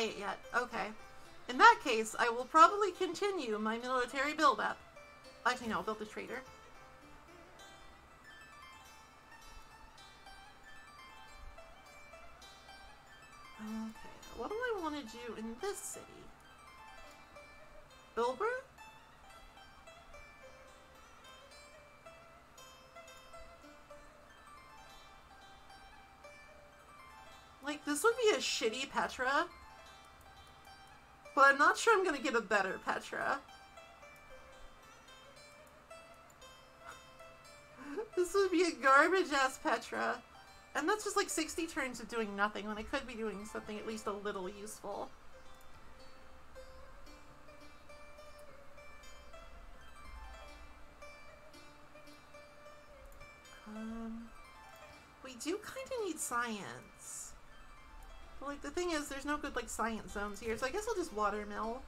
buy it yet. Okay. In that case, I will probably continue my military buildup. Actually, no, I'll build a trader. Okay, what do I want to do in this city? Bilber? Like, this would be a shitty Petra. But I'm not sure I'm gonna get a better Petra. this would be a garbage ass Petra. And that's just like 60 turns of doing nothing when I could be doing something at least a little useful. Um, we do kind of need science. Like, the thing is, there's no good, like, science zones here, so I guess I'll just watermill.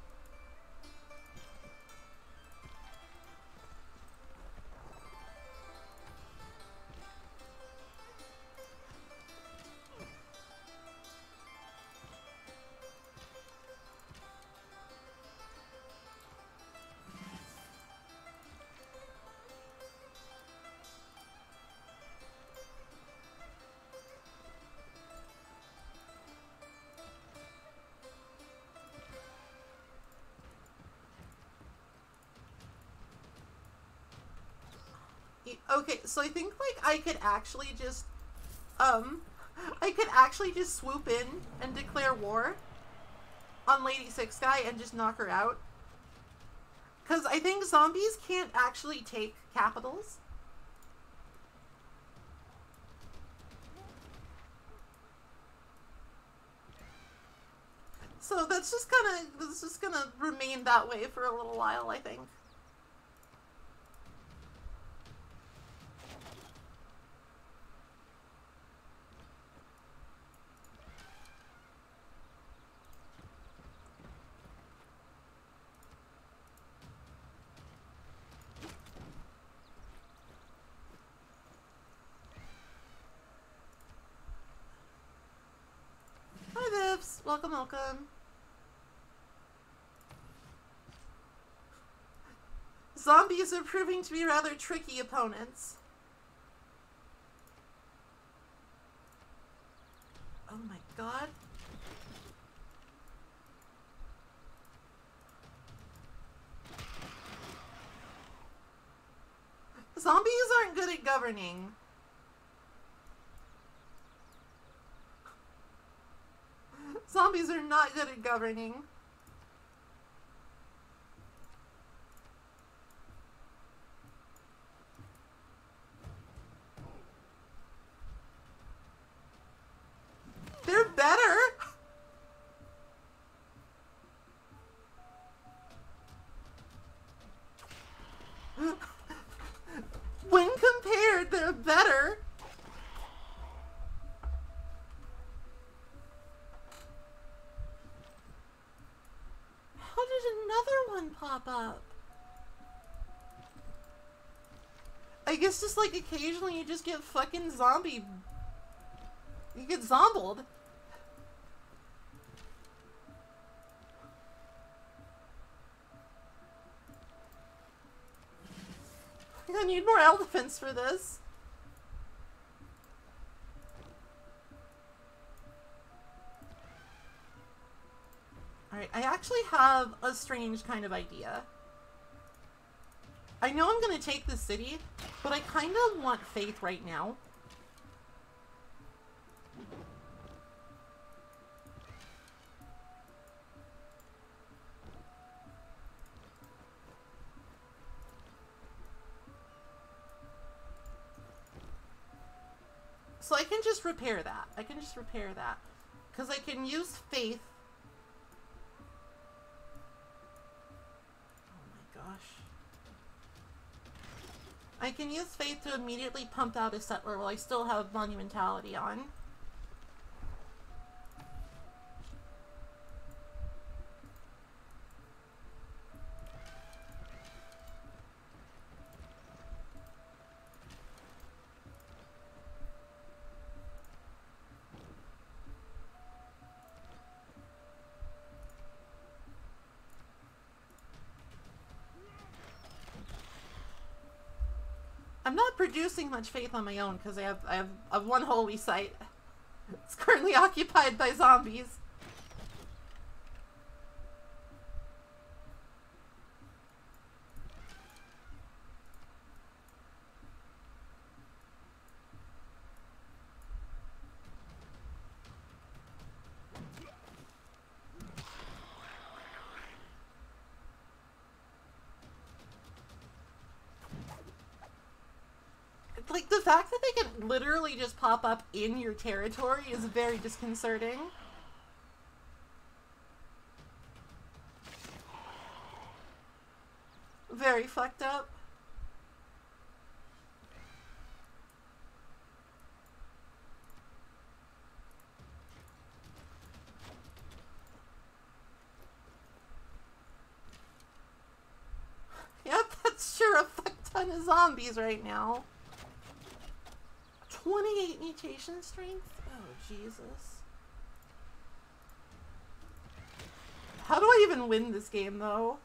So I think like I could actually just um I could actually just swoop in and declare war on Lady Six Sky and just knock her out. Cause I think zombies can't actually take capitals. So that's just gonna that's just gonna remain that way for a little while, I think. Hi Vips, welcome, welcome. Zombies are proving to be rather tricky opponents. Oh my god. Zombies aren't good at governing. Zombies are not good at governing. They're better. when compared, they're better. How did another one pop up? I guess just like occasionally you just get fucking zombie. You get zombled. I need more elephants for this. Alright, I actually have a strange kind of idea. I know I'm gonna take the city, but I kind of want faith right now. So I can just repair that. I can just repair that. Because I can use faith. Oh my gosh. I can use faith to immediately pump out a settler while I still have monumentality on. Producing much faith on my own because I have I have, I have one holy site. It's currently occupied by zombies. Like the fact that they can literally just pop up in your territory is very disconcerting. Very fucked up. Yep, that's sure a fuck ton of zombies right now. 28 mutation strength? Oh, Jesus. How do I even win this game, though?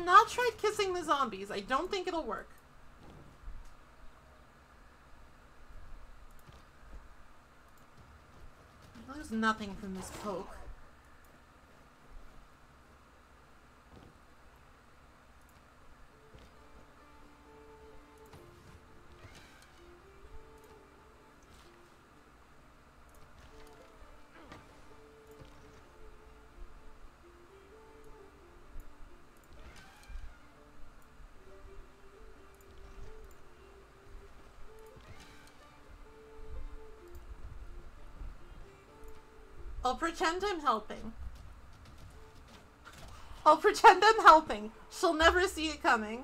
Have not tried kissing the zombies. I don't think it'll work. I lose nothing from this poke. Pretend I'm helping. I'll pretend I'm helping. She'll never see it coming.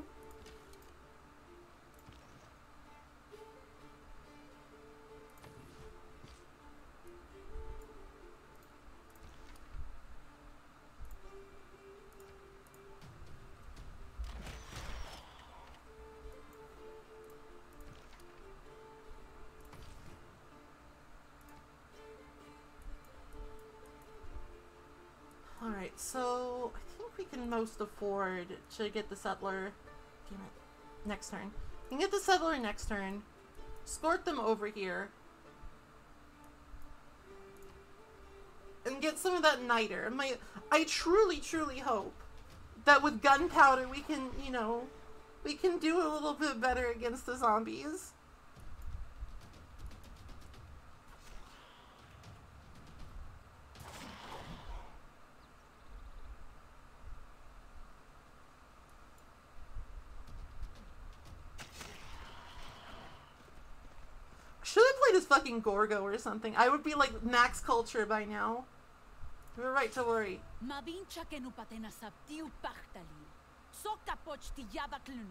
Most afford to get the settler. Damn it. Next turn. Can get the settler next turn. Escort them over here. And get some of that niter. My, I truly, truly hope that with gunpowder we can, you know, we can do a little bit better against the zombies. Should have played as fucking Gorgo or something. I would be like max culture by now. We're right to worry. Mabincha que nu patena saptiu pachtali. Soka poch ti yabaklun.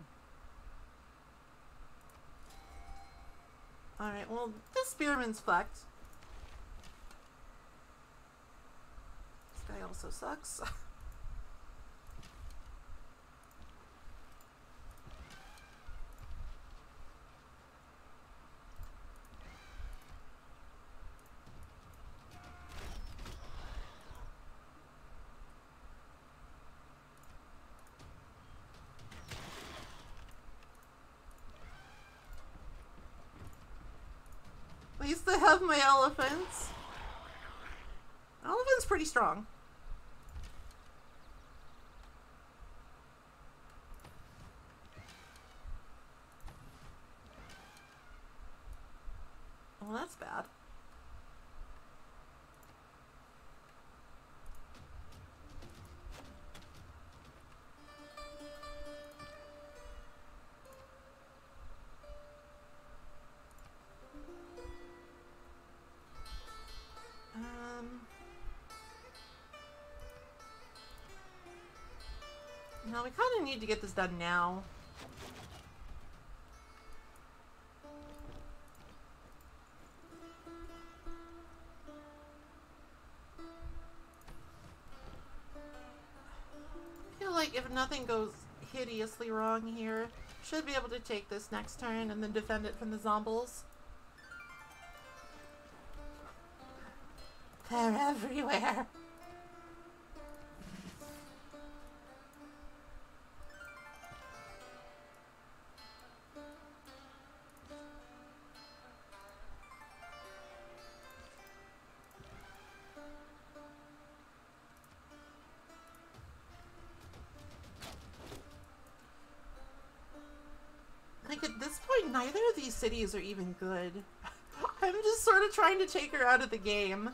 Alright, well, this spearman's fucked. This guy also sucks. At least I have my elephants. Elephant's pretty strong. Well, that's bad. Need to get this done now. I feel like if nothing goes hideously wrong here, should be able to take this next turn and then defend it from the zombies. They're everywhere. Cities are even good. I'm just sort of trying to take her out of the game.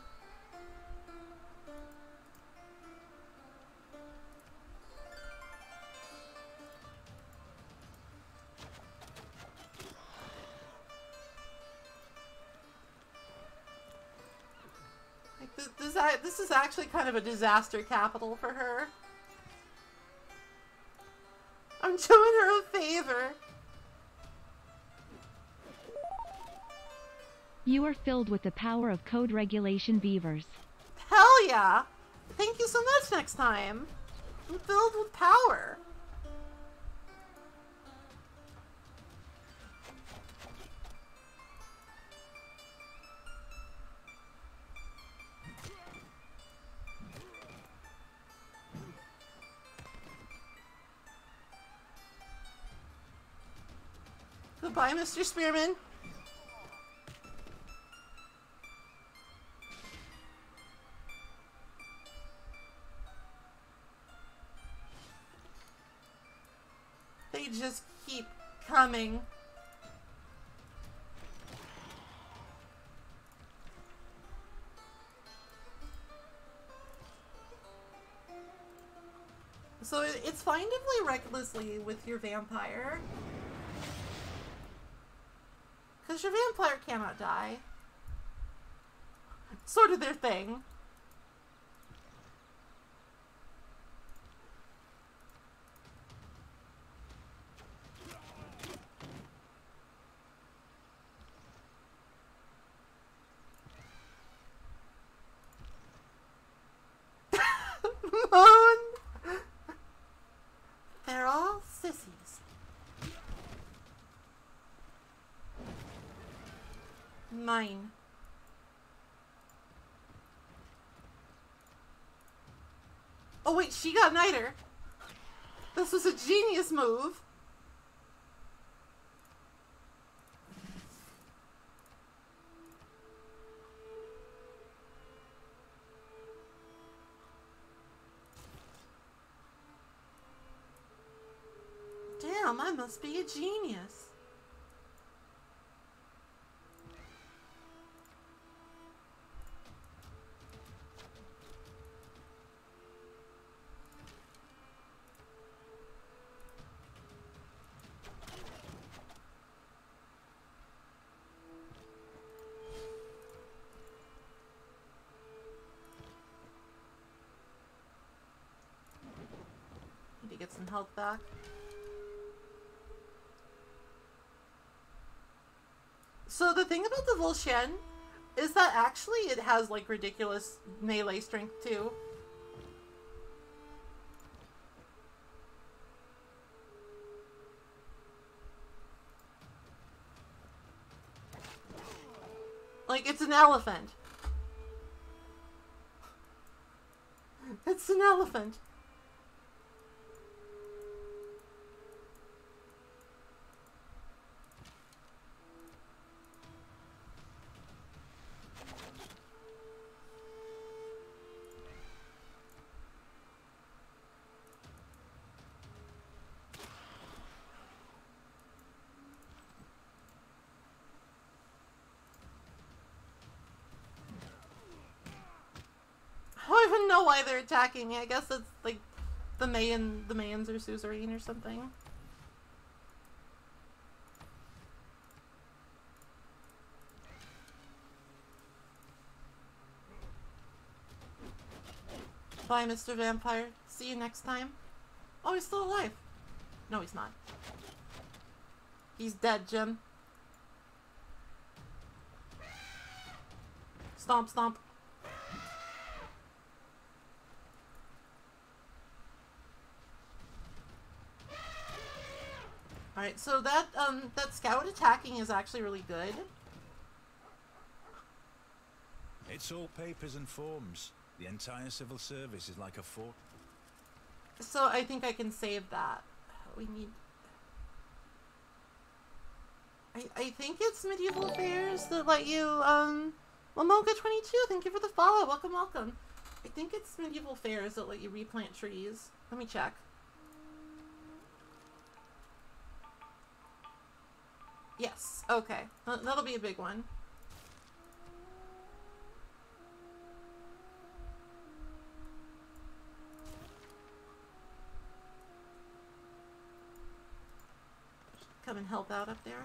Like this, this, is actually kind of a disaster capital for her. I'm doing her a favor. You are filled with the power of code regulation beavers. Hell yeah! Thank you so much next time! I'm filled with power! Goodbye, Mr. Spearman. Coming. So it's fine to play recklessly with your vampire. Because your vampire cannot die. Sort of their thing. Moan! They're all sissies. Mine. Oh wait, she got Niter. This was a genius move. Damn, I must be a genius. Need to get some health back. So the thing about the Voi Chiến is that actually it has like ridiculous melee strength too. Like it's an elephant. It's an elephant. I don't even know why they're attacking me. I guess it's like the Mayan, the Mayans or suzerain or something. Bye, Mr. Vampire. See you next time. Oh, he's still alive. No, he's not. He's dead, Jim. Stomp, stomp. Alright, so that um that scout attacking is actually really good. It's all papers and forms. The entire civil service is like a fort. So I think I can save that. We need I, I think it's medieval affairs that let you um Lamoga 22, thank you for the follow. Welcome, welcome. I think it's Medieval Faires that let you replant trees. Let me check. Yes, okay. That'll be a big one. Come and help out up there.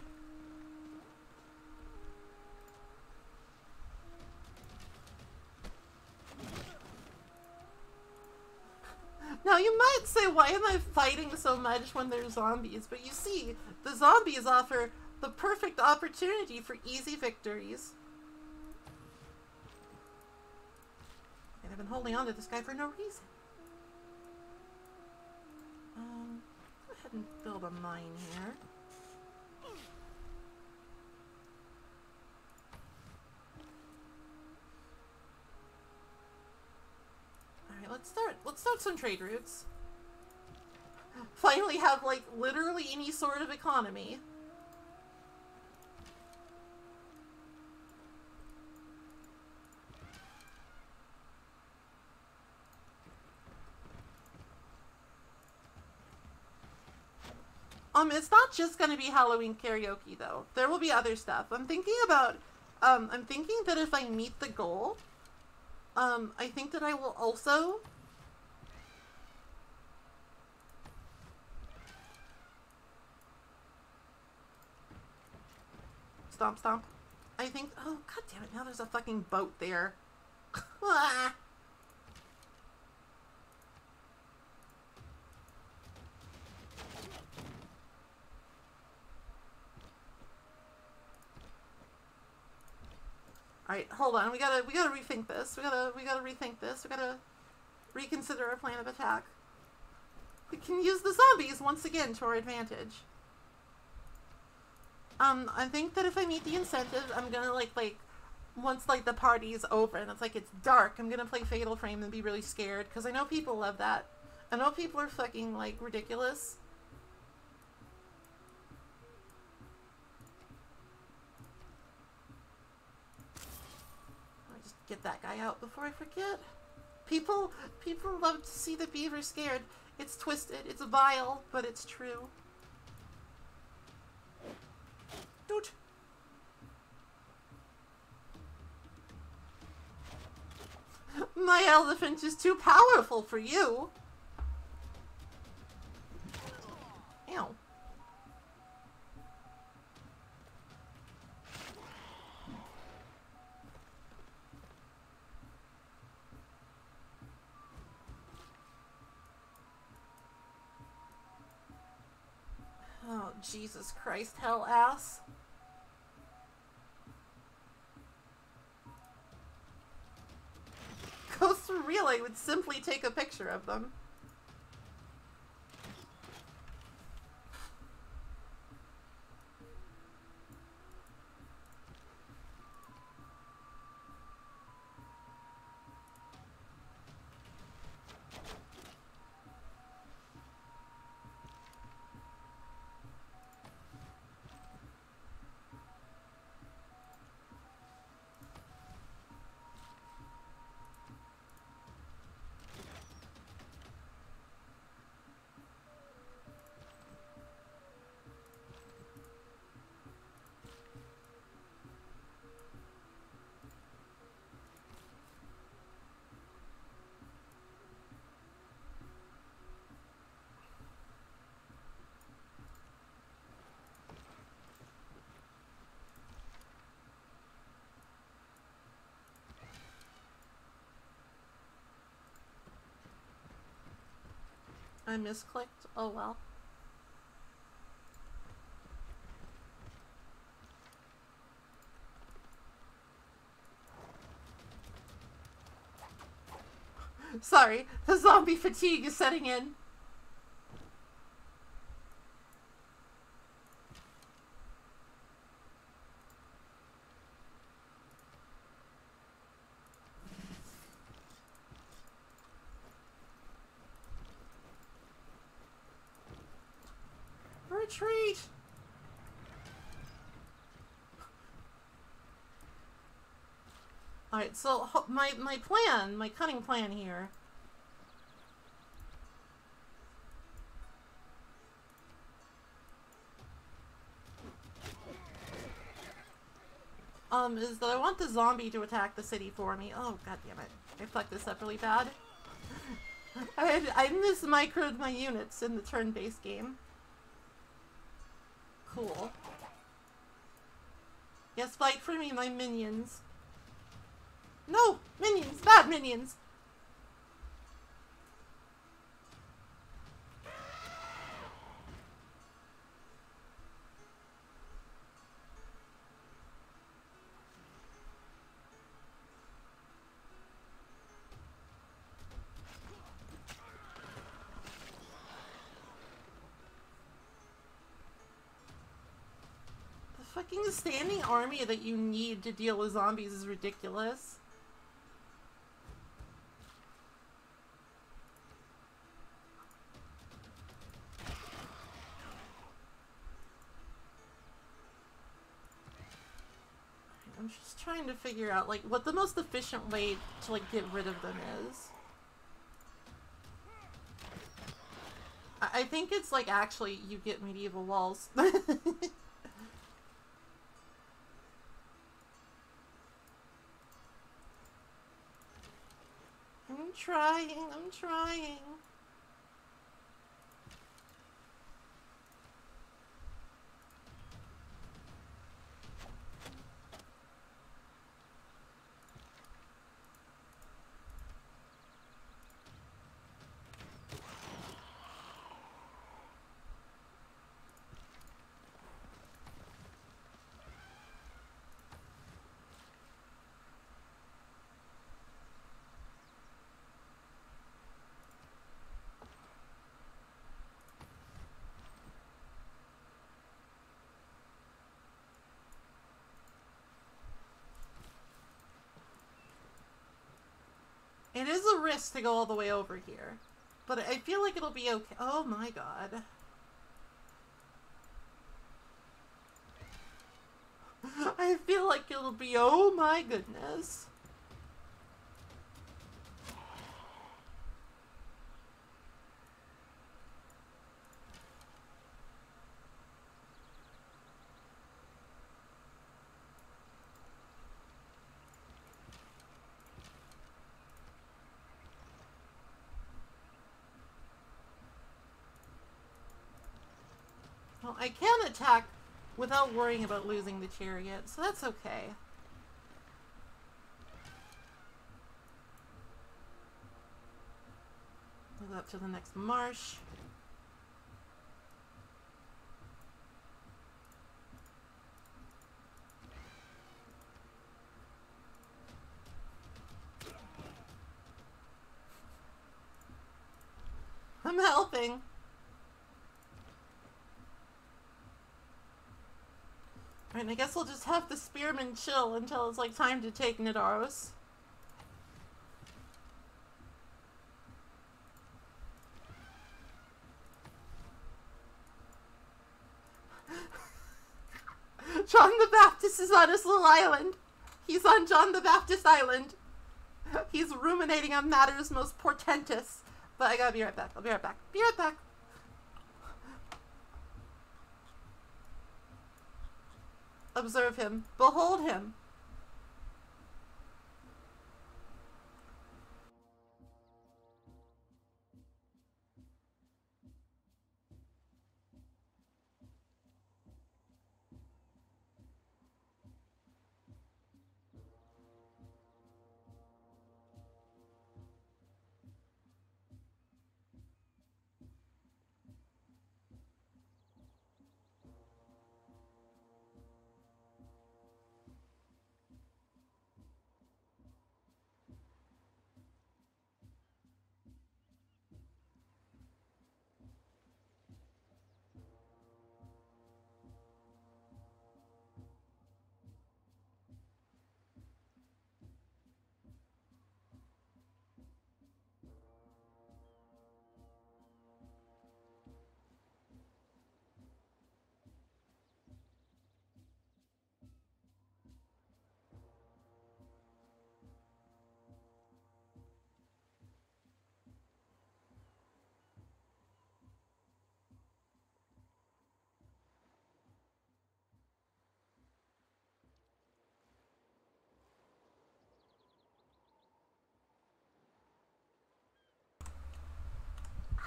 Now you might say, why am I fighting so much when there's zombies? But you see, the zombies offer the perfect opportunity for easy victories. And I've been holding on to this guy for no reason. Um, go ahead and build a mine here. Alright, let's start let's start some trade routes. Finally have like literally any sort of economy. Um, it's not just gonna be Halloween karaoke though. There will be other stuff. I'm thinking about, um, I'm thinking that if I meet the goal, um, I think that I will also. Stomp, stomp. I think. Oh, god damn it! Now there's a fucking boat there. All right, hold on. We gotta we gotta rethink this. We gotta we gotta rethink this. We gotta reconsider our plan of attack. We can use the zombies once again to our advantage. Um, I think that if I meet the incentive, I'm gonna like like once like the party's over and it's like it's dark, I'm gonna play Fatal Frame and be really scared because I know people love that. I know people are fucking like ridiculous. I just get that guy out before I forget. People people love to see the beaver scared. It's twisted, it's vile, but it's true. Dude. My elephant is too powerful for you. Ew. Oh, Jesus Christ, hell ass. Ghost for real, I would simply take a picture of them. I misclicked. Oh well. Sorry, the zombie fatigue is setting in. Retreat! Alright, so my, my plan, my cunning plan here. Um, is that I want the zombie to attack the city for me. Oh, god damn it. I fucked this up really bad. I, I mismicroed my units in the turn-based game. Cool. Yes, fight for me, my minions. No! Minions! Bad minions! The fucking standing army that you need to deal with zombies is ridiculous. I'm just trying to figure out like what the most efficient way to like get rid of them is. I, I think it's like actually you get medieval walls. I'm trying, I'm trying. It is a risk to go all the way over here. But I feel like it'll be okay. Oh my god. I feel like it'll be oh my goodness. Well, I can attack without worrying about losing the chariot, so that's okay. Move up to the next marsh. I'm helping. Alright, I guess we'll just have the spearmen chill until it's like time to take Nidaros. John the Baptist is on his little island. He's on John the Baptist Island. He's ruminating on matters most portentous. But I gotta be right back. I'll be right back. Be right back. Observe him. Behold him.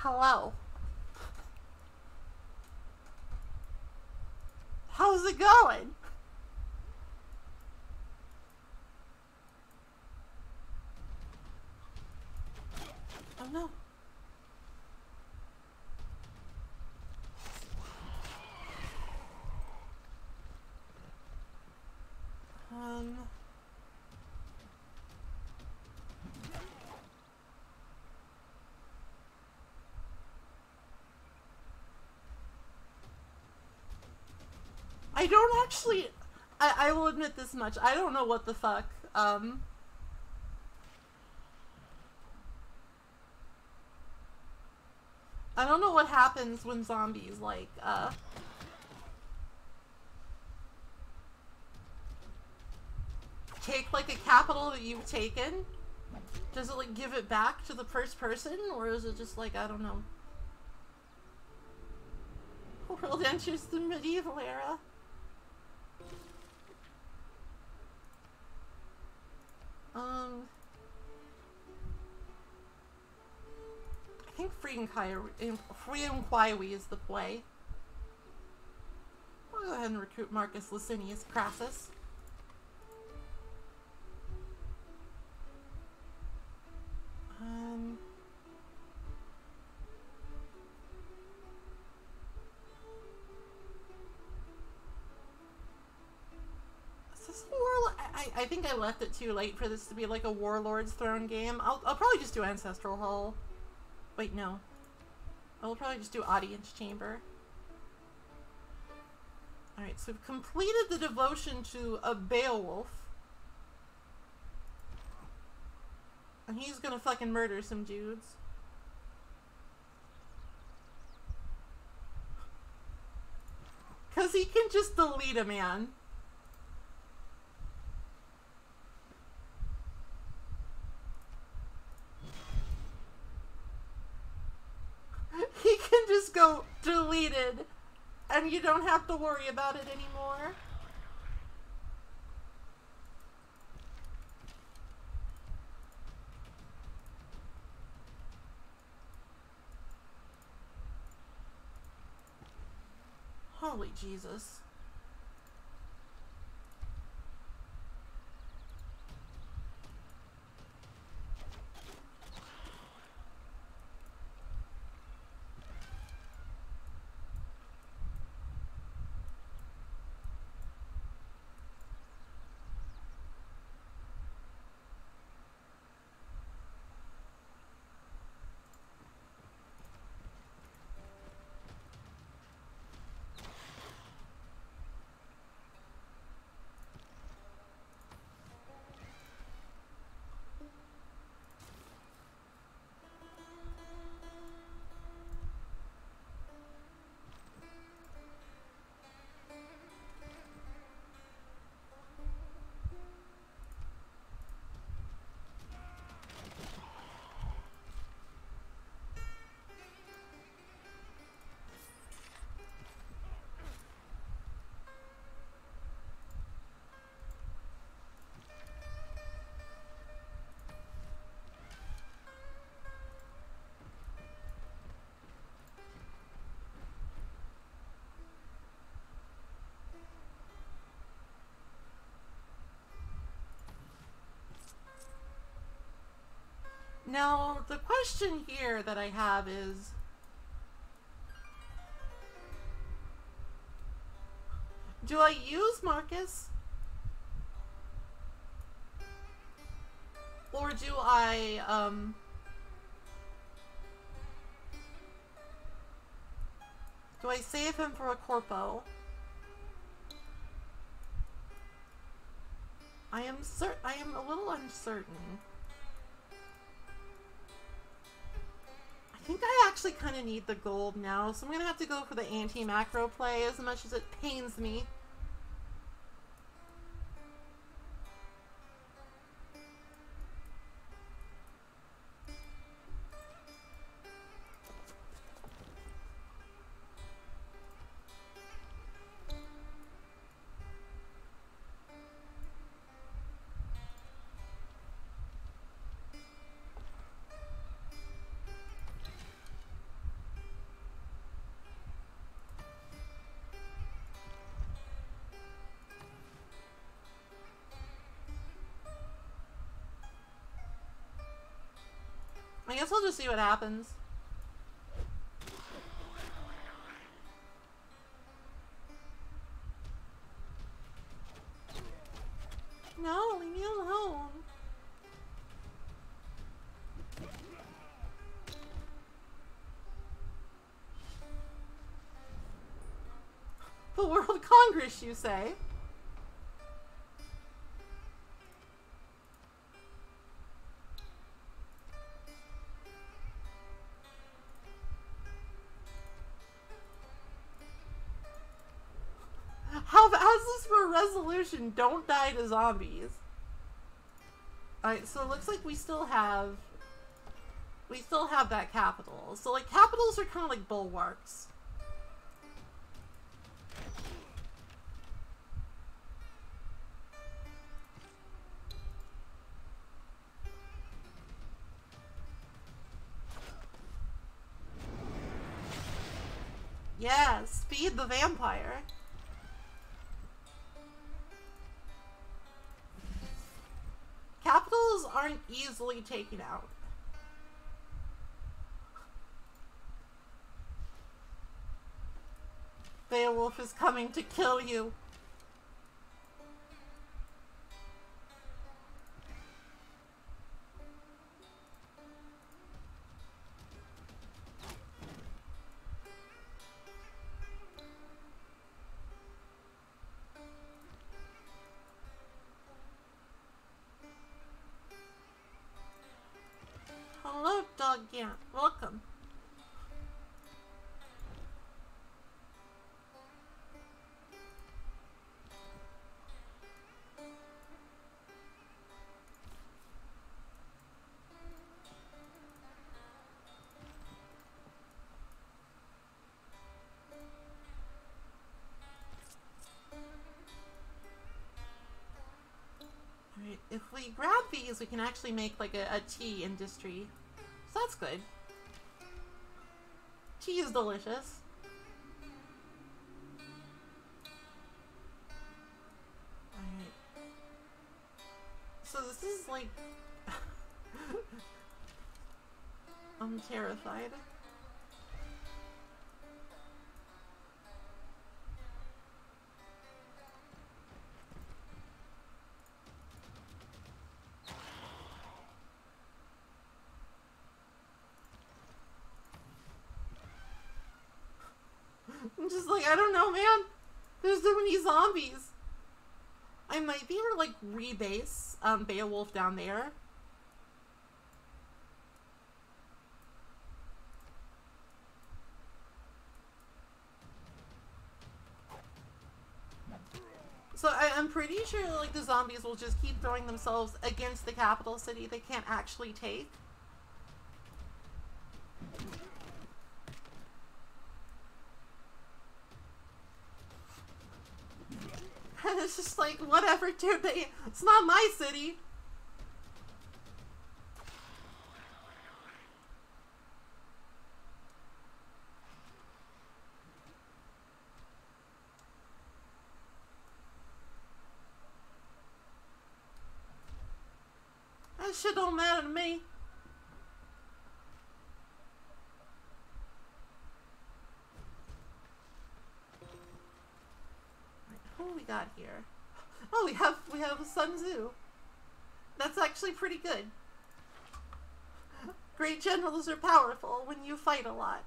Hello. How's it going? Oh no. Um. I don't actually. I, I will admit this much. I don't know what the fuck. Um. I don't know what happens when zombies like uh. Take like a capital that you've taken. Does it like give it back to the first person, or is it just like I don't know? world enters the medieval era. I think Free Inquiry is the play. I'll go ahead and recruit Marcus Licinius Crassus. Um, is this Warlord? I, I think I left it too late for this to be like a Warlord's Throne game. I'll, I'll probably just do Ancestral Hall. Wait, no. I will probably just do Audience Chamber. Alright, so we've completed the devotion to a Beowulf. And he's gonna fucking murder some dudes. Cause he can just delete a man. He can just go deleted and you don't have to worry about it anymore. Holy Jesus. Now, the question here that I have is Do I use Marcus? Or do I, um. Do I save him for a corpo? I am cer- I am a little uncertain. Actually kind of need the gold now, so I'm going to have to go for the anti-macro play as much as it pains me. Guess we'll just see what happens. No, leave me alone. The World Congress, you say? Don't die to zombies. Alright, so it looks like we still have... We still have that capital. So, like, capitals are kind of like bulwarks. Yeah, speed the vampire. Easily taken out. Beowulf is coming to kill you. We can actually make like a, a tea industry. So that's good. Tea is delicious. Alright. So this is like... I'm terrified. I don't know, man. There's so many zombies. I might be able to, like, rebase um, Beowulf down there. So I, I'm pretty sure, like, the zombies will just keep throwing themselves against the capital city they can't actually take. And it's just like, whatever, dude. They, it's not my city. That shit don't matter to me. Who we got here? Oh, we have we have Sun Tzu. That's actually pretty good. Great generals are powerful when you fight a lot.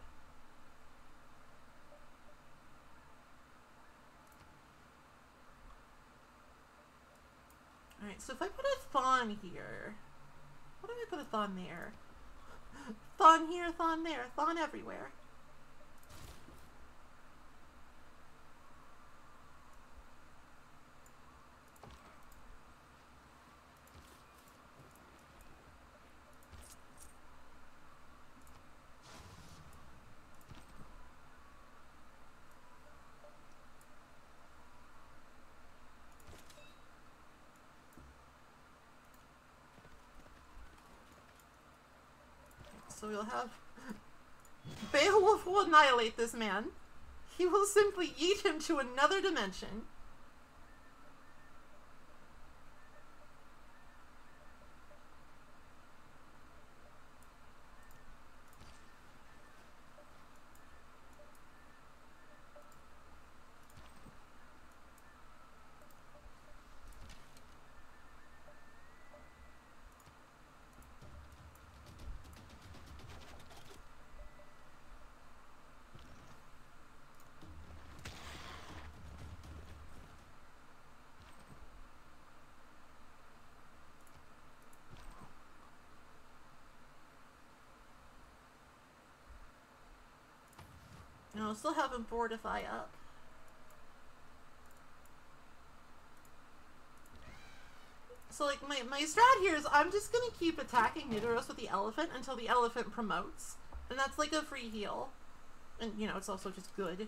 Alright, so if I put a Thành here, what if I put a Thành there? Thành here, Thành there, Thành everywhere. So we'll have Beowulf will annihilate this man. He will simply eat him to another dimension. I'll still have him fortify up. So like my, my strat here is I'm just gonna keep attacking Nidaros with the elephant until the elephant promotes. And that's like a free heal. And you know, it's also just good.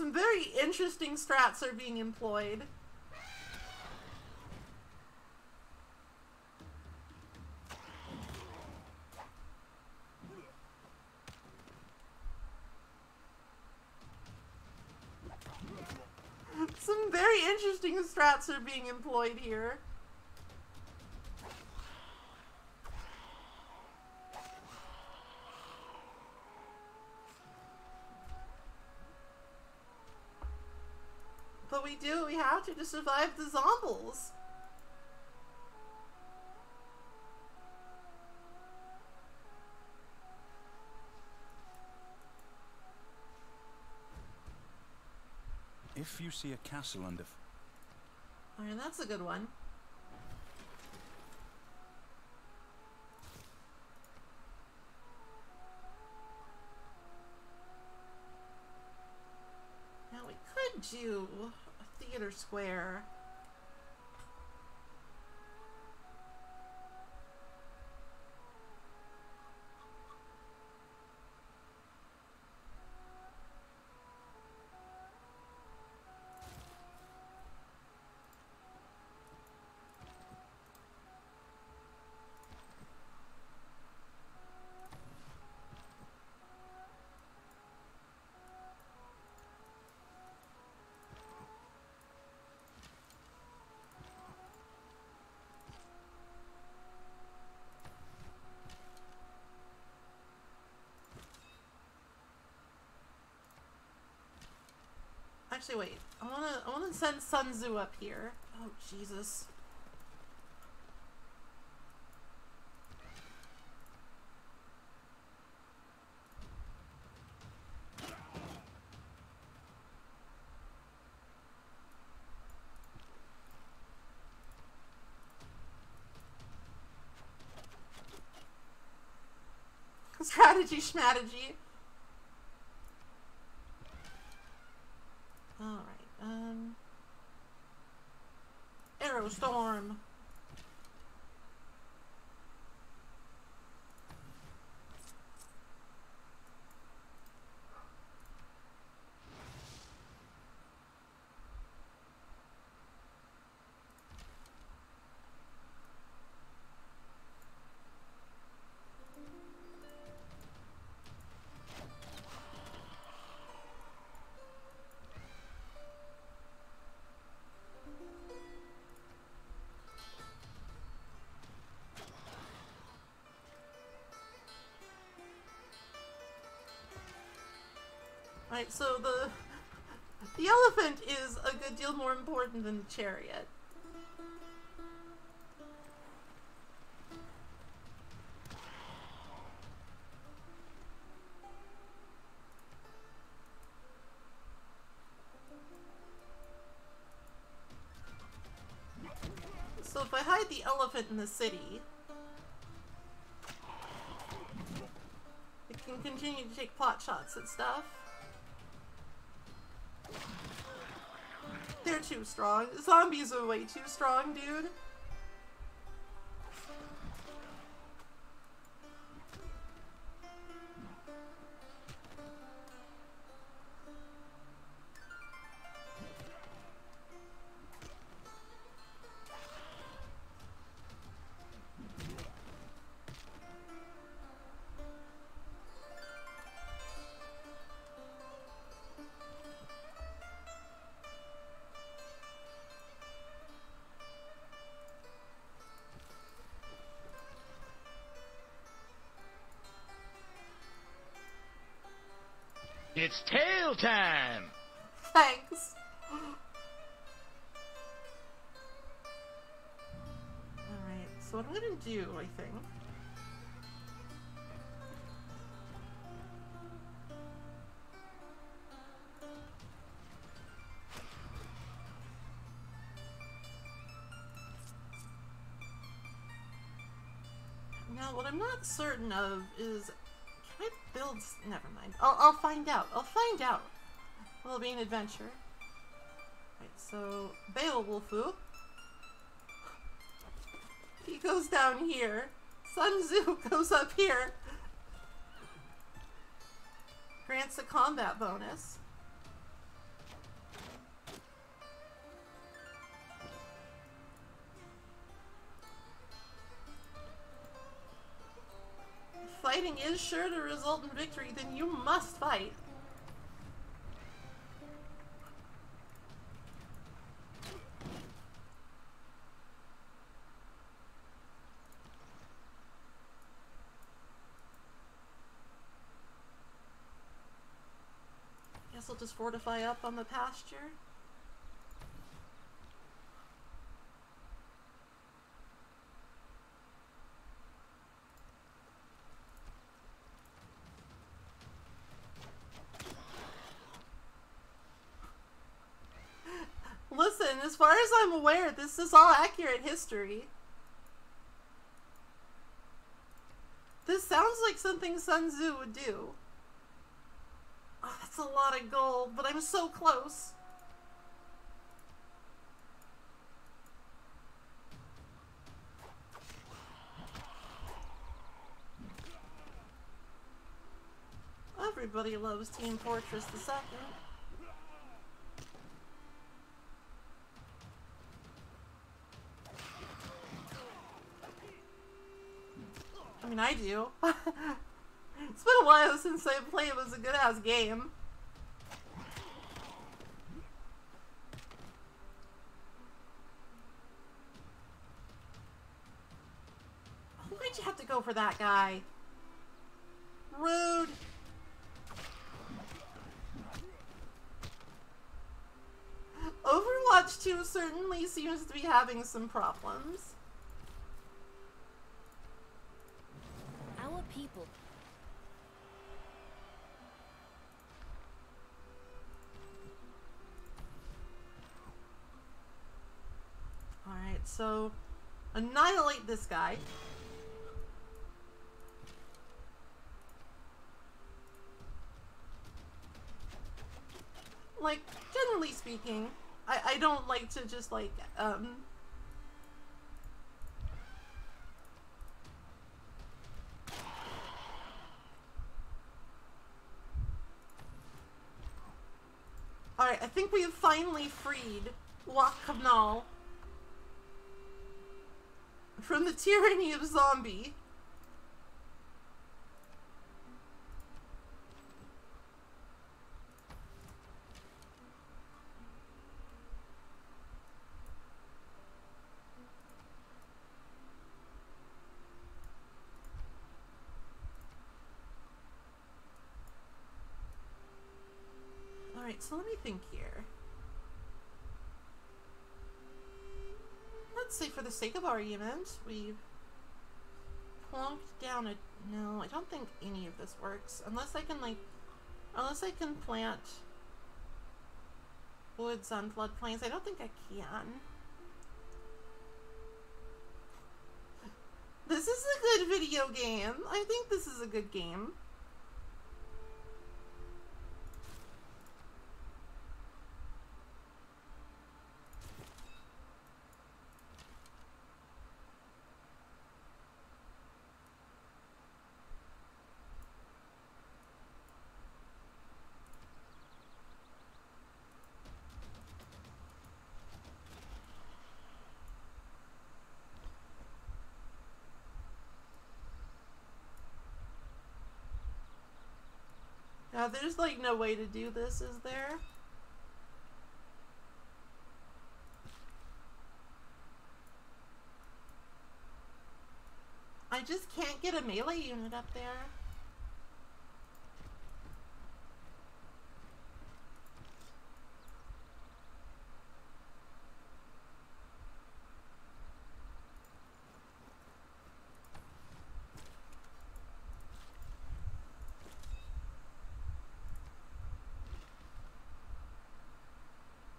Some very interesting strats are being employed. Some very interesting strats are being employed here. We do, we have to to survive the zombies. If you see a castle under... Alright, that's a good one. Now we could do theater square. Actually, wait. I wanna, I wanna send Sun Tzu up here. Oh Jesus. Strategy, strategy. So the the elephant is a good deal more important than the chariot. So if I hide the elephant in the city, it can continue to take plot shots at stuff. Too strong. Zombies are way too strong, dude. What I'm not certain of is can I build? Never mind. I'll, I'll find out. I'll find out. Will it be an adventure? Right, so Beowulfu. He goes down here. Sun Tzu goes up here. Grants a combat bonus. Fighting is sure to result in victory, then you must fight. Guess I'll just fortify up on the pasture. Listen, as far as I'm aware, this is all accurate history. This sounds like something Sun Tzu would do. Oh, that's a lot of gold, but I'm so close. Everybody loves Team Fortress the Second. Mean, I do. it's been a while since I played. It was a good ass game. Why'd you have to go for that guy? Rude. Overwatch 2 certainly seems to be having some problems. People. Alright, so annihilate this guy. Like, generally speaking, I, I don't like to just like, um, think we have finally freed Loch Cabnal from the tyranny of zombie. So let me think here. Let's say for the sake of argument, we've plonked down a... No, I don't think any of this works. Unless I can, like... Unless I can plant woods on floodplains. I don't think I can. This is a good video game. I think this is a good game. There's like no way to do this, is there? I just can't get a melee unit up there.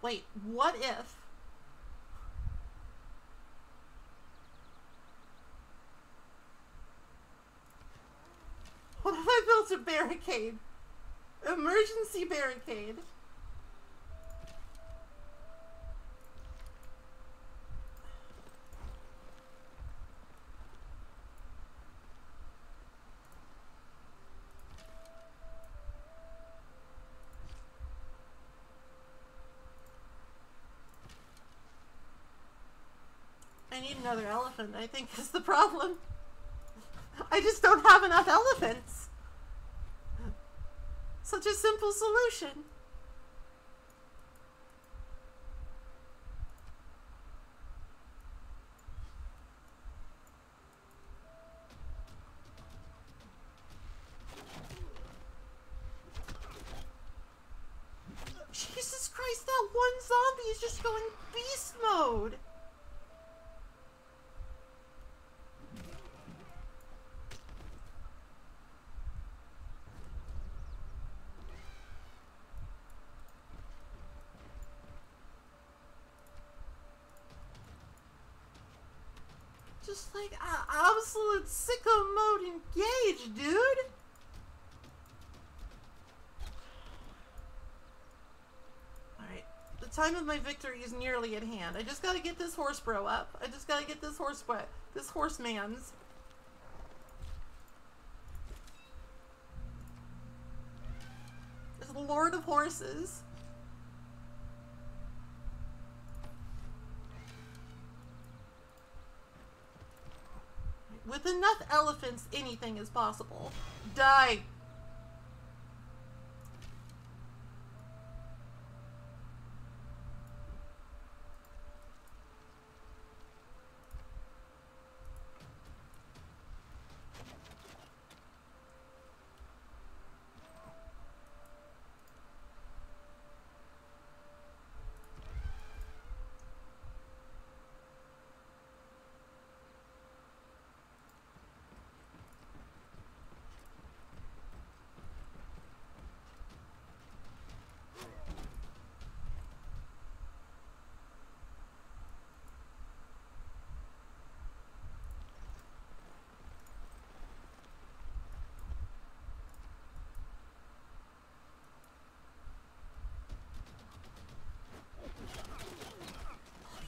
Wait, what if? What if I built a barricade? Emergency barricade. Another elephant, I think is the problem. I just don't have enough elephants. Such a simple solution. Jesus Christ, that one zombie is just going beast mode. Just like a- absolute sicko mode engaged, dude. Alright. The time of my victory is nearly at hand. I just gotta get this horse bro up. I just gotta get this horse bro this horseman's. This Lord of Horses. With enough elephants, anything is possible. Die!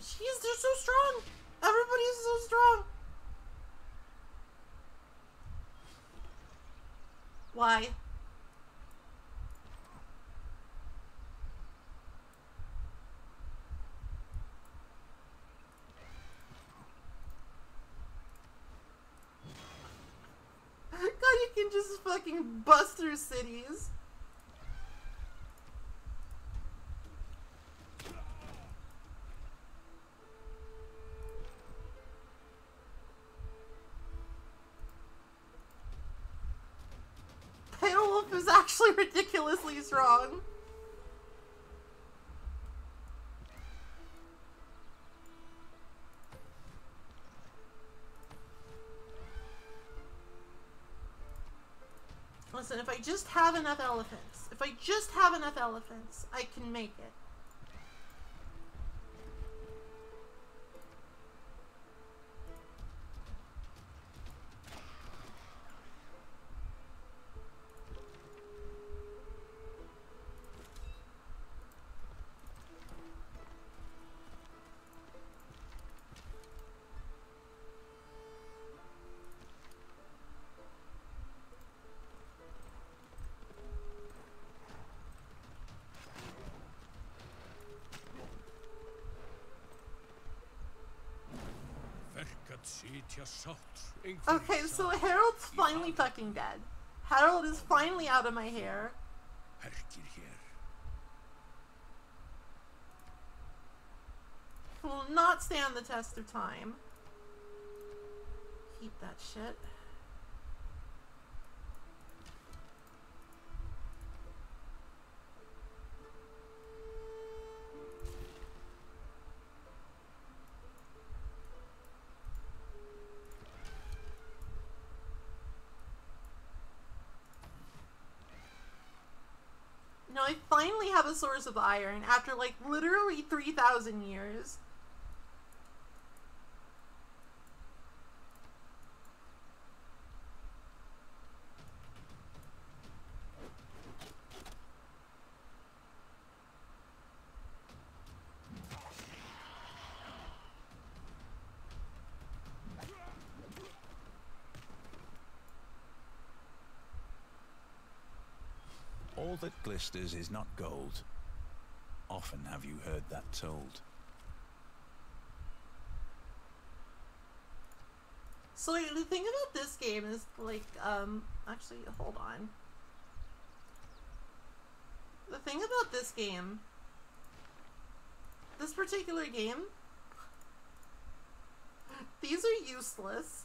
Jeez, they're so strong! Everybody's so strong! Why? God, you can just fucking bust through cities. Beowulf is actually ridiculously strong. Listen, if I just have enough elephants, if I just have enough elephants, I can make it. Okay, so Harald's finally fucking dead. Harold is finally out of my hair. Will not stand the test of time. Keep that shit. No, I finally have a source of iron after like literally 3,000 years. All that glisters is not gold. Often have you heard that told. So the thing about this game is like, um, actually, hold on. The thing about this game, this particular game, these are useless.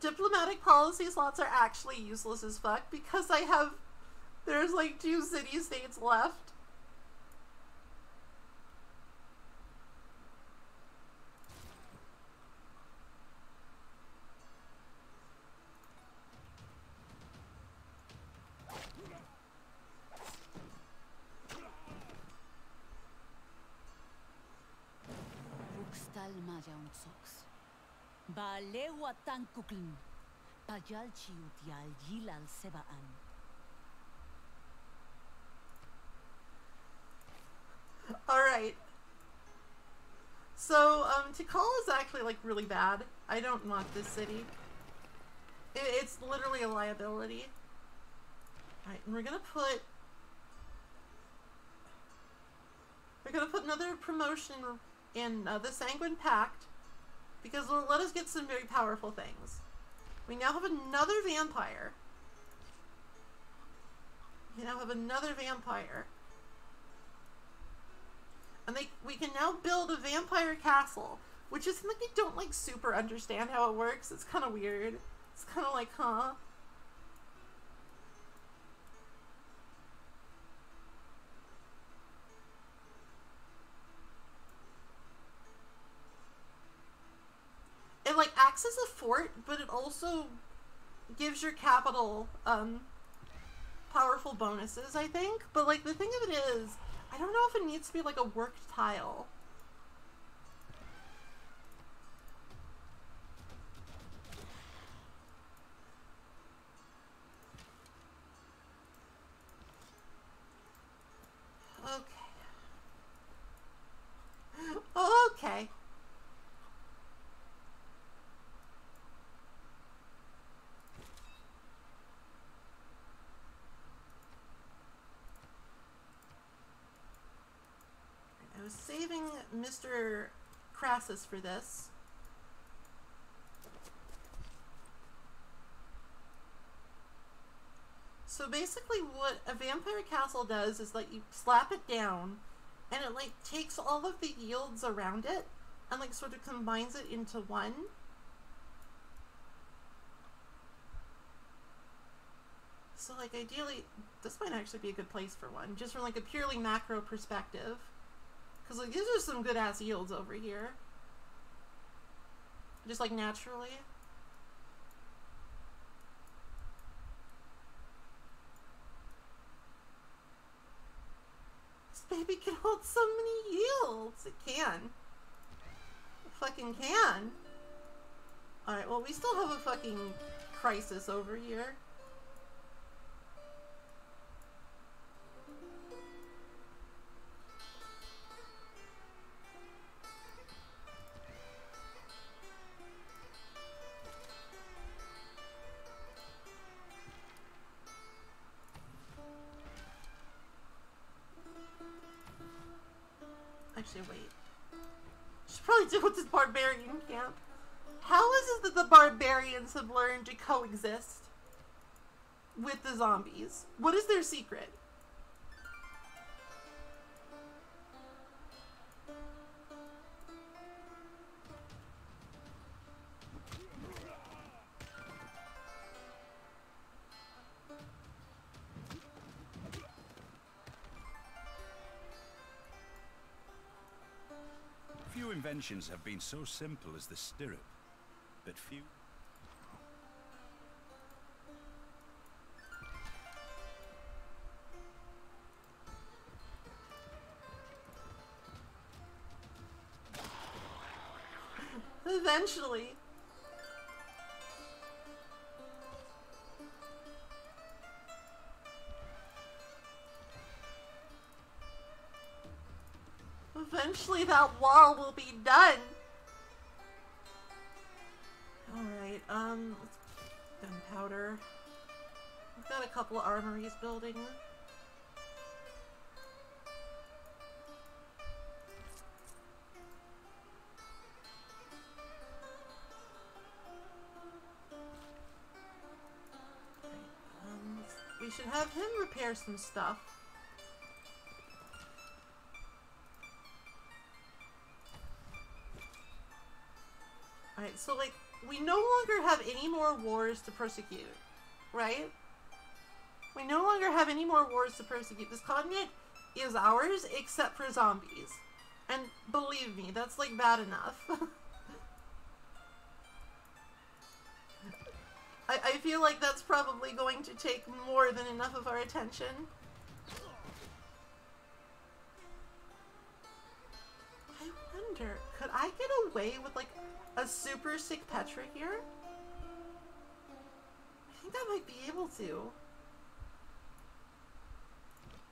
diplomatic policy slots are actually useless as fuck because I have there's like two city states left. Balewa. All right. So, um, Tikal is actually like really bad. I don't want this city. It, it's literally a liability. All right, and we're gonna put. We're gonna put another promotion in uh, the Sanguine Pact because it'll let us get some very powerful things. We now have another vampire. We now have another vampire. And they, we can now build a vampire castle, which is something I don't like super understand how it works. It's kind of weird. It's kind of like, huh? It like acts as a fort, but it also gives your capital um powerful bonuses, I think. But like the thing of it is, I don't know if it needs to be like a worked tile. Okay. Okay. I was saving Mr. Crassus for this. So basically what a vampire castle does is like you slap it down and it like takes all of the yields around it and like sort of combines it into one. So like ideally this might actually be a good place for one, just from like a purely macro perspective. Because like these are some good ass yields over here. Just like naturally. This baby can hold so many yields. It can. It fucking can. Alright, well we still have a fucking crisis over here. Barbarians have learned to coexist with the zombies? What is their secret? Few inventions have been so simple as the stirrup, but few. Eventually. Eventually. that wall will be done. Alright, um, gunpowder. We've got a couple armories building. Should have him repair some stuff. Alright, so like, we no longer have any more wars to persecute, right? We no longer have any more wars to persecute. This continent is ours except for zombies. And believe me, that's like bad enough. I, feel like that's probably going to take more than enough of our attention. I wonder, could I get away with like a super sick Petra here? I think I might be able to.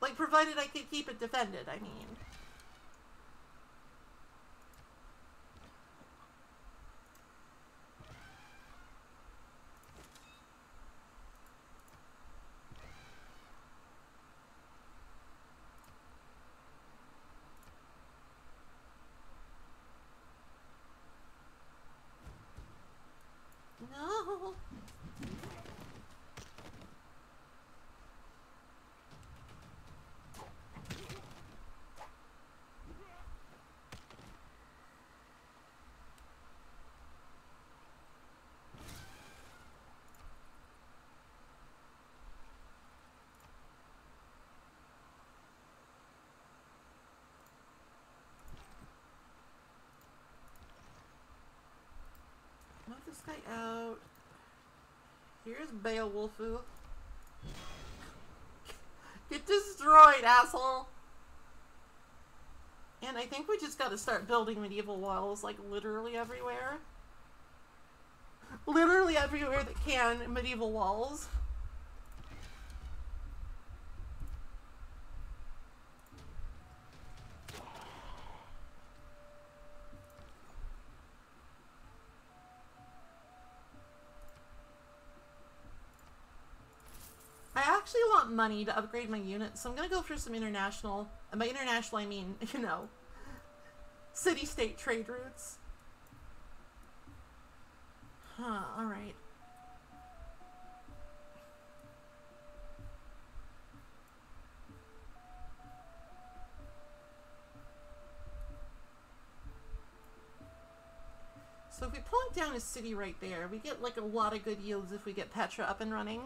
Like, provided I could keep it defended, I mean. No. Guy out. Here's Beowulfu. Get destroyed, asshole! And I think we just gotta start building medieval walls, like, literally everywhere. Literally everywhere that can, medieval walls. I actually want money to upgrade my unit, so I'm gonna go for some international. And by international, I mean, you know, city state trade routes. Huh, alright. So if we plunk down a city right there, we get like a lot of good yields if we get Petra up and running.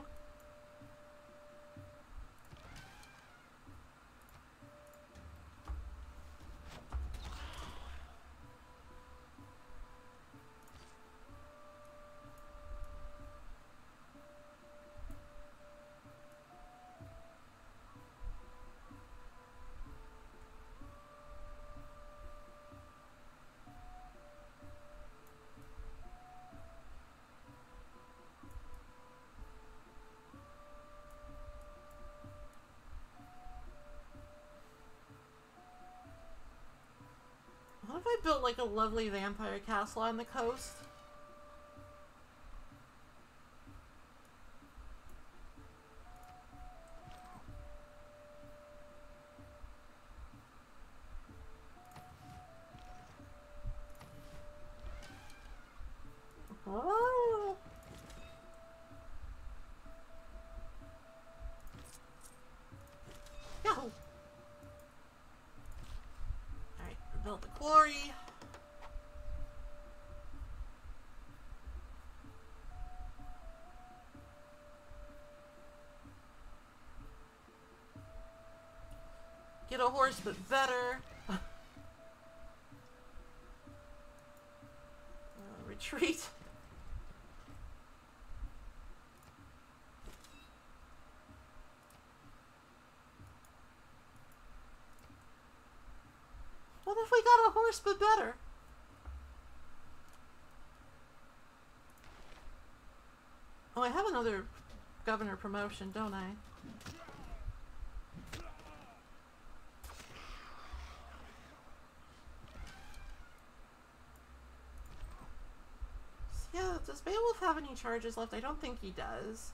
A lovely vampire castle on the coast? Oh. Yahoo! Alright, build the quarry. Get a horse, but better. Uh, retreat. What if we got a horse, but better? Oh, I have another governor promotion, don't I? Does Beowulf have charges left? I don't think he does.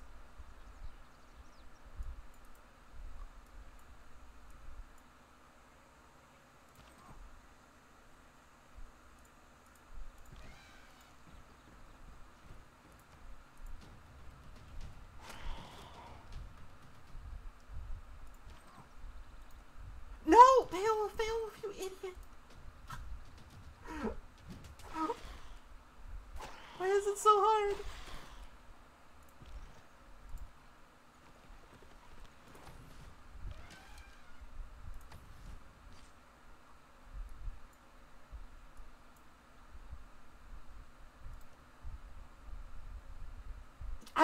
No! Beowulf, Beowulf, you idiot! Why is it so hard?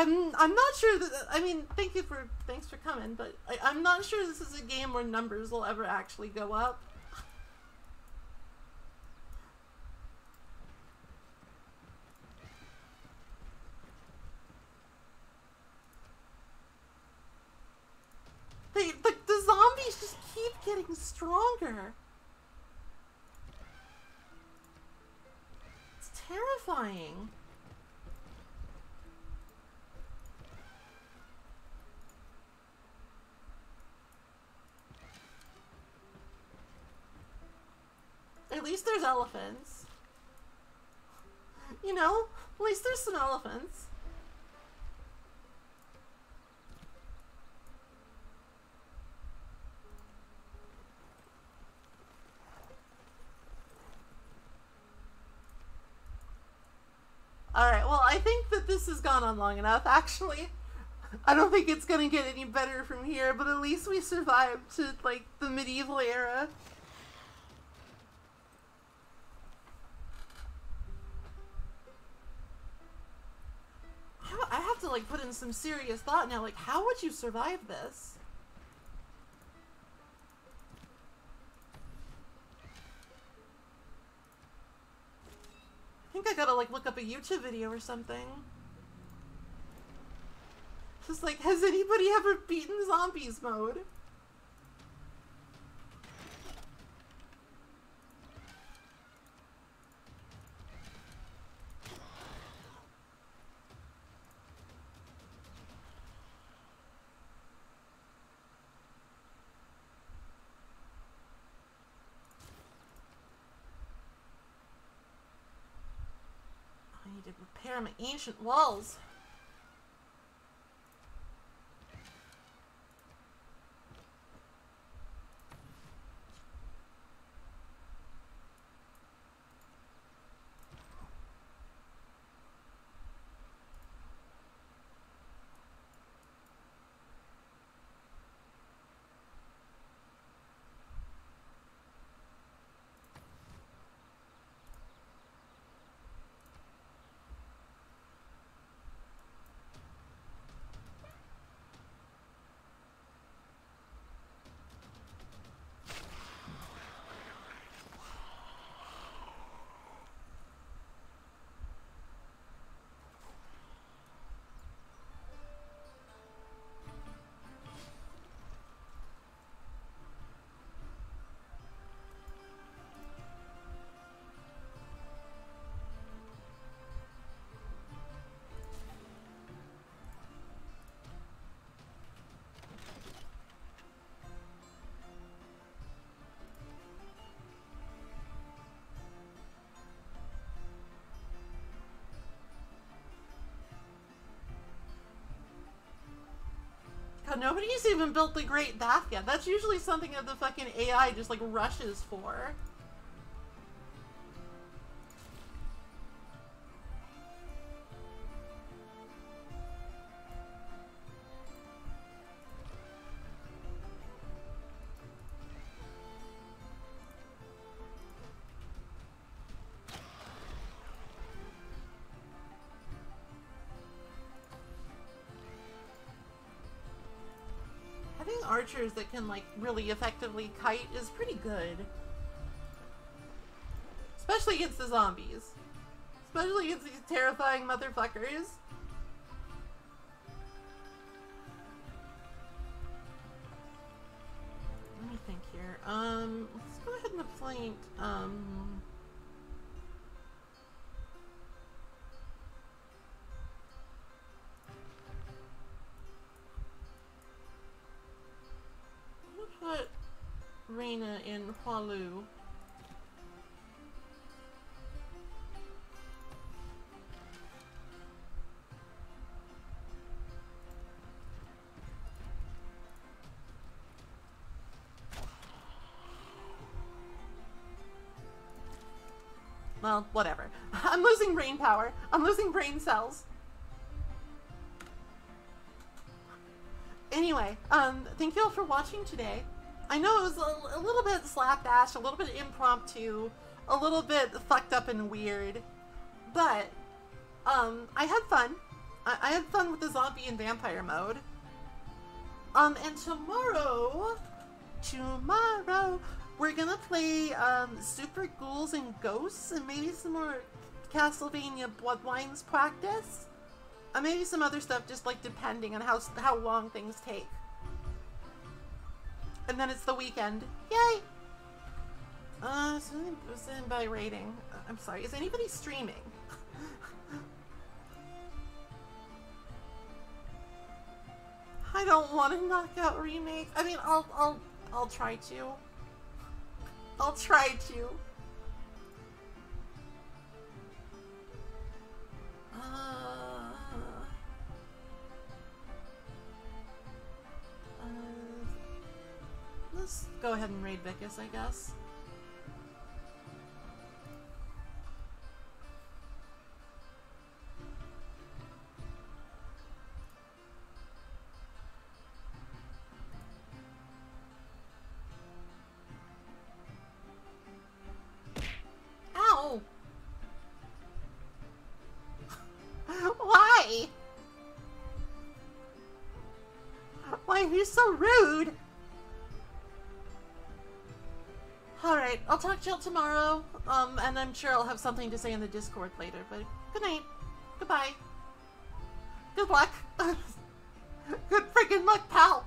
I'm I'm not sure that I mean thank you for thanks for coming, but I, I'm not sure this is a game where numbers will ever actually go up. They, the, the zombies just keep getting stronger. It's terrifying. At least there's elephants. You know, at least there's some elephants. Alright, well, I think that this has gone on long enough, actually. I don't think it's gonna get any better from here, but at least we survived to, like, the medieval era. Like, put in some serious thought now. Like, how would you survive this? I think I gotta, like, look up a YouTube video or something. Just like, has anybody ever beaten zombies mode? I repair my ancient walls. God, nobody's even built the Great Bath yet. That's usually something that the fucking AI just like rushes for. Archers that can like really effectively kite is pretty good. Especially against the zombies. Especially against these terrifying motherfuckers. Qualu. Well, whatever. I'm losing brain power. I'm losing brain cells. Anyway, um, thank you all for watching today. I know it was a, a little bit slapdash, a little bit impromptu, a little bit fucked up and weird, but um, I had fun. I, I had fun with the zombie and vampire mode. Um, and tomorrow, tomorrow, we're gonna play um, Super Ghouls and Ghosts and maybe some more Castlevania Bloodlines practice. And maybe some other stuff, just like depending on how how long things take. And then it's the weekend. Yay! Uh, is by rating? I'm sorry, is anybody streaming? I don't want to knock out remake. I mean, I'll, I'll, I'll try to. I'll try to. Uh, uh, let's go ahead and raid Vicus, I guess. Talk to y'all tomorrow. Um, and I'm sure I'll have something to say in the Discord later, but good night. Goodbye. Good luck. good freaking luck, pal.